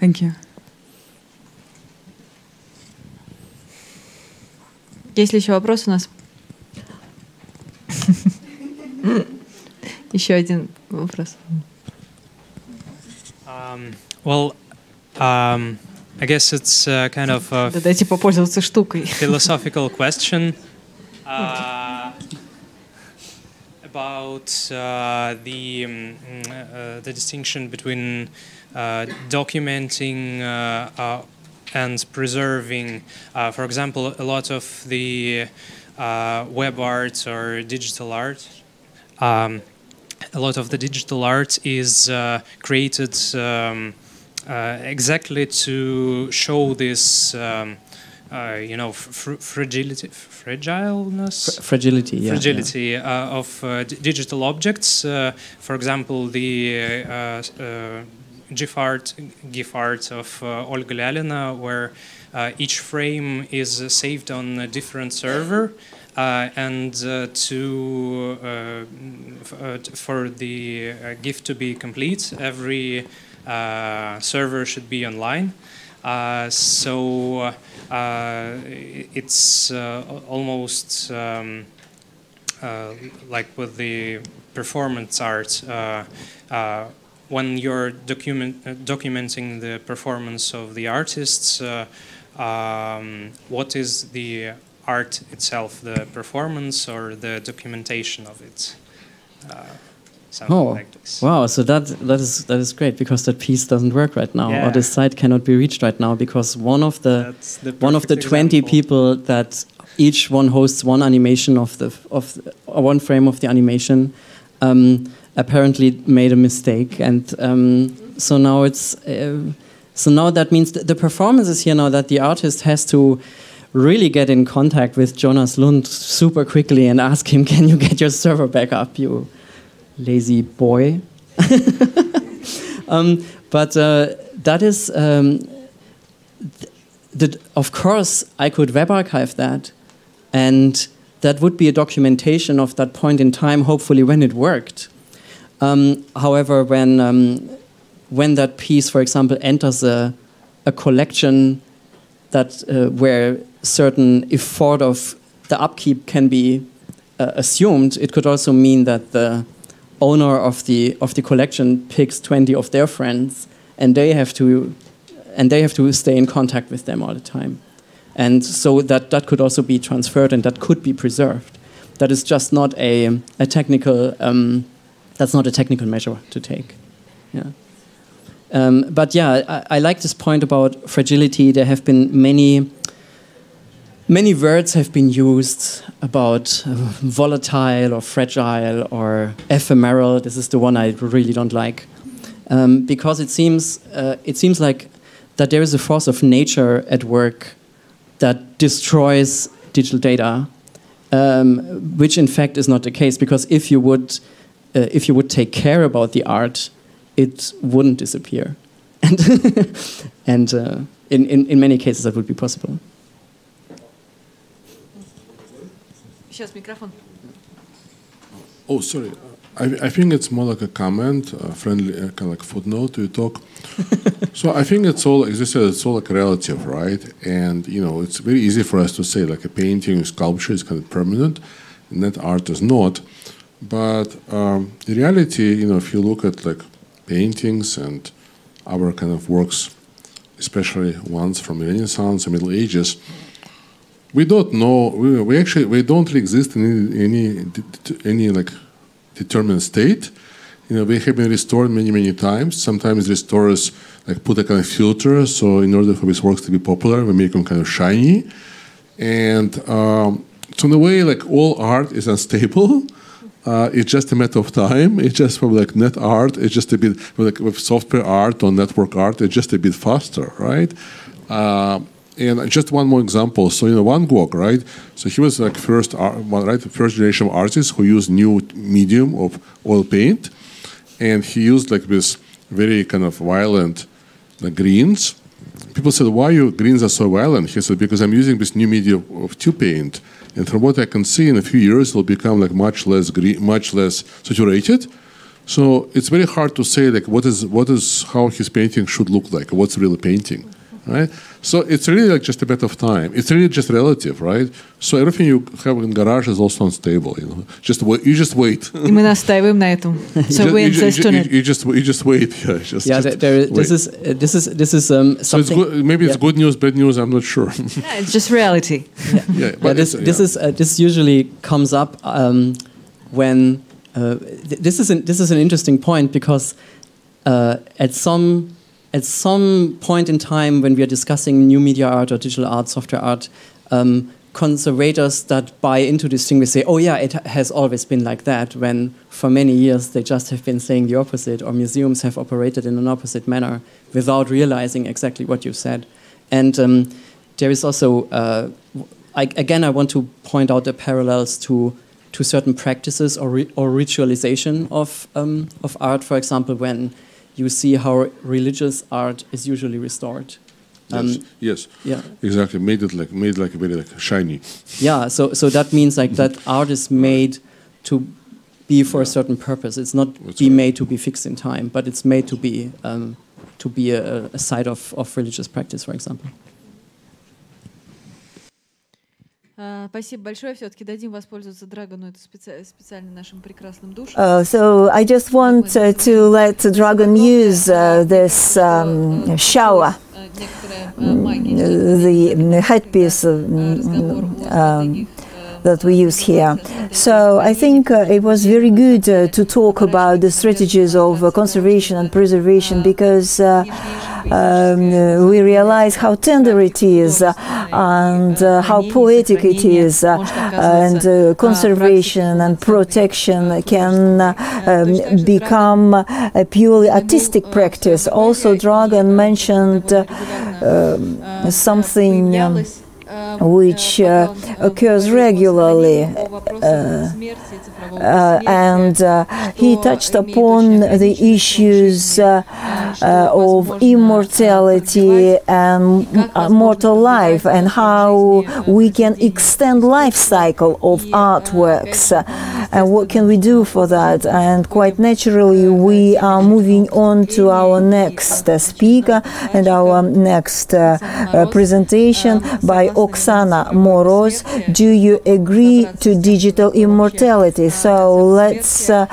Thank you. Есть ли еще вопрос у нас? Еще один вопрос. Um, well, um, I guess it's uh, kind of a Дайте попользоваться штукой. philosophical question uh, about uh, the um, uh, the distinction between uh, documenting uh, uh, and preserving. Uh, for example, a lot of the uh, web art or digital art. Um, a lot of the digital art is uh, created um, uh, exactly to show this, um, uh, you know, fr- fragility, fragileness, Fra- fragility, yeah, fragility Uh, of uh, digital objects. Uh, for example, the uh, uh, GIF art, GIF art of uh, Olga Lialina, where uh, each frame is uh, saved on a different server. Uh, and uh, to uh, uh, for the uh, GIF to be complete, every uh, server should be online. Uh, so uh, it's uh, almost um, uh, like with the performance art. Uh, uh, when you're document, uh, documenting the performance of the artists, uh, um, what is the art itself, the performance or the documentation of it? Uh, something Oh, like this. wow! So that that is that is great because that piece doesn't work right now, Yeah. or this site cannot be reached right now because one of the the one of the perfect twenty example. people that each one hosts one animation of the of or one frame of the animation um, apparently made a mistake, and um, so now it's uh, so now that means th- the performance is here now that the artist has to really get in contact with Jonas Lund super quickly and ask him, "Can you get your server back up, you lazy boy?" um, but uh, that is. Um, th- that of course I could web archive that, and that would be a documentation of that point in time. Hopefully, when it worked. Um, however, when um, when that piece, for example, enters a, a collection that uh, where certain effort of the upkeep can be uh, assumed, it could also mean that the owner of the of the collection picks 20 of their friends and they have to and they have to stay in contact with them all the time. And so that that could also be transferred and that could be preserved. That is just not a, a technical um, that's not a technical measure to take. Yeah. Um, but yeah I, I like this point about fragility. There have been many many words have been used about uh, volatile or fragile or ephemeral. This is the one I really don't like, um, because it seems uh, it seems like that there is a force of nature at work that destroys digital data, um, which in fact is not the case. Because if you would uh, if you would take care about the art, it wouldn't disappear, and and uh, in, in in many cases that would be possible. Сейчас микрофон. Oh, sorry. I, I think it's more like a comment, a friendly, uh, kind of like footnote to your talk. so I think it's all, as I said, it's all like relative, right? And you know, it's very easy for us to say like a painting, sculpture is kind of permanent, and that art is not. But um, in reality, you know, if you look at like paintings and other kind of works, especially ones from the Renaissance and Middle Ages, we don't know. We, we actually we don't exist in any any, like determined state, you know, we have been restored many, many times. Sometimes restorers like put a kind of filter, so in order for these works to be popular, we make them kind of shiny. And um, so in a way, like all art is unstable. Uh, it's just a matter of time. It's just for like net art. It's just a bit like with software art or network art. It's just a bit faster, right? Uh, and just one more example. So you know, Van Gogh, right? So he was like first, one, right, first generation of artists who used new medium of oil paint, and he used like this very kind of violent like, greens. People said, "Why your greens are so violent?" He said, "Because I'm using this new medium of tube paint, and from what I can see, in a few years, it'll become like much less green, much less saturated." So it's very hard to say like what is what is how his painting should look like, what's really painting right? So it's really like just a bit of time. It's really just relative, right? So everything you have in garage is also unstable, you know. Just wait, you just wait. И мы настаиваем на этом. So we insist on it. You just you just wait. Yeah, just, yeah just there, this is uh, this is this is um, so it's good, maybe it's yeah. good news, bad news. I'm not sure. yeah, it's just reality. Yeah, yeah but this this is uh, this usually comes up um, when uh, th this is an, this is an interesting point because uh, at some at some point in time when we are discussing new media art or digital art, software art, um, conservators that buy into this thing, we say, oh yeah, it has always been like that, when for many years they just have been saying the opposite, or museums have operated in an opposite manner without realizing exactly what you said. And um, there is also, uh, I, again, I want to point out the parallels to to certain practices or, or ritualization of, um, of art, for example, when you see how religious art is usually restored. Um, yes, yes, yeah, exactly. Made it like made like a very like shiny. Yeah, so so that means like that art is made to be for a certain purpose. It's not That's be right. made to be fixed in time, but it's made to be um, to be a, a side of, of religious practice, for example. Спасибо большое. Все-таки дадим воспользоваться Драгону, это специально нашим прекрасным душам. Uh, so I just want uh, to let Dragon use uh, this um, shower. the headpiece um, that we use here. So I think uh, it was very good uh, to talk about the strategies of uh, conservation and preservation because um, we realize how tender it is and how poetic it is and conservation and protection can um, become a purely artistic practice. Also, Dragan mentioned um, something um, which uh, occurs regularly. Uh, uh, and uh, he touched upon the issues uh, uh, of immortality and mortal life and how we can extend life cycle of artworks and what can we do for that and quite naturally we are moving on to our next speaker and our next presentation by Oksana Moroz, do you agree to digital immortality? So let's uh,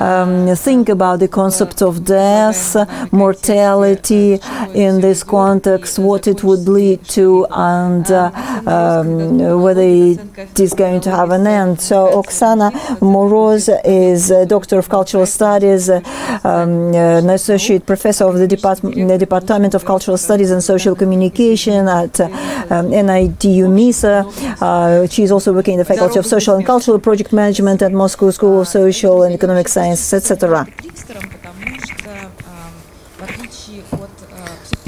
um, think about the concept of death, mortality in this context, what it would lead to, and uh, um, whether it is going to have an end. So Oksana Moroz is a doctor of cultural studies, um, an associate professor of the, Depart the Department of Cultural Studies and Social Communication at um, NITU MISIS. Uh, she is also working in the Faculty of Social and Cultural Project Management at Moscow School of Social and Economic Sciences, etc.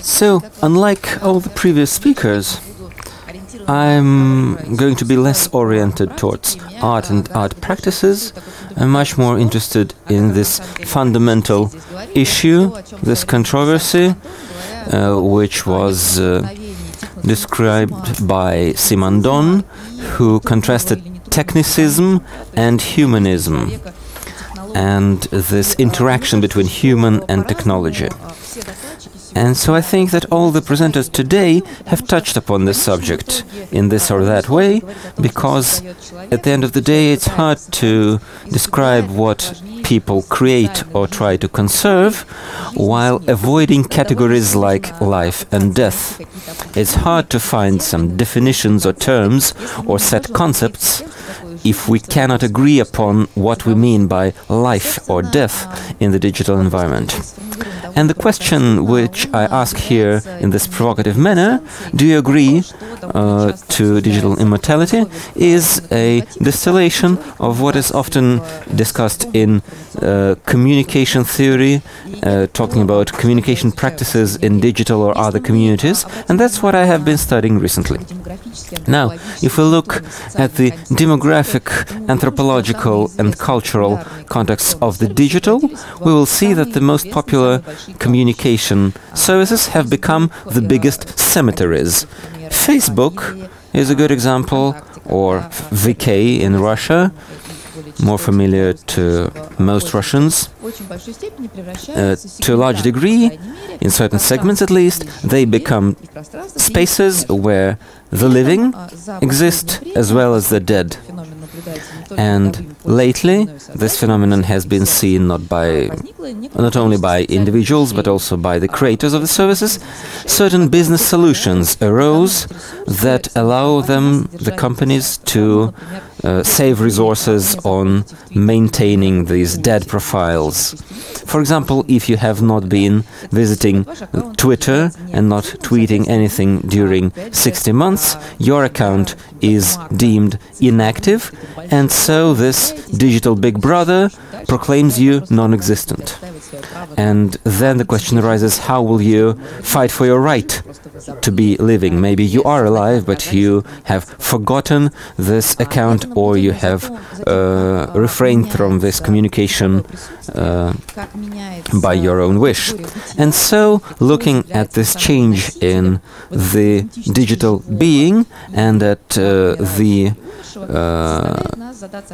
So, unlike all the previous speakers, I'm going to be less oriented towards art and art practices. I'm much more interested in this fundamental issue, this controversy, uh, which was uh, described by Simondon, who contrasted technicism and humanism, and this interaction between human and technology. And so I think that all the presenters today have touched upon this subject in this or that way, because at the end of the day it's hard to describe what people create or try to conserve while avoiding categories like life and death. It's hard to find some definitions or terms or set concepts if we cannot agree upon what we mean by life or death in the digital environment. And the question which I ask here in this provocative manner do you agree uh, to digital immortality? is a distillation of what is often discussed in uh, communication theory, uh, talking about communication practices in digital or other communities, and that's what I have been studying recently. Now, if we look at the demographic, anthropological, and cultural context of the digital, we will see that the most popular communication services have become the biggest cemeteries. Facebook is a good example, or VK in Russia, more familiar to most Russians. Uh, to a large degree, in certain segments at least, they become spaces where the living exist as well as the dead. And lately, this phenomenon has been seen not by not only by individuals but also by the creators of the services. Certain business solutions arose that allow them, the companies, to uh, save resources on maintaining these dead profiles. For example, if you have not been visiting Twitter and not tweeting anything during 60 months, your account is deemed inactive, and so this digital big brother proclaims you non existent. And then the question arises how will you fight for your right to be living? Maybe you are alive, but you have forgotten this account or you have uh, refrained from this communication uh, by your own wish. And so, looking at this change in the digital being and at uh, the uh,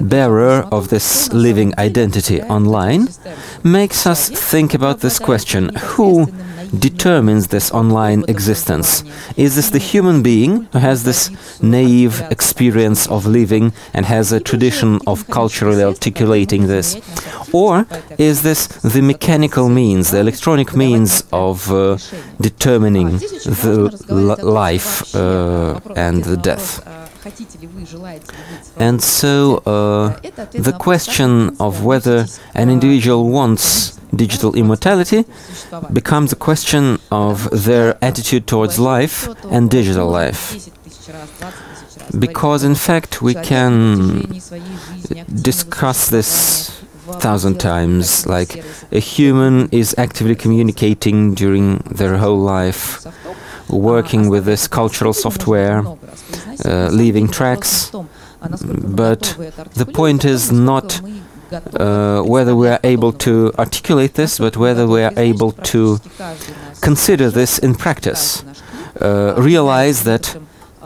bearer of this living identity online makes us think about this question who determines this online existence? Is this the human being who has this naive experience of living and has a tradition of culturally articulating this? Or is this the mechanical means, the electronic means of uh, determining the life uh, and the death? And so uh, the question of whether an individual wants digital immortality becomes a question of their attitude towards life and digital life. Because in fact we can discuss this thousand times like a human is actively communicating during their whole life working with this cultural software uh, leaving tracks but the point is not uh, whether we are able to articulate this, but whether we are able to consider this in practice. Uh, realize that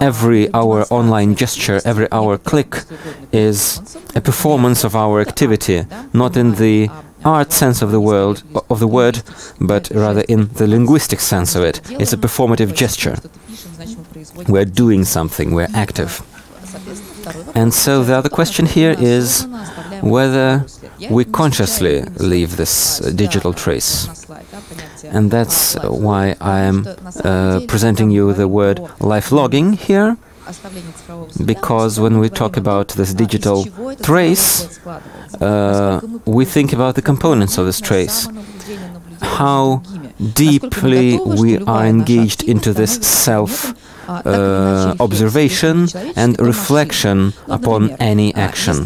every our online gesture, every our click is a performance of our activity, not in the art sense of the world of the word, but rather in the linguistic sense of it. It's a performative gesture. We're doing something, we're active. And so the other question here is whether we consciously leave this uh, digital trace. And that's why I am uh, presenting you the word life logging here, because when we talk about this digital trace, uh, we think about the components of this trace. How deeply we are engaged into this self uh, observation and reflection upon any action.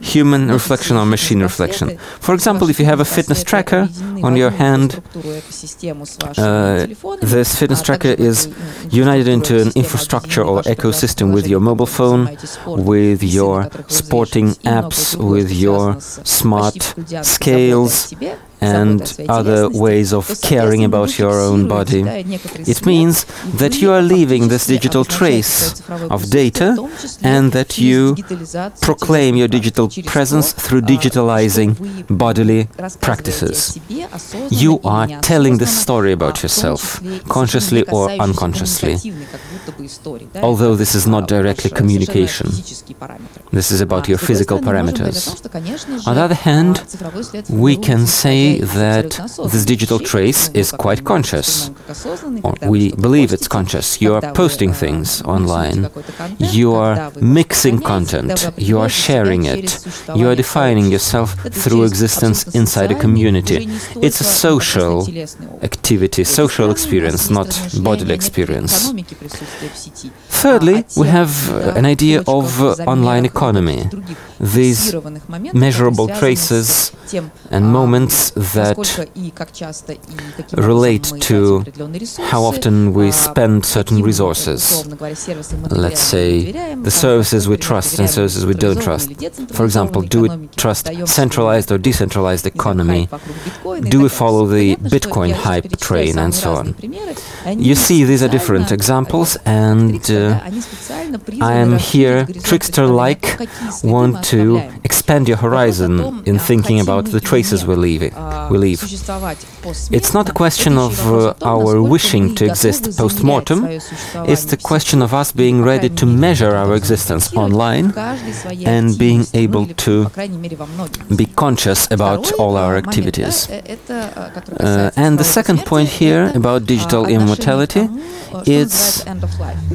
Human reflection or machine reflection. For example, if you have a fitness tracker on your hand, uh, this fitness tracker is united into an infrastructure or ecosystem with your mobile phone, with your sporting apps, with your smart scales, and other ways of caring about your own body. It means that you are leaving this digital trace of data and that you proclaim your digital presence through digitalizing bodily practices. You are telling the story about yourself, consciously or unconsciously. Although this is not directly communication, this is about your physical parameters. On the other hand, we can say that this digital trace is quite conscious. We believe it's conscious. You are posting things online. You are mixing content. You are sharing it. You are defining yourself through existence inside a community. It's a social activity, social experience, not bodily experience. Thirdly, we have an idea of uh, online economy. These measurable traces and moments that relate to how often we spend certain resources. Let's say the services we trust and services we don't trust. For example, do we trust centralized or decentralized economy? Do we follow the Bitcoin hype train and so on? You see, these are uh, different examples, and uh, I am here, trickster-like, want to expand your horizon in thinking about the traces we leave. We leave. It's not a question of uh, our wishing to exist post-mortem, it's the question of us being ready to measure our existence online and being able to be conscious about all our activities. Uh, uh and the second point here about digital immortality is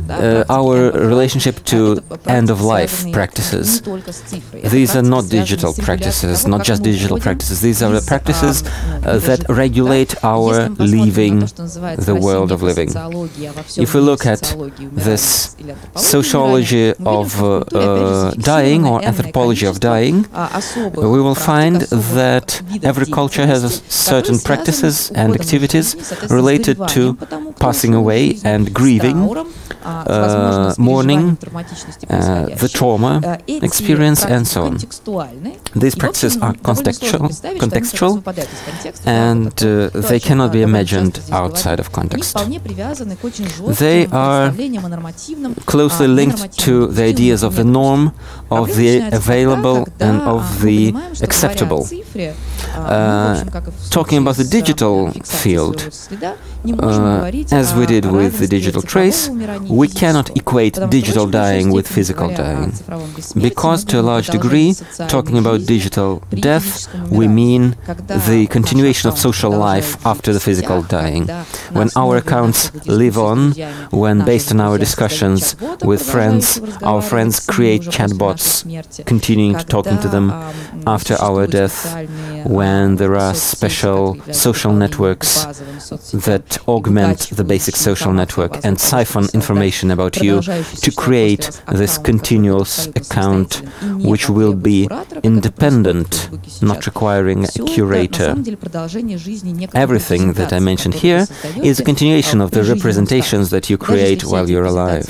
uh, our relationship to end-of-life practices. These are not digital practices, not just digital practices. These are the practices uh, that regulate our leaving the world of living. If we look at this sociology of uh, dying or anthropology of dying, we will find that every culture has certain practices and activities related to passing away and grieving, uh, mourning, uh, the trauma experience, and so on. These practices are contextual, contextual and uh, they cannot be imagined outside of context. They are closely linked to the ideas of the norm, of the available, and of the acceptable. Uh, talking about the digital field, uh, as we did with the digital trace, we cannot equate digital dying with physical dying. Because, to a large degree, talking about digital death, we mean the continuation of social life after the physical dying. When our accounts live on, when based on our discussions with friends, our friends create chatbots, continuing to talking to them after our death, when there are special social networks that augment the basic social network and siphon information about you to create this continuous account which will be independent, not requiring a curator. Everything that I mentioned here is a continuation of the representations that you create while you're alive.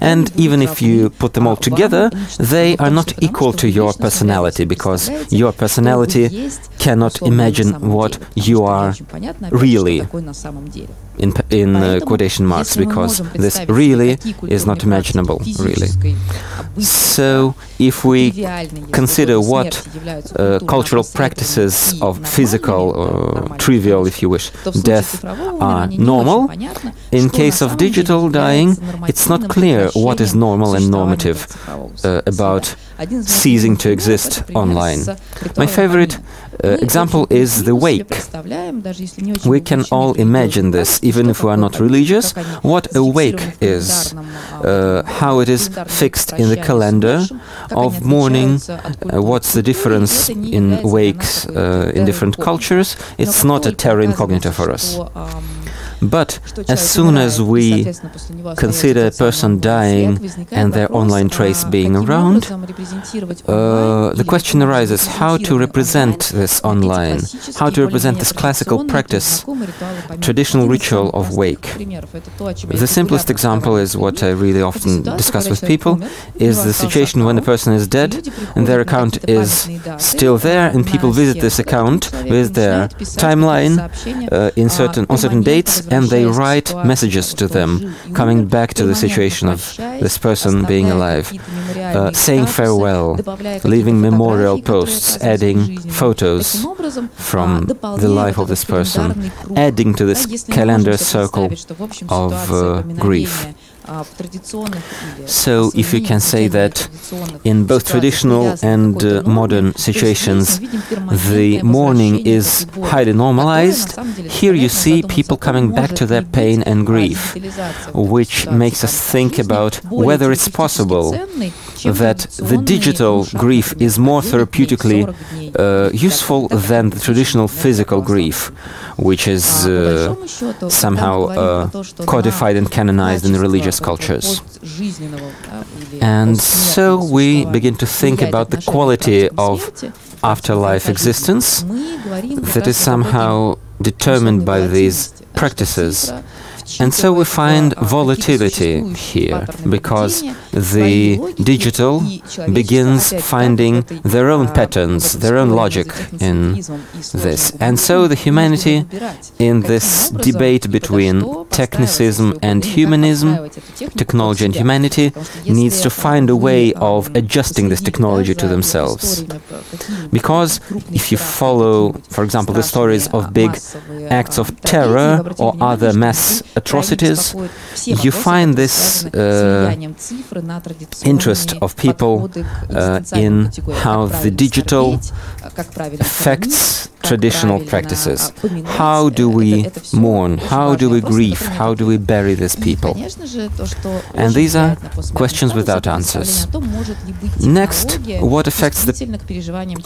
And even if you put them all together, they are not equal to your personality because your personality cannot imagine what you are really in, in uh, quotation marks because this really is not imaginable really. so if we consider what uh, cultural practices of physical or trivial if you wish death are normal. in case of digital dying it's not clear what is normal and normative uh, about ceasing to exist online my favorite uh, example is the wake. We can all imagine this, even if we are not religious, what a wake is, uh, how it is fixed in the calendar of mourning, uh, what's the difference in wakes uh, in different cultures. It's not a terra incognita for us. But as soon as we consider a person dying and their online trace being around, uh, the question arises how to represent this online, how to represent this classical practice, traditional ritual of wake. The simplest example is what I really often discuss with people, is the situation when a person is dead and their account is still there and people visit this account with their timeline uh, in certain, on certain dates and they write messages to them, coming back to the situation of this person being alive, uh, saying farewell, leaving memorial posts, adding photos from the life of this person, adding to this calendar circle of uh, grief. So, if you can say that in both traditional and uh, modern situations, the mourning is highly normalized, here you see people coming back to their pain and grief, which makes us think about whether it's possible that the digital grief is more therapeutically uh, useful than the traditional physical grief, which is uh, somehow uh, codified and canonized in religious cultures. And so we begin to think about the quality of afterlife existence that is somehow determined by these practices. And so we find volatility here because the digital begins finding their own patterns, their own logic in this. And so the humanity in this debate between technicism and humanism, technology and humanity, needs to find a way of adjusting this technology to themselves. Because if you follow, for example, the stories of big acts of terror or other mass atrocities, you find this uh, interest of people uh, in how the digital affects traditional practices. How do we mourn? How do we grieve? How do we bury these people? And these are questions without answers. Next, what affects the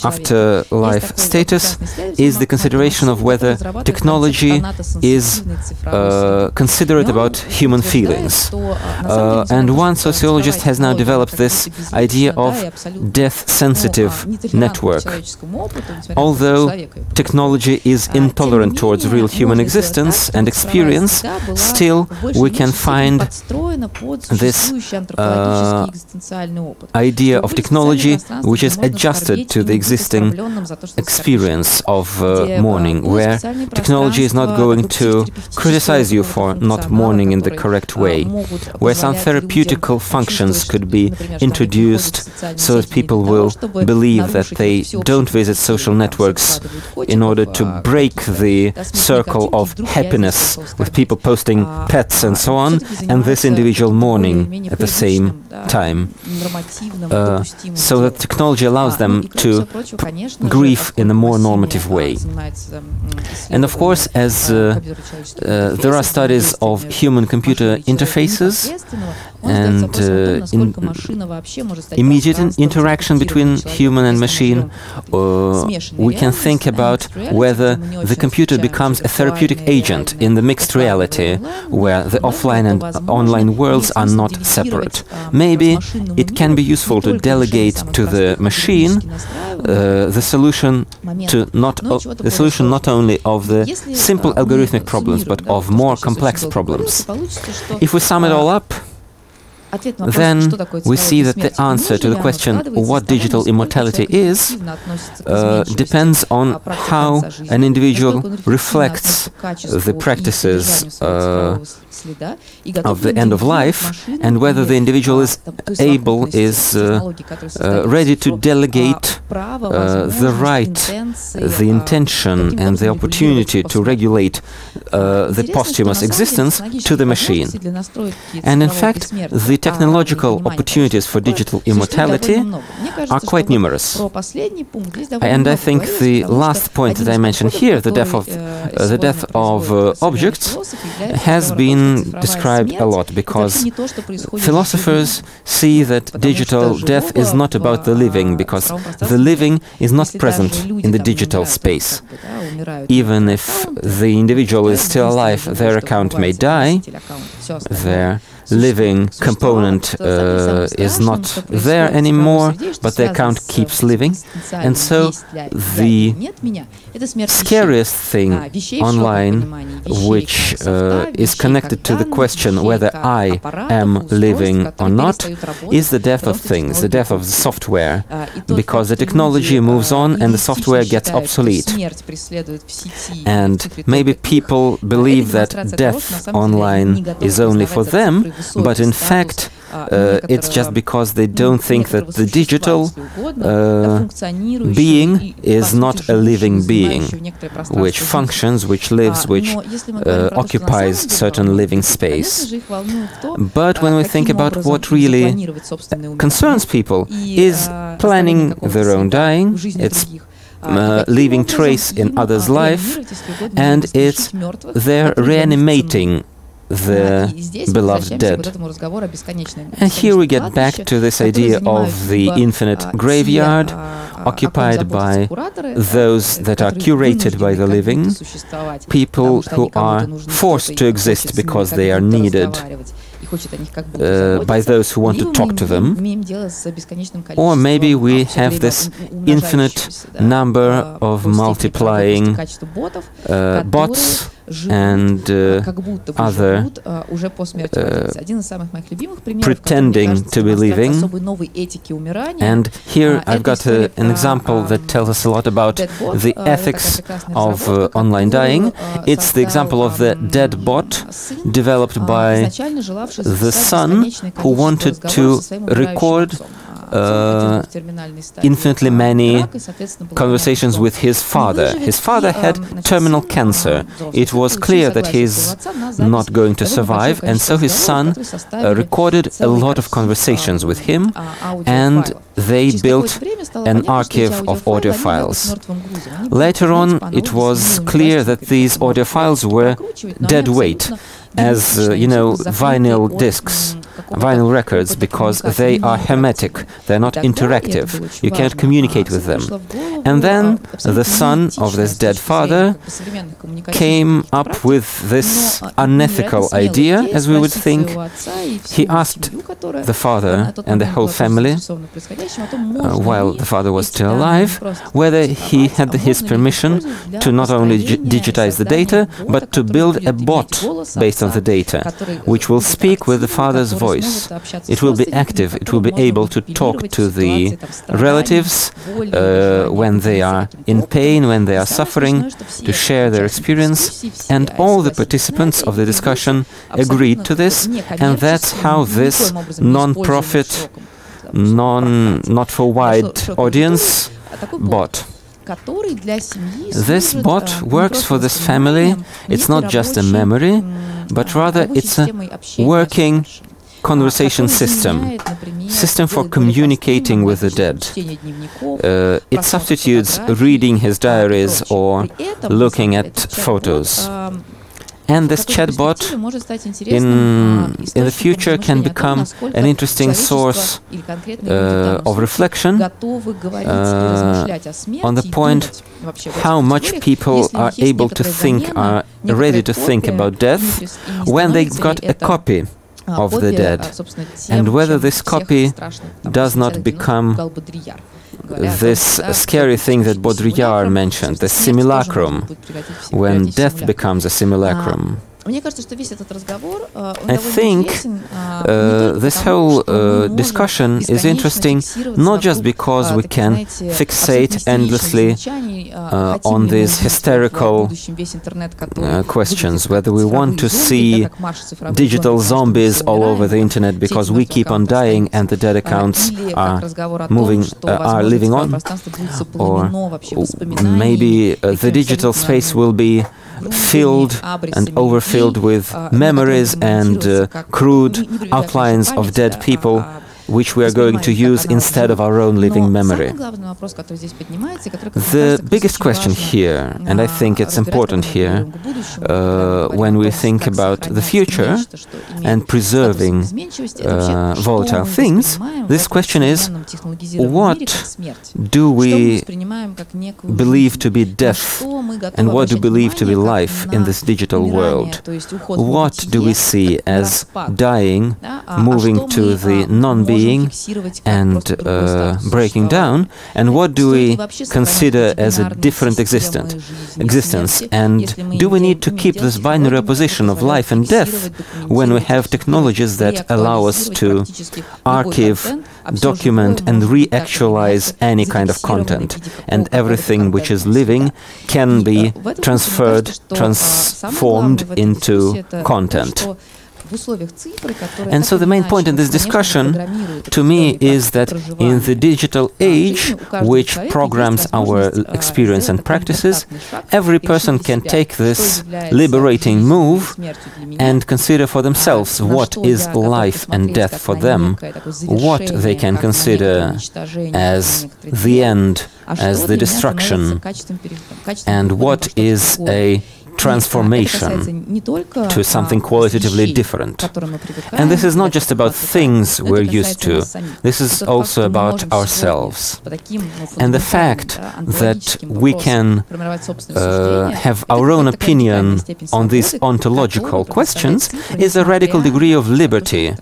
afterlife status is the consideration of whether technology is uh, considerate about human feelings. Uh, and one sociologist has now developed this idea of death-sensitive network. Although technology is intolerant towards real human existence and experience, still we can find this uh, idea of technology which is adjusted to the existing experience of uh, mourning, where technology is not going to criticize you for not mourning in the correct way, where some therapeutical functions could be introduced so that people will believe that they don't visit social networks in order to break the circle of happiness with people posting pets and so on, and this individual mourning at the same time. Uh, so that technology allows them to grieve in a more normative way. And of course, as uh, uh, there are studies of human-computer interfaces and uh, in immediate interaction between human and machine, uh, we can think about whether the computer becomes a therapeutic agent in the mixed reality, where the offline and online worlds are not separate. Maybe it can be useful to delegate to the machine uh, the solution to not the solution not only of the simple algorithmic problems, but of more complex problems. If we sum it all up, then we see that the answer to the question what digital immortality is uh, depends on how an individual reflects the practices uh, of the end of life and whether the individual is able, is uh, uh ready to delegate uh, the right, the intention and the opportunity to regulate uh, the posthumous existence to the machine. And in fact, the technological opportunities for digital immortality are quite numerous. And I think the last point that I mentioned here, the death of, uh, the death of uh, objects, has been described a lot because philosophers see that digital death is not about the living because the living is not present in the digital space. Even if the individual is still alive, their account may die, their living component uh, is not there anymore, but the account keeps living. And so the scariest thing online, which uh, is connected to the question whether I am living or not, is the death of things, the death of the software, because the technology moves on and the software gets obsolete. And maybe people believe that death online is only for them, but in fact, uh, it's just because they don't think that the digital uh, being is not a living being, which functions, which lives, which uh, occupies certain living space. But when we think about what really concerns people, is planning their own dying, it's uh, leaving trace in others' life, and it's their reanimating the beloved dead. And here we get back to this idea of the infinite graveyard occupied by those that are curated by the living, people who are forced to exist because they are needed uh, by those who want to talk to them. Or maybe we have this infinite number of multiplying uh, bots and uh, other uh, pretending to be living. And here I've got a, an example that tells us a lot about the ethics of uh, online dying. It's the example of the dead bot developed by the son who wanted to record uh, infinitely many conversations with his father. His father had terminal cancer. It was clear that he's not going to survive, and so his son uh, recorded a lot of conversations with him, and they built an archive of audio files. Later on, it was clear that these audio files were dead weight, as, uh, you know, vinyl discs vinyl records because they are hermetic, they're not interactive, you can't communicate with them. And then the son of this dead father came up with this unethical idea, as we would think. He asked the father and the whole family, uh, while the father was still alive, whether he had his permission to not only digitize the data, but to build a bot based on the data, which will speak with the father's voice voice. It will be active, it will be able to talk to the relatives uh, when they are in pain, when they are suffering, to share their experience. And all the participants of the discussion agreed to this, and that's how this non-profit, non, not for wide audience bot. This bot works for this family. It's not just a memory, but rather it's a working conversation system, system for communicating with the dead. Uh, it substitutes reading his diaries or looking at photos. And this chatbot in, in the future can become an interesting source uh, of reflection uh, on the point how much people are able to think, are ready to think about death when they've got a copy of the dead, and whether this copy does not become this scary thing that Baudrillard mentioned, the simulacrum, when death becomes a simulacrum. I think uh, this whole uh, discussion is interesting not just because we can fixate endlessly uh, on these hysterical uh, questions, whether we want to see digital zombies all over the internet because we keep on dying and the dead accounts are moving, uh, are living on, or maybe the digital space will be filled and overfilled with memories and uh, crude outlines of dead people which we are going to use instead of our own living memory. The biggest question here, and I think it's important here, uh, when we think about the future and preserving uh, volatile things, this question is what do we believe to be death and what do we believe to be life in this digital world? What do we see as dying, moving to the non-being? Being and uh, breaking down, and what do we consider as a different existent, existence, and do we need to keep this binary opposition of life and death when we have technologies that allow us to archive document and re-actualize any kind of content. And everything which is living can be transferred, transformed into content. And so the main point in this discussion to me is that in the digital age, which programs our experience and practices, every person can take this liberating move and consider for themselves what is life and death for them, what they can consider as the end, as the destruction, and what is a transformation to something qualitatively different. And this is not just about things we're used to, this is also about ourselves. And the fact that we can uh, have our own opinion on these ontological questions is a radical degree of liberty,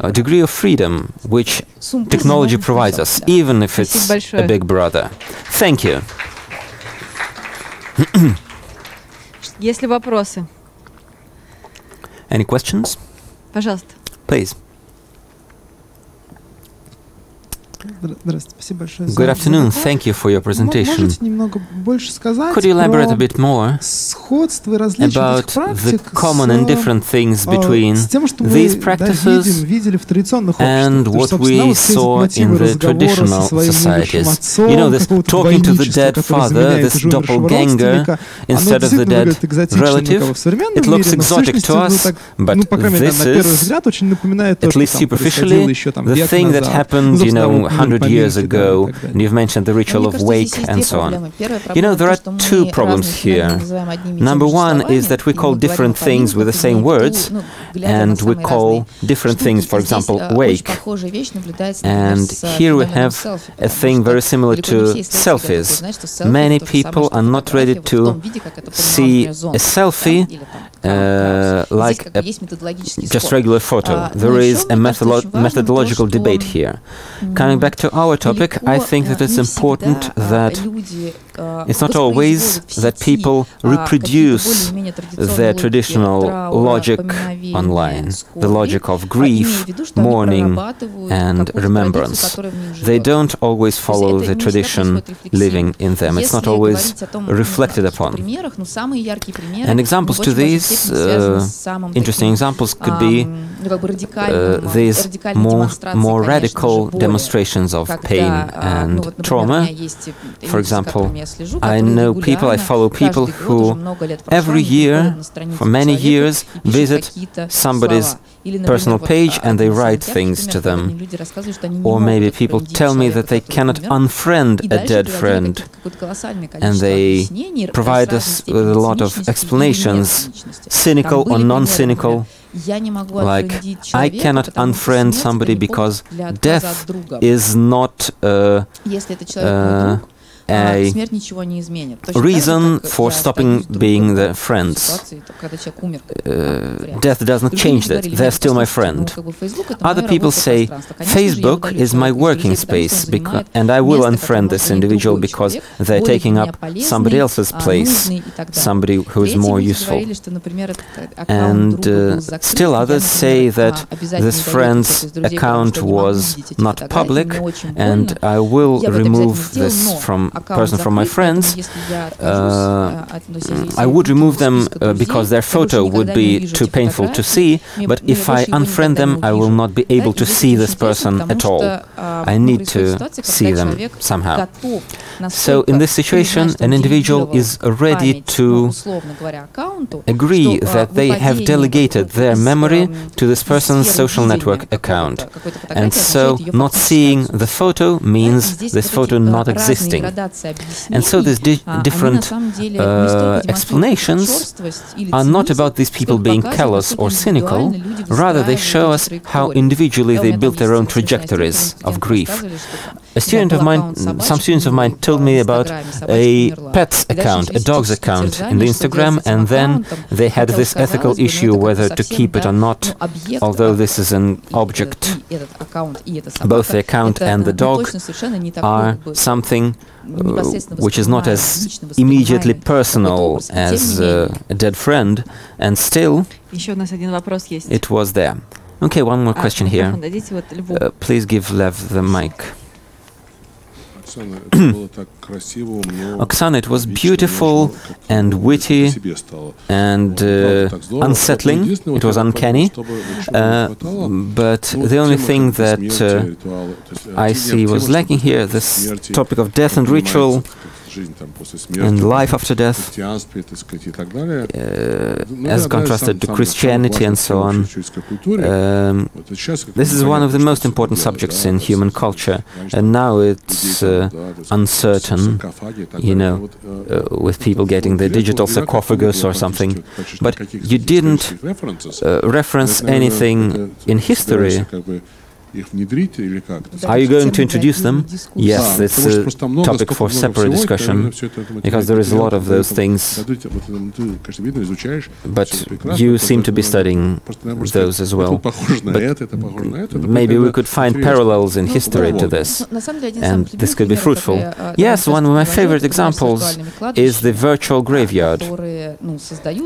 a degree of freedom, which technology provides us, even if it's a big brother. Thank you. Есть ли вопросы? Any questions? Пожалуйста. Please. Good afternoon. Thank you for your presentation. Could you elaborate a bit more about the common and different things between these practices and what we saw in the traditional societies? You know, this talking to the dead father, this doppelganger, instead of the dead relative, it looks exotic to us, but this is, at least superficially, the thing that happened, you know, 100 years ago, and you've mentioned the ritual of wake and so on. You know, there are two problems here. Number one is that we call different things with the same words, and we call different things, for example, wake. And here we have a thing very similar to selfies. Many people are not ready to see a selfie uh, like a just regular photo. There is a methodolo- methodological debate here. Coming back to our topic, I think that it's important that it's not always that people reproduce their traditional logic online, the logic of grief, mourning, and remembrance. They don't always follow the tradition living in them. It's not always reflected upon. And examples to these uh, interesting examples could be uh, these more, more radical demonstrations of pain and trauma. For example, I know people, I follow people who every year, for many years, visit somebody's personal page and they write things to them. Or maybe people tell me that they cannot unfriend a dead friend and they provide us with a lot of explanations, cynical or non cynical. Like, I cannot unfriend somebody because death is not uh, uh, a reason for stopping being their friends. Uh, death does not change that. They're still my friend. Other people say Facebook is my working space, and I will unfriend this individual because they're taking up somebody else's place, somebody who is more useful. And uh, still others say that this friend's account was not public, and I will remove this from person from my friends. Uh, uh I would remove them uh, because their photo would be too painful to see, but if I unfriend them, I will not be able to see this person at all. I need to see them somehow. So, in this situation, an individual is ready to agree that they have delegated their memory to this person's social network account. And so, not seeing the photo means this photo not existing. And so, these di- different uh, explanations are not about these people being callous or cynical, rather, they show us how individually they built their own trajectories of grief. A student of mine, some students of mine told me about a pet's account, a dog's account in the Instagram, and then they had this ethical issue whether to keep it or not, although this is an object. Both the account and the dog are something which is not as immediately personal as uh, a dead friend, and still it was there. Okay, one more question here. Uh, please give Lev the mic. Oksana, it was beautiful and witty and uh, unsettling. It was uncanny. Uh, but the only thing that uh, I see was lacking here, this topic of death and ritual, and life after death, uh, as contrasted to Christianity and so on. Um, this is one of the most important subjects in human culture, and now it's uh, uncertain, you know, uh, with people getting the digital sarcophagus or something. But you didn't reference anything in history. Are you going to introduce them? Yes, it's a topic for separate discussion because there is a lot of those things. But you seem to be studying those as well. But maybe we could find parallels in history to this, and this could be fruitful. Yes, one of my favorite examples is the virtual graveyard.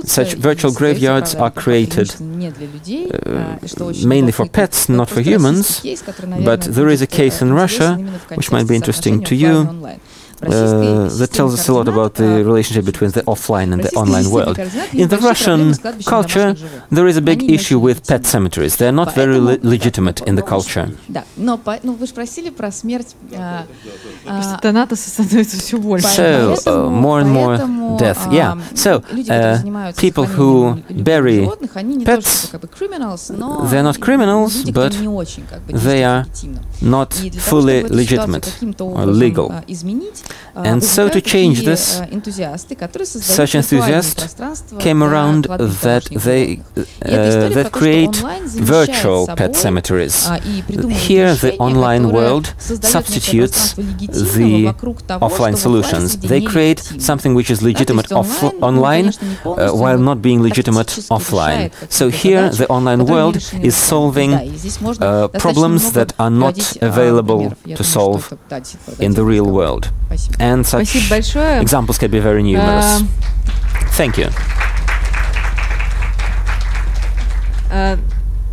Such virtual graveyards are created uh, mainly for pets, not for humans. But there is a case in Russia, which might be interesting to you, uh, that tells us a lot about the relationship between the offline and the online world. In the Russian culture, there is a big issue with pet cemeteries. They are not very le legitimate in the culture. So, uh, more and more death. Yeah. So, uh, people who bury pets, they're not criminals, but they are not fully legitimate or legal. And so to change this, such enthusiasts came around that they uh, э, that create virtual pet cemeteries. Here, the online world substitutes the offline solutions. They create something which is legitimate online uh, э, while not being legitimate offline. So here, the online world is solving uh, problems that are not available to solve in the real world. Спасибо. And such Спасибо большое. examples can be very numerous. Um, Thank you. А,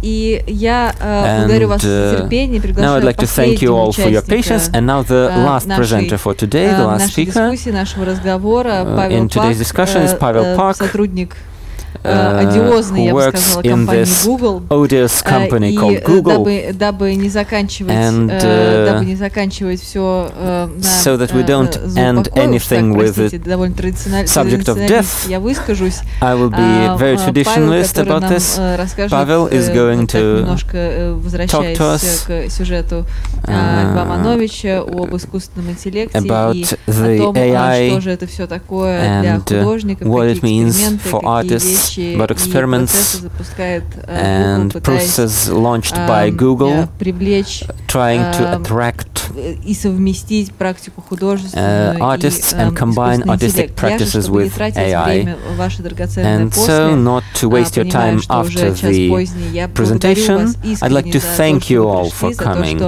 И я э, And благодарю вас за uh, терпение, now приглашаю I'd like to thank you all for your последнего patience. And now the э, last нашей, presenter for today, э, the last нашей speaker. дискуссии, нашего разговора, uh, Павел in today's Пак, discussion is э, Pavel э, Pak, сотрудник э, uh, одиозной, who я бы works сказала, in компании this Google. odious Э, company и, called э, Google. Дабы, дабы не заканчивать, And, э, uh, дабы не заканчивать все э, на so that we э, don't э, end злоупокою, уж так, anything with простите, the довольно традициональ- subject of традиционалист, death, я выскажусь. I will be А, very а, Павел, traditionalist который about нам, this. э, расскажет, Pavel is э, going вот так to немножко э, возвращаясь to us, к сюжету э, uh, Льва Мановича об искусственном интеллекте about и the о том, э, AI что же это все такое для and, uh, художников, what it какие means эксперименты, for какие artists, вещи but experiments and processes launched by Google, trying to attract uh, artists and combine artistic practices with AI. And so, not to waste your time after the presentation, I'd like to thank you all for coming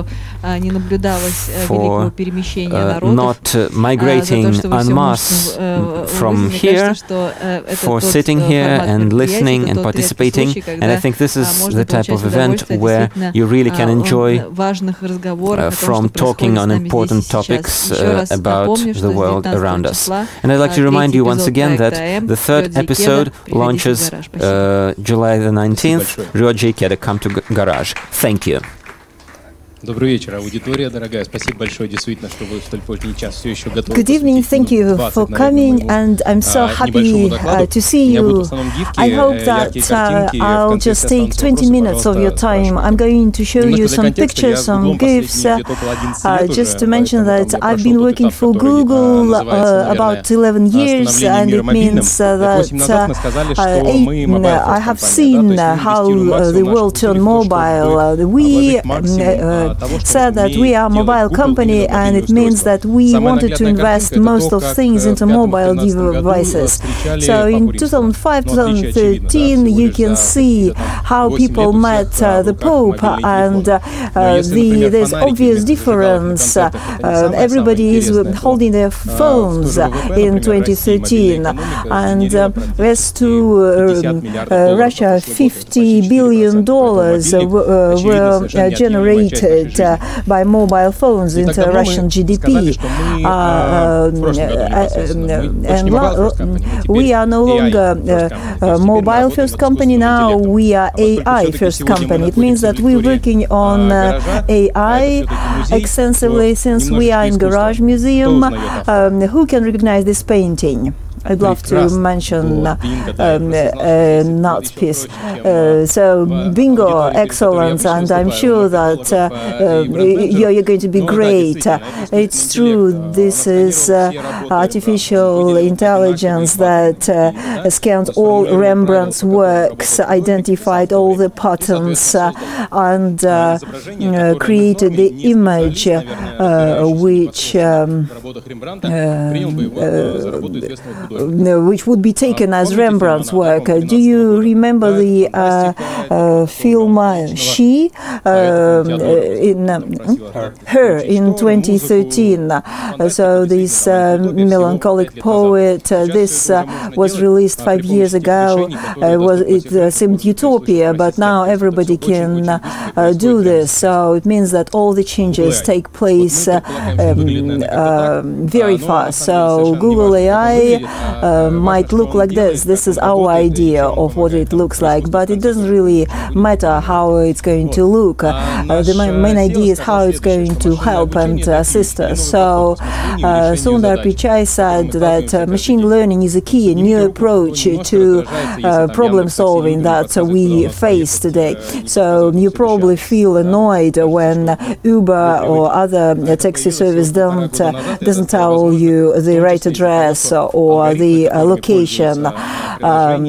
не наблюдалось э, for великого перемещения uh, народов, not uh, а, за migrating то, что вы en всё masse мужественно, э, from выразили. Мне here, кажется, что, э, это for тот, sitting э, here формат and мероприятия, listening это and тот редкий participating. случай, And I когда, think this а, is можно the type получать of event удовольствие where действительно, you really а, can от enjoy важных разговоров uh, о том, from что talking происходит on с нами important здесь и сейчас. topics Еще uh, раз about напомню, что the с world 19 around us. числа And I'd like to а, remind третий you once эпизод again that проекта АЭМ the third Рёдзи Кеда. episode Приходите в launches гараж. Спасибо. uh, July the 19th. Ryoji Keda, come to G- Garage. Thank you. Добрый вечер, аудитория дорогая. Спасибо большое, действительно, что вы в столь поздний час все еще готовы. Good evening, thank you for coming, and I'm so happy uh, to see you. I hope that uh, I'll just take 20 minutes of your time. I'm going to show you some pictures, some GIFs. Uh, just to mention that I've been working for Google uh, about 11 years, and it means uh, that uh, eight, I have seen uh, how uh, the world turned mobile. Uh, we um, uh, said that we are a mobile company and it means that we wanted to invest most of things into mobile devices. So in 2005, 2013, you can see how people met uh, the Pope and uh, the, there's obvious difference. Uh, everybody is holding their phones in 2013. And as to Russia, 50 billion dollars were generated by mobile phones into Russian GDP. and we are no longer mobile first company now, we are AI first company. It means that we're working on uh, AI extensively since we are in Garage Museum. Um, who can recognize this painting? I'd love to mention um, uh, Nat's piece. Uh, so, bingo, excellent, and I'm sure that uh, uh you're, going to be great. It's true, this is uh, artificial intelligence that uh, scanned all Rembrandt's works, identified all the patterns, and created the image which. Um, which would be taken as Rembrandt's work. do you remember the uh, uh, film She um, in Her in 2013? so this melancholic poet, this was released five years ago. was it seemed utopia, but now everybody can do this. So it means that all the changes take place um, uh, very fast. So Google AI uh, might look like this. This is our idea of what it looks like, but it doesn't really matter how it's going to look. Uh, the main, idea is how it's going to help and assist us. So uh, Sundar Pichai said that uh, machine learning is a key, a new approach to uh, problem solving that we face today. So you probably feel annoyed when Uber or other taxi service don't doesn't tell you the right address or the uh, location um,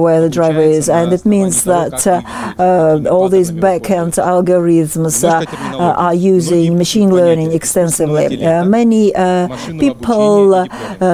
where the driver is, and it means that uh, uh, all these backend algorithms are using machine learning extensively. many people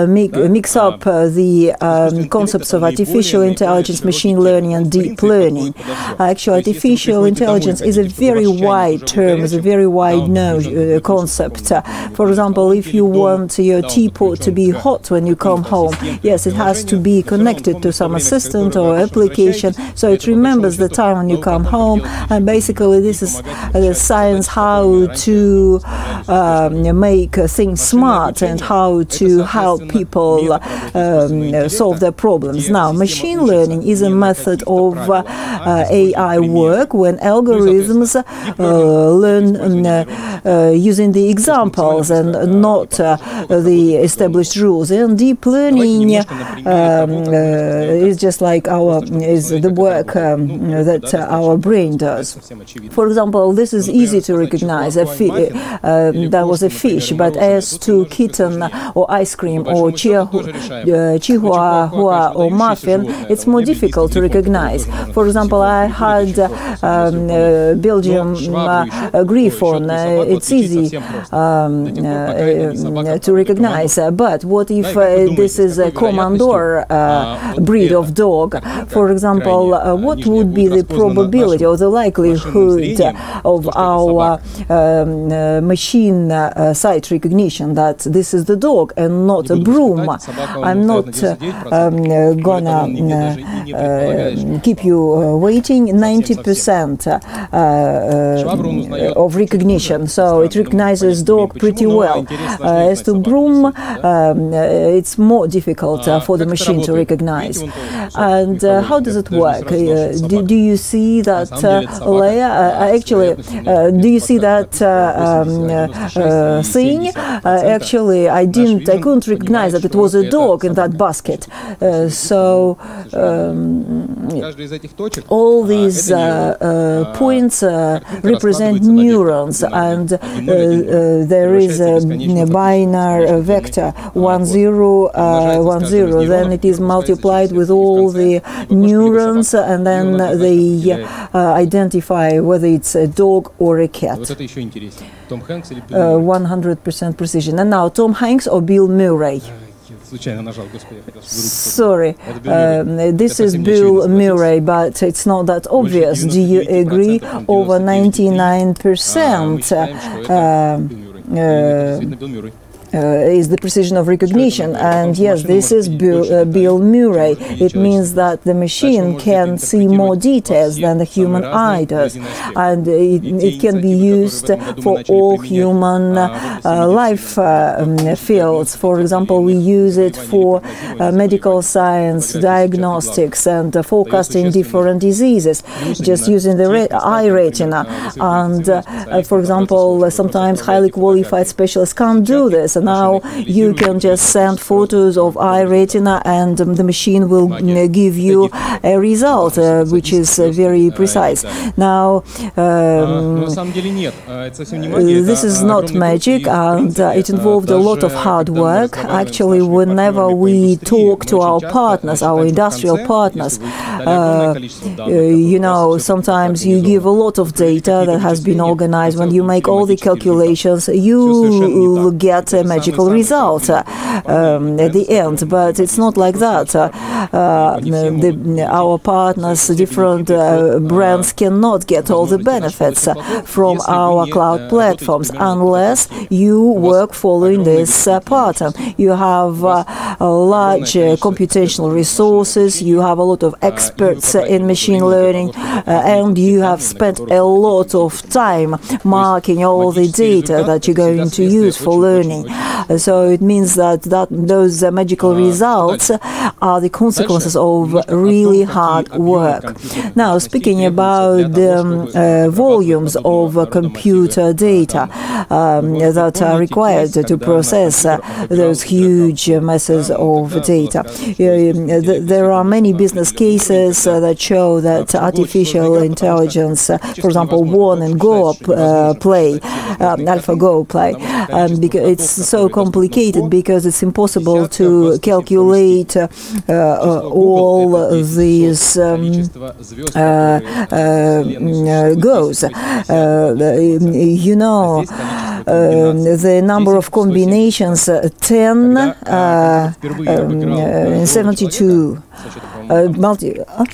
mix up the um, concepts of artificial intelligence, machine learning, and deep learning. Actually, artificial intelligence is a very wide term, is a very wide no, uh, concept. for example, if you want your teapot to be hot when you come home, yes, it has to be connected to some assistant or application, so it remembers the time when you come home. And basically, this is the science how to um, make things smart and how to help people um, solve their problems. Now, machine learning is a method of uh, uh, AI work when algorithms uh, learn uh, using the examples and not the established rules. And deep learning um, is just like our is the work um, that our brain does. For example, this is easy to recognize. A that was a fish, but as to kitten or ice cream or chihuahua or muffin, it's more difficult to recognize. For example, I had um, uh, Belgium uh, Griffon. Uh, it's easy um, to recognize. but what if this is a Komondor breed of dog? For example, what would be the probability or the likelihood of our um, machine sight recognition that this is the dog and not a broom? I'm not um, gonna uh, keep you uh, waiting. 90% uh, of recognition, so it recognizes dog pretty well. as to broom, um, it's more difficult for the machine to recognize. And how does it work? Do, do, you see that layer? actually, do you see that um, thing? actually, I didn't, I couldn't recognize that it was a dog in that basket. so. all these uh, uh, points uh, represent neurons, and uh, uh, there is a binary vector one zero uh, one zero. Then it is multiplied with all the neurons and then they uh, uh, identify whether it's a dog or a cat. 100% uh, precision. And now Tom Hanks or Bill Murray? Sorry, um, this is Bill Murray, but it's not that obvious. Do you agree? Over 99%. Uh, uh, uh, is the precision of recognition. And yes, this is Bill, uh, Bill Murray. It means that the machine can see more details than the human eye does. And it, it can be used for all human uh, life um, fields. For example, we use it for medical science, diagnostics, and forecasting different diseases, just using the re eye retina. And for example, sometimes highly qualified specialists can't do this. And now you can just send photos of eye retina and um, the machine will uh, give you a result uh, which is uh, very precise. Now, um, uh, this is not magic and uh, it involved a lot of hard work. Actually, whenever we talk to our partners, our industrial partners, uh, you know, sometimes you give a lot of data that has been organized. When you make all the calculations, you get a magical result uh, um, at the end. But it's not like that. Uh, uh, the, our partners, different uh, brands, cannot get all the benefits from our cloud platforms unless you work following this uh, pattern. You have uh, large uh, computational resources, you have a lot of experts in machine learning, and you have spent a lot of time marking all the data that you're going to use for learning. Uh, So it means that, that those uh, magical results are the consequences of really hard work. Now, speaking about the um, uh, volumes of uh, computer data um, that are required to process uh, those huge uh, masses of data, Uh, th- there are many business cases uh, that show that artificial intelligence, uh, for example, won and Go uh, play, um, AlphaGo play, um, because it's so complicated because it's impossible to calculate uh, uh, all these um, uh, uh, goes. Uh, you know, the number of combinations, uh, 10, uh, um, uh, 72. Uh, multi, uh,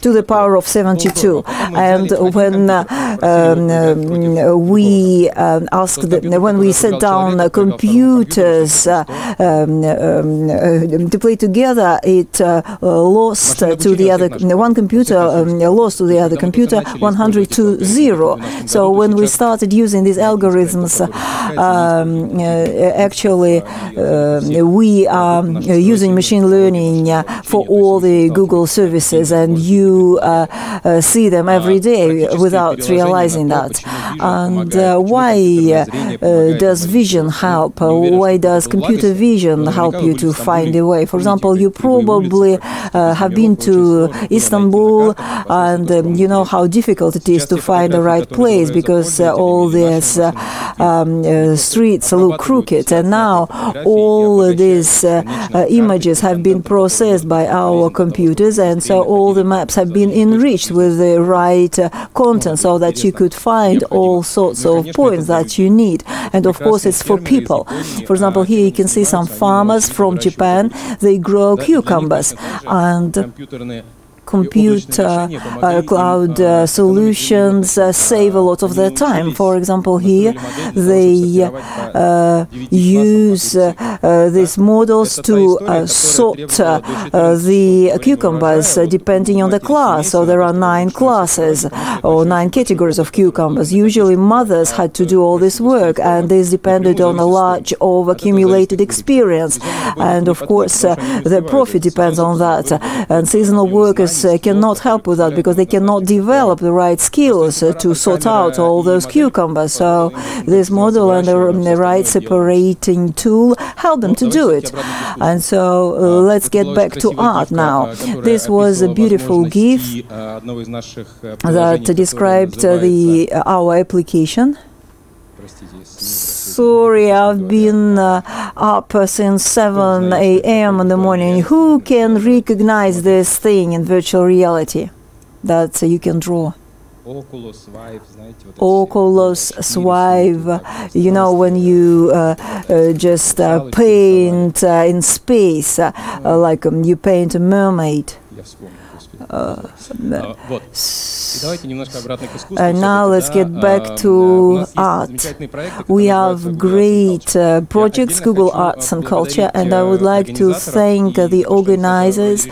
to the power of 72. And when uh, um, we asked, the, when we set down uh, computers uh, um, um, uh, to play together, it uh, uh, lost uh, to the other, one computer um, lost to the other computer 100 to 0. So when we started using these algorithms, um, uh, actually uh, we are using machine learning uh, for all the Google services, and you uh, uh, see them every day without realizing that. And uh, why uh, does vision help? Uh, Why does computer vision help you to find a way? For example, you probably uh, have been to Istanbul, and um, you know how difficult it is to find the right place because uh, all these uh, um, uh, streets look crooked. And now all these uh, uh, images have been processed by our computers, and so all the maps have been enriched with the right uh, content so that you could find all sorts of points that you need. And of course, it's for for people. For example, here you can see some farmers from Japan. They grow cucumbers and computer uh, cloud uh, solutions uh, save a lot of their time. For example, here they use these models to sort the cucumbers depending on the class. So there are nine classes or nine categories of cucumbers. Usually, mothers had to do all this work, and this depended on a large of accumulated experience. And of course, uh, the profit depends on that. And seasonal workers cannot help with that because they cannot develop the right skills uh, to sort out all those cucumbers. So this model and the, right separating tool help them to do it. And so uh, let's get back to art now. This was a beautiful gift that described uh, the uh, our application. Sorry, I've been uh, up uh, since 7 a.m. in the morning. Who can recognize this thing in virtual reality that you can draw? Oculus Swive, you know, when you uh, uh, just uh, paint uh, in space, uh, uh, like um, you paint a mermaid. Uh, and now let's get back to art. We have great uh, projects, Google Arts and Culture, and I would like to thank uh, the organizers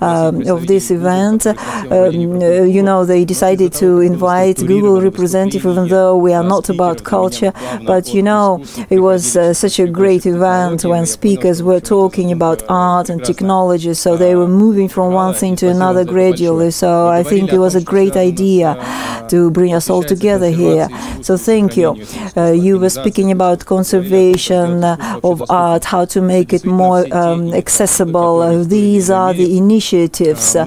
um, of this event. Um, uh, you know, they decided to invite Google representative, even though we are not about culture. But you know, it was uh, such a great event when speakers were talking about art and technology. So they were moving from one thing to another gradually. So I think it was a great idea to bring us all together here. So thank you. Uh, you were speaking about conservation uh, of art, how to make it more um, accessible. Uh, these are the initiatives uh,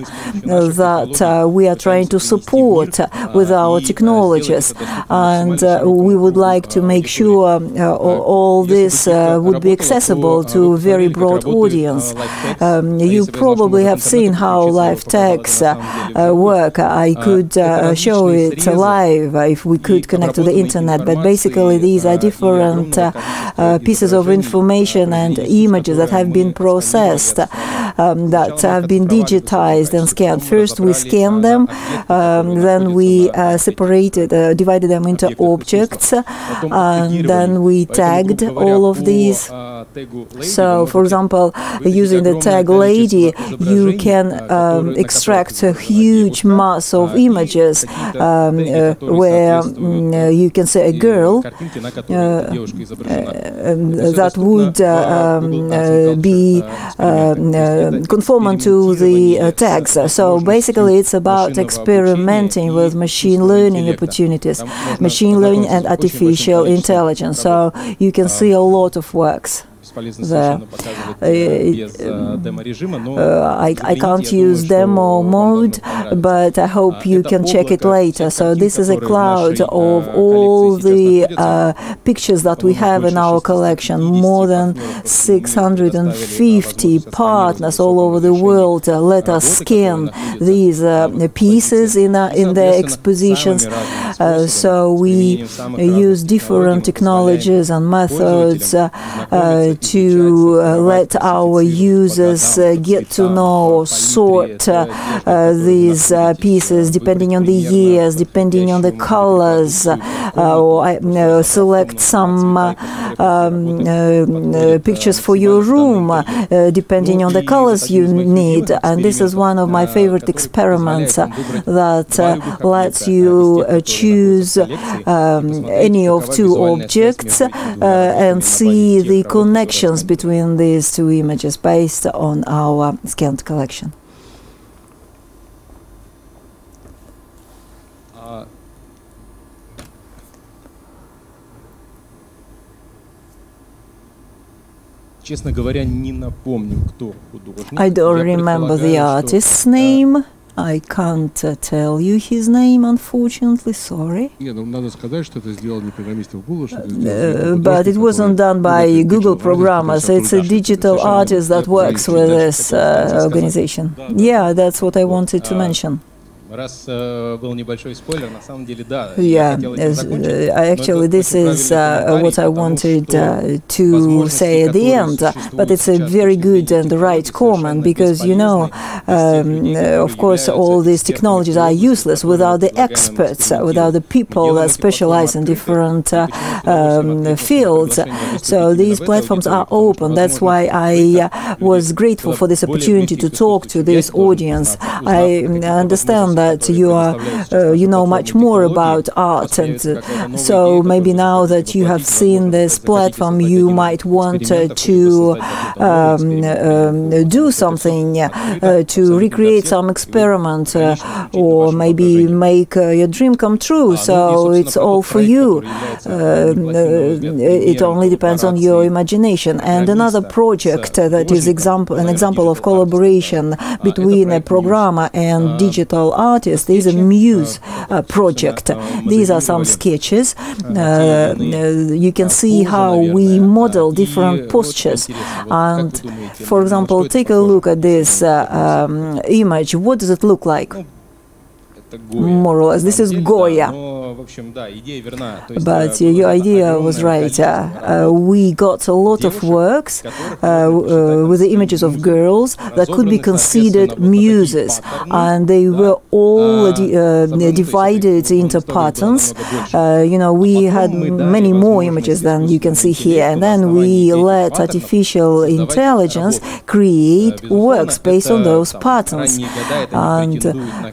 that we are trying to support with our technologies. And we would like to make sure all this would be accessible to a very broad audience. Um, you probably have seen how live text uh, uh, work. I could uh, show it live if we could connect to the internet, but basically these are different pieces of information and images that have been processed, um, that have been digitized and scanned. First we scan them, um, then we uh, separated, uh, divided them into objects, and then we tagged all of these. So, for example, using the tag lady, you can um, extract a huge mass of images um, uh, where um, you can say a girl uh, that would um, be Um, conformant to the uh, tags. So basically, it's about experimenting with machine learning opportunities, machine learning and artificial intelligence. So you can see a lot of works. I, I can't use demo mode, but I hope you can check it later. So this is a cloud of all the uh, pictures that we have in our collection, more than 650 partners all over the world. Uh, let us scan these uh, pieces in, uh, in their expositions. Uh, so we use different technologies and methods uh, to uh, let our users uh, get to know, sort uh, uh these uh, pieces depending on the years, depending on the colors, uh, or select some um, pictures for your room depending on the colors you need. And this is one of my favorite experiments that lets you choose um, any of two objects and see the connection connections between these two images based on our scanned collection. I don't remember the artist's name. I can't uh, tell you his name, unfortunately. Sorry. Uh, but it wasn't done by Google programmers. It's a digital artist that works with this uh, organization. Yeah, that's what I wanted to mention. Раз был небольшой спойлер, на самом деле, да. Yeah, uh, actually, this is uh, what I wanted uh, to say at the end, but it's a very good and right comment because, you know, um, of course, all these technologies are useless without the experts, without the people that specialize in different um, fields. So these platforms are open. That's why I was grateful for this opportunity to talk to this audience. I understand that you are, uh, you know much more about art, and uh, so maybe now that you have seen this platform, you might want uh, to um, um, do something uh, to recreate some experiment, uh, or maybe make uh, your dream come true. So it's all for you. Um, it only depends on your imagination. And another project that is example an example of collaboration between a programmer and digital artist is a Muse uh, project. These are some sketches. Uh, you can see how we model different postures. And for example, take a look at this uh, um, image. What does it look like? more or less. This is Goya. But your idea was right. Uh, we got a lot of works uh, with the images of girls that could be considered muses, and they were all divided into patterns. you know, we had many more images than you can see here, and then we let artificial intelligence create works based on those patterns. And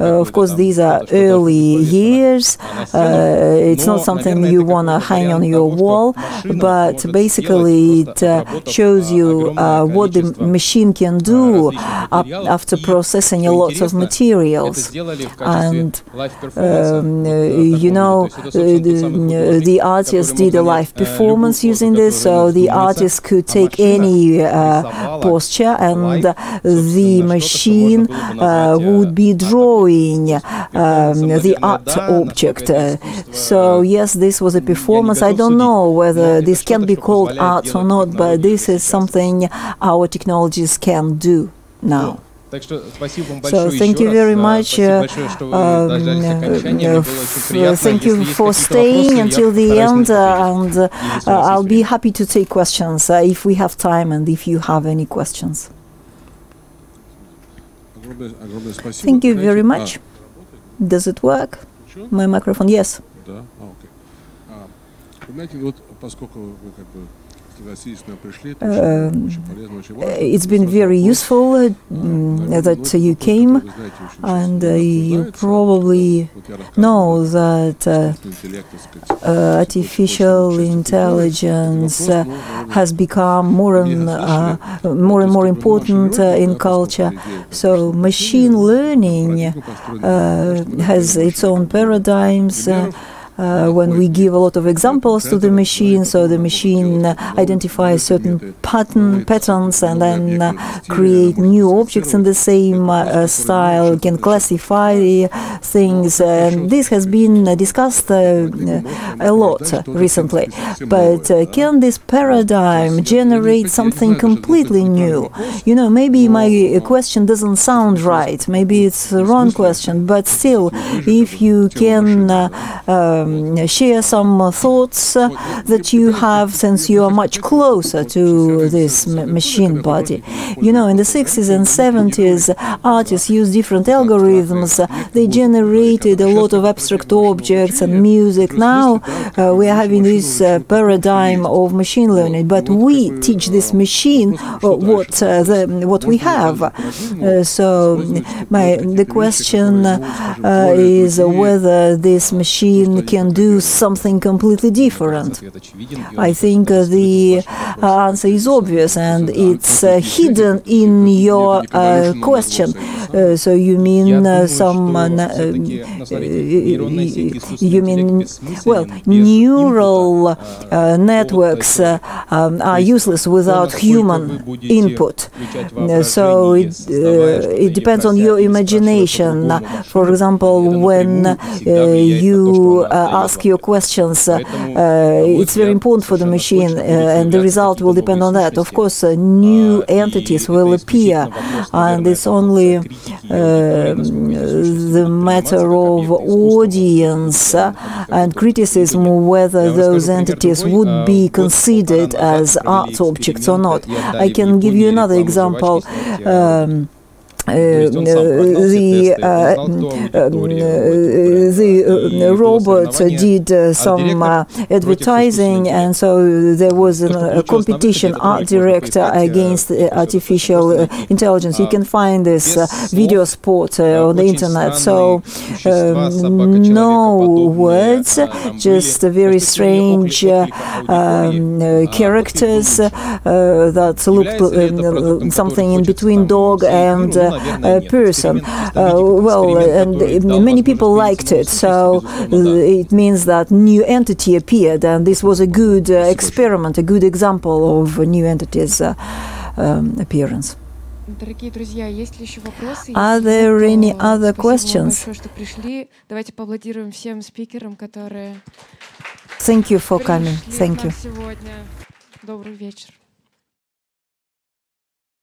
of course, these are early years. Uh, it's not something you want to hang on your wall, but basically it uh, shows you uh, what the machine can do after processing a lot of materials. And, um, you know, the, the artist did a live performance using this, so the artist could take any posture and the machine would be drawing um, the art object. Uh, so yes, this was a performance. I don't know whether this can be called art or not, but this is something our technologies can do now. So thank you very much. Uh, um, uh, thank you for staying until the end, and I'll be happy to take questions if we have time and if you have any questions. Thank you very much. Does it work? Включен? Мой микрофон, yes. Да, а, окей. А, понимаете, вот поскольку вы как бы Uh, it's been very useful uh, that you came, and uh, you probably know that uh, artificial intelligence uh, has become more and uh, more and more important in culture. So machine learning has its own paradigms. Uh, when we give a lot of examples to the machine, so the machine uh, identifies certain pattern patterns and then uh, create new objects in the same style, can classify things. And this has been discussed a lot recently. But can this paradigm generate something completely new? You know, maybe my question doesn't sound right. Maybe it's a wrong question, but still, if you can uh, um, share some thoughts uh, that you have since you are much closer to this machine body. You know, in the 60s and 70s, artists used different algorithms. They generated a lot of abstract objects and music. Now uh, we are having this uh, paradigm of machine learning, but we teach this machine what the, what we have. so my the question is whether this machine can do something completely different? I think uh, the uh, answer is obvious and it's uh, hidden in your uh, question. Uh, so you mean uh, some, um, you mean, well, neural networks um, are useless without human input. so it, it depends on your imagination. For example, when you ask your questions, uh, it's very important for the machine, uh, and the result will depend on that. Of course, uh, new entities will appear, and it's only the matter of audience and criticism whether those entities would be considered as art objects or not. I can give you another example. Um, the the uh, uh, uh, robot did some advertising, and so there was a competition art director against artificial intelligence. You can find this video spot on the internet. So no words, just very strange um, characters that looked something in between dog and uh, person. well, and uh, many people uh, liked it, so it means that new entity appeared, and this was a good experiment, a good example of new entity's um, appearance. Are there any other questions? Thank you for coming. Thank you.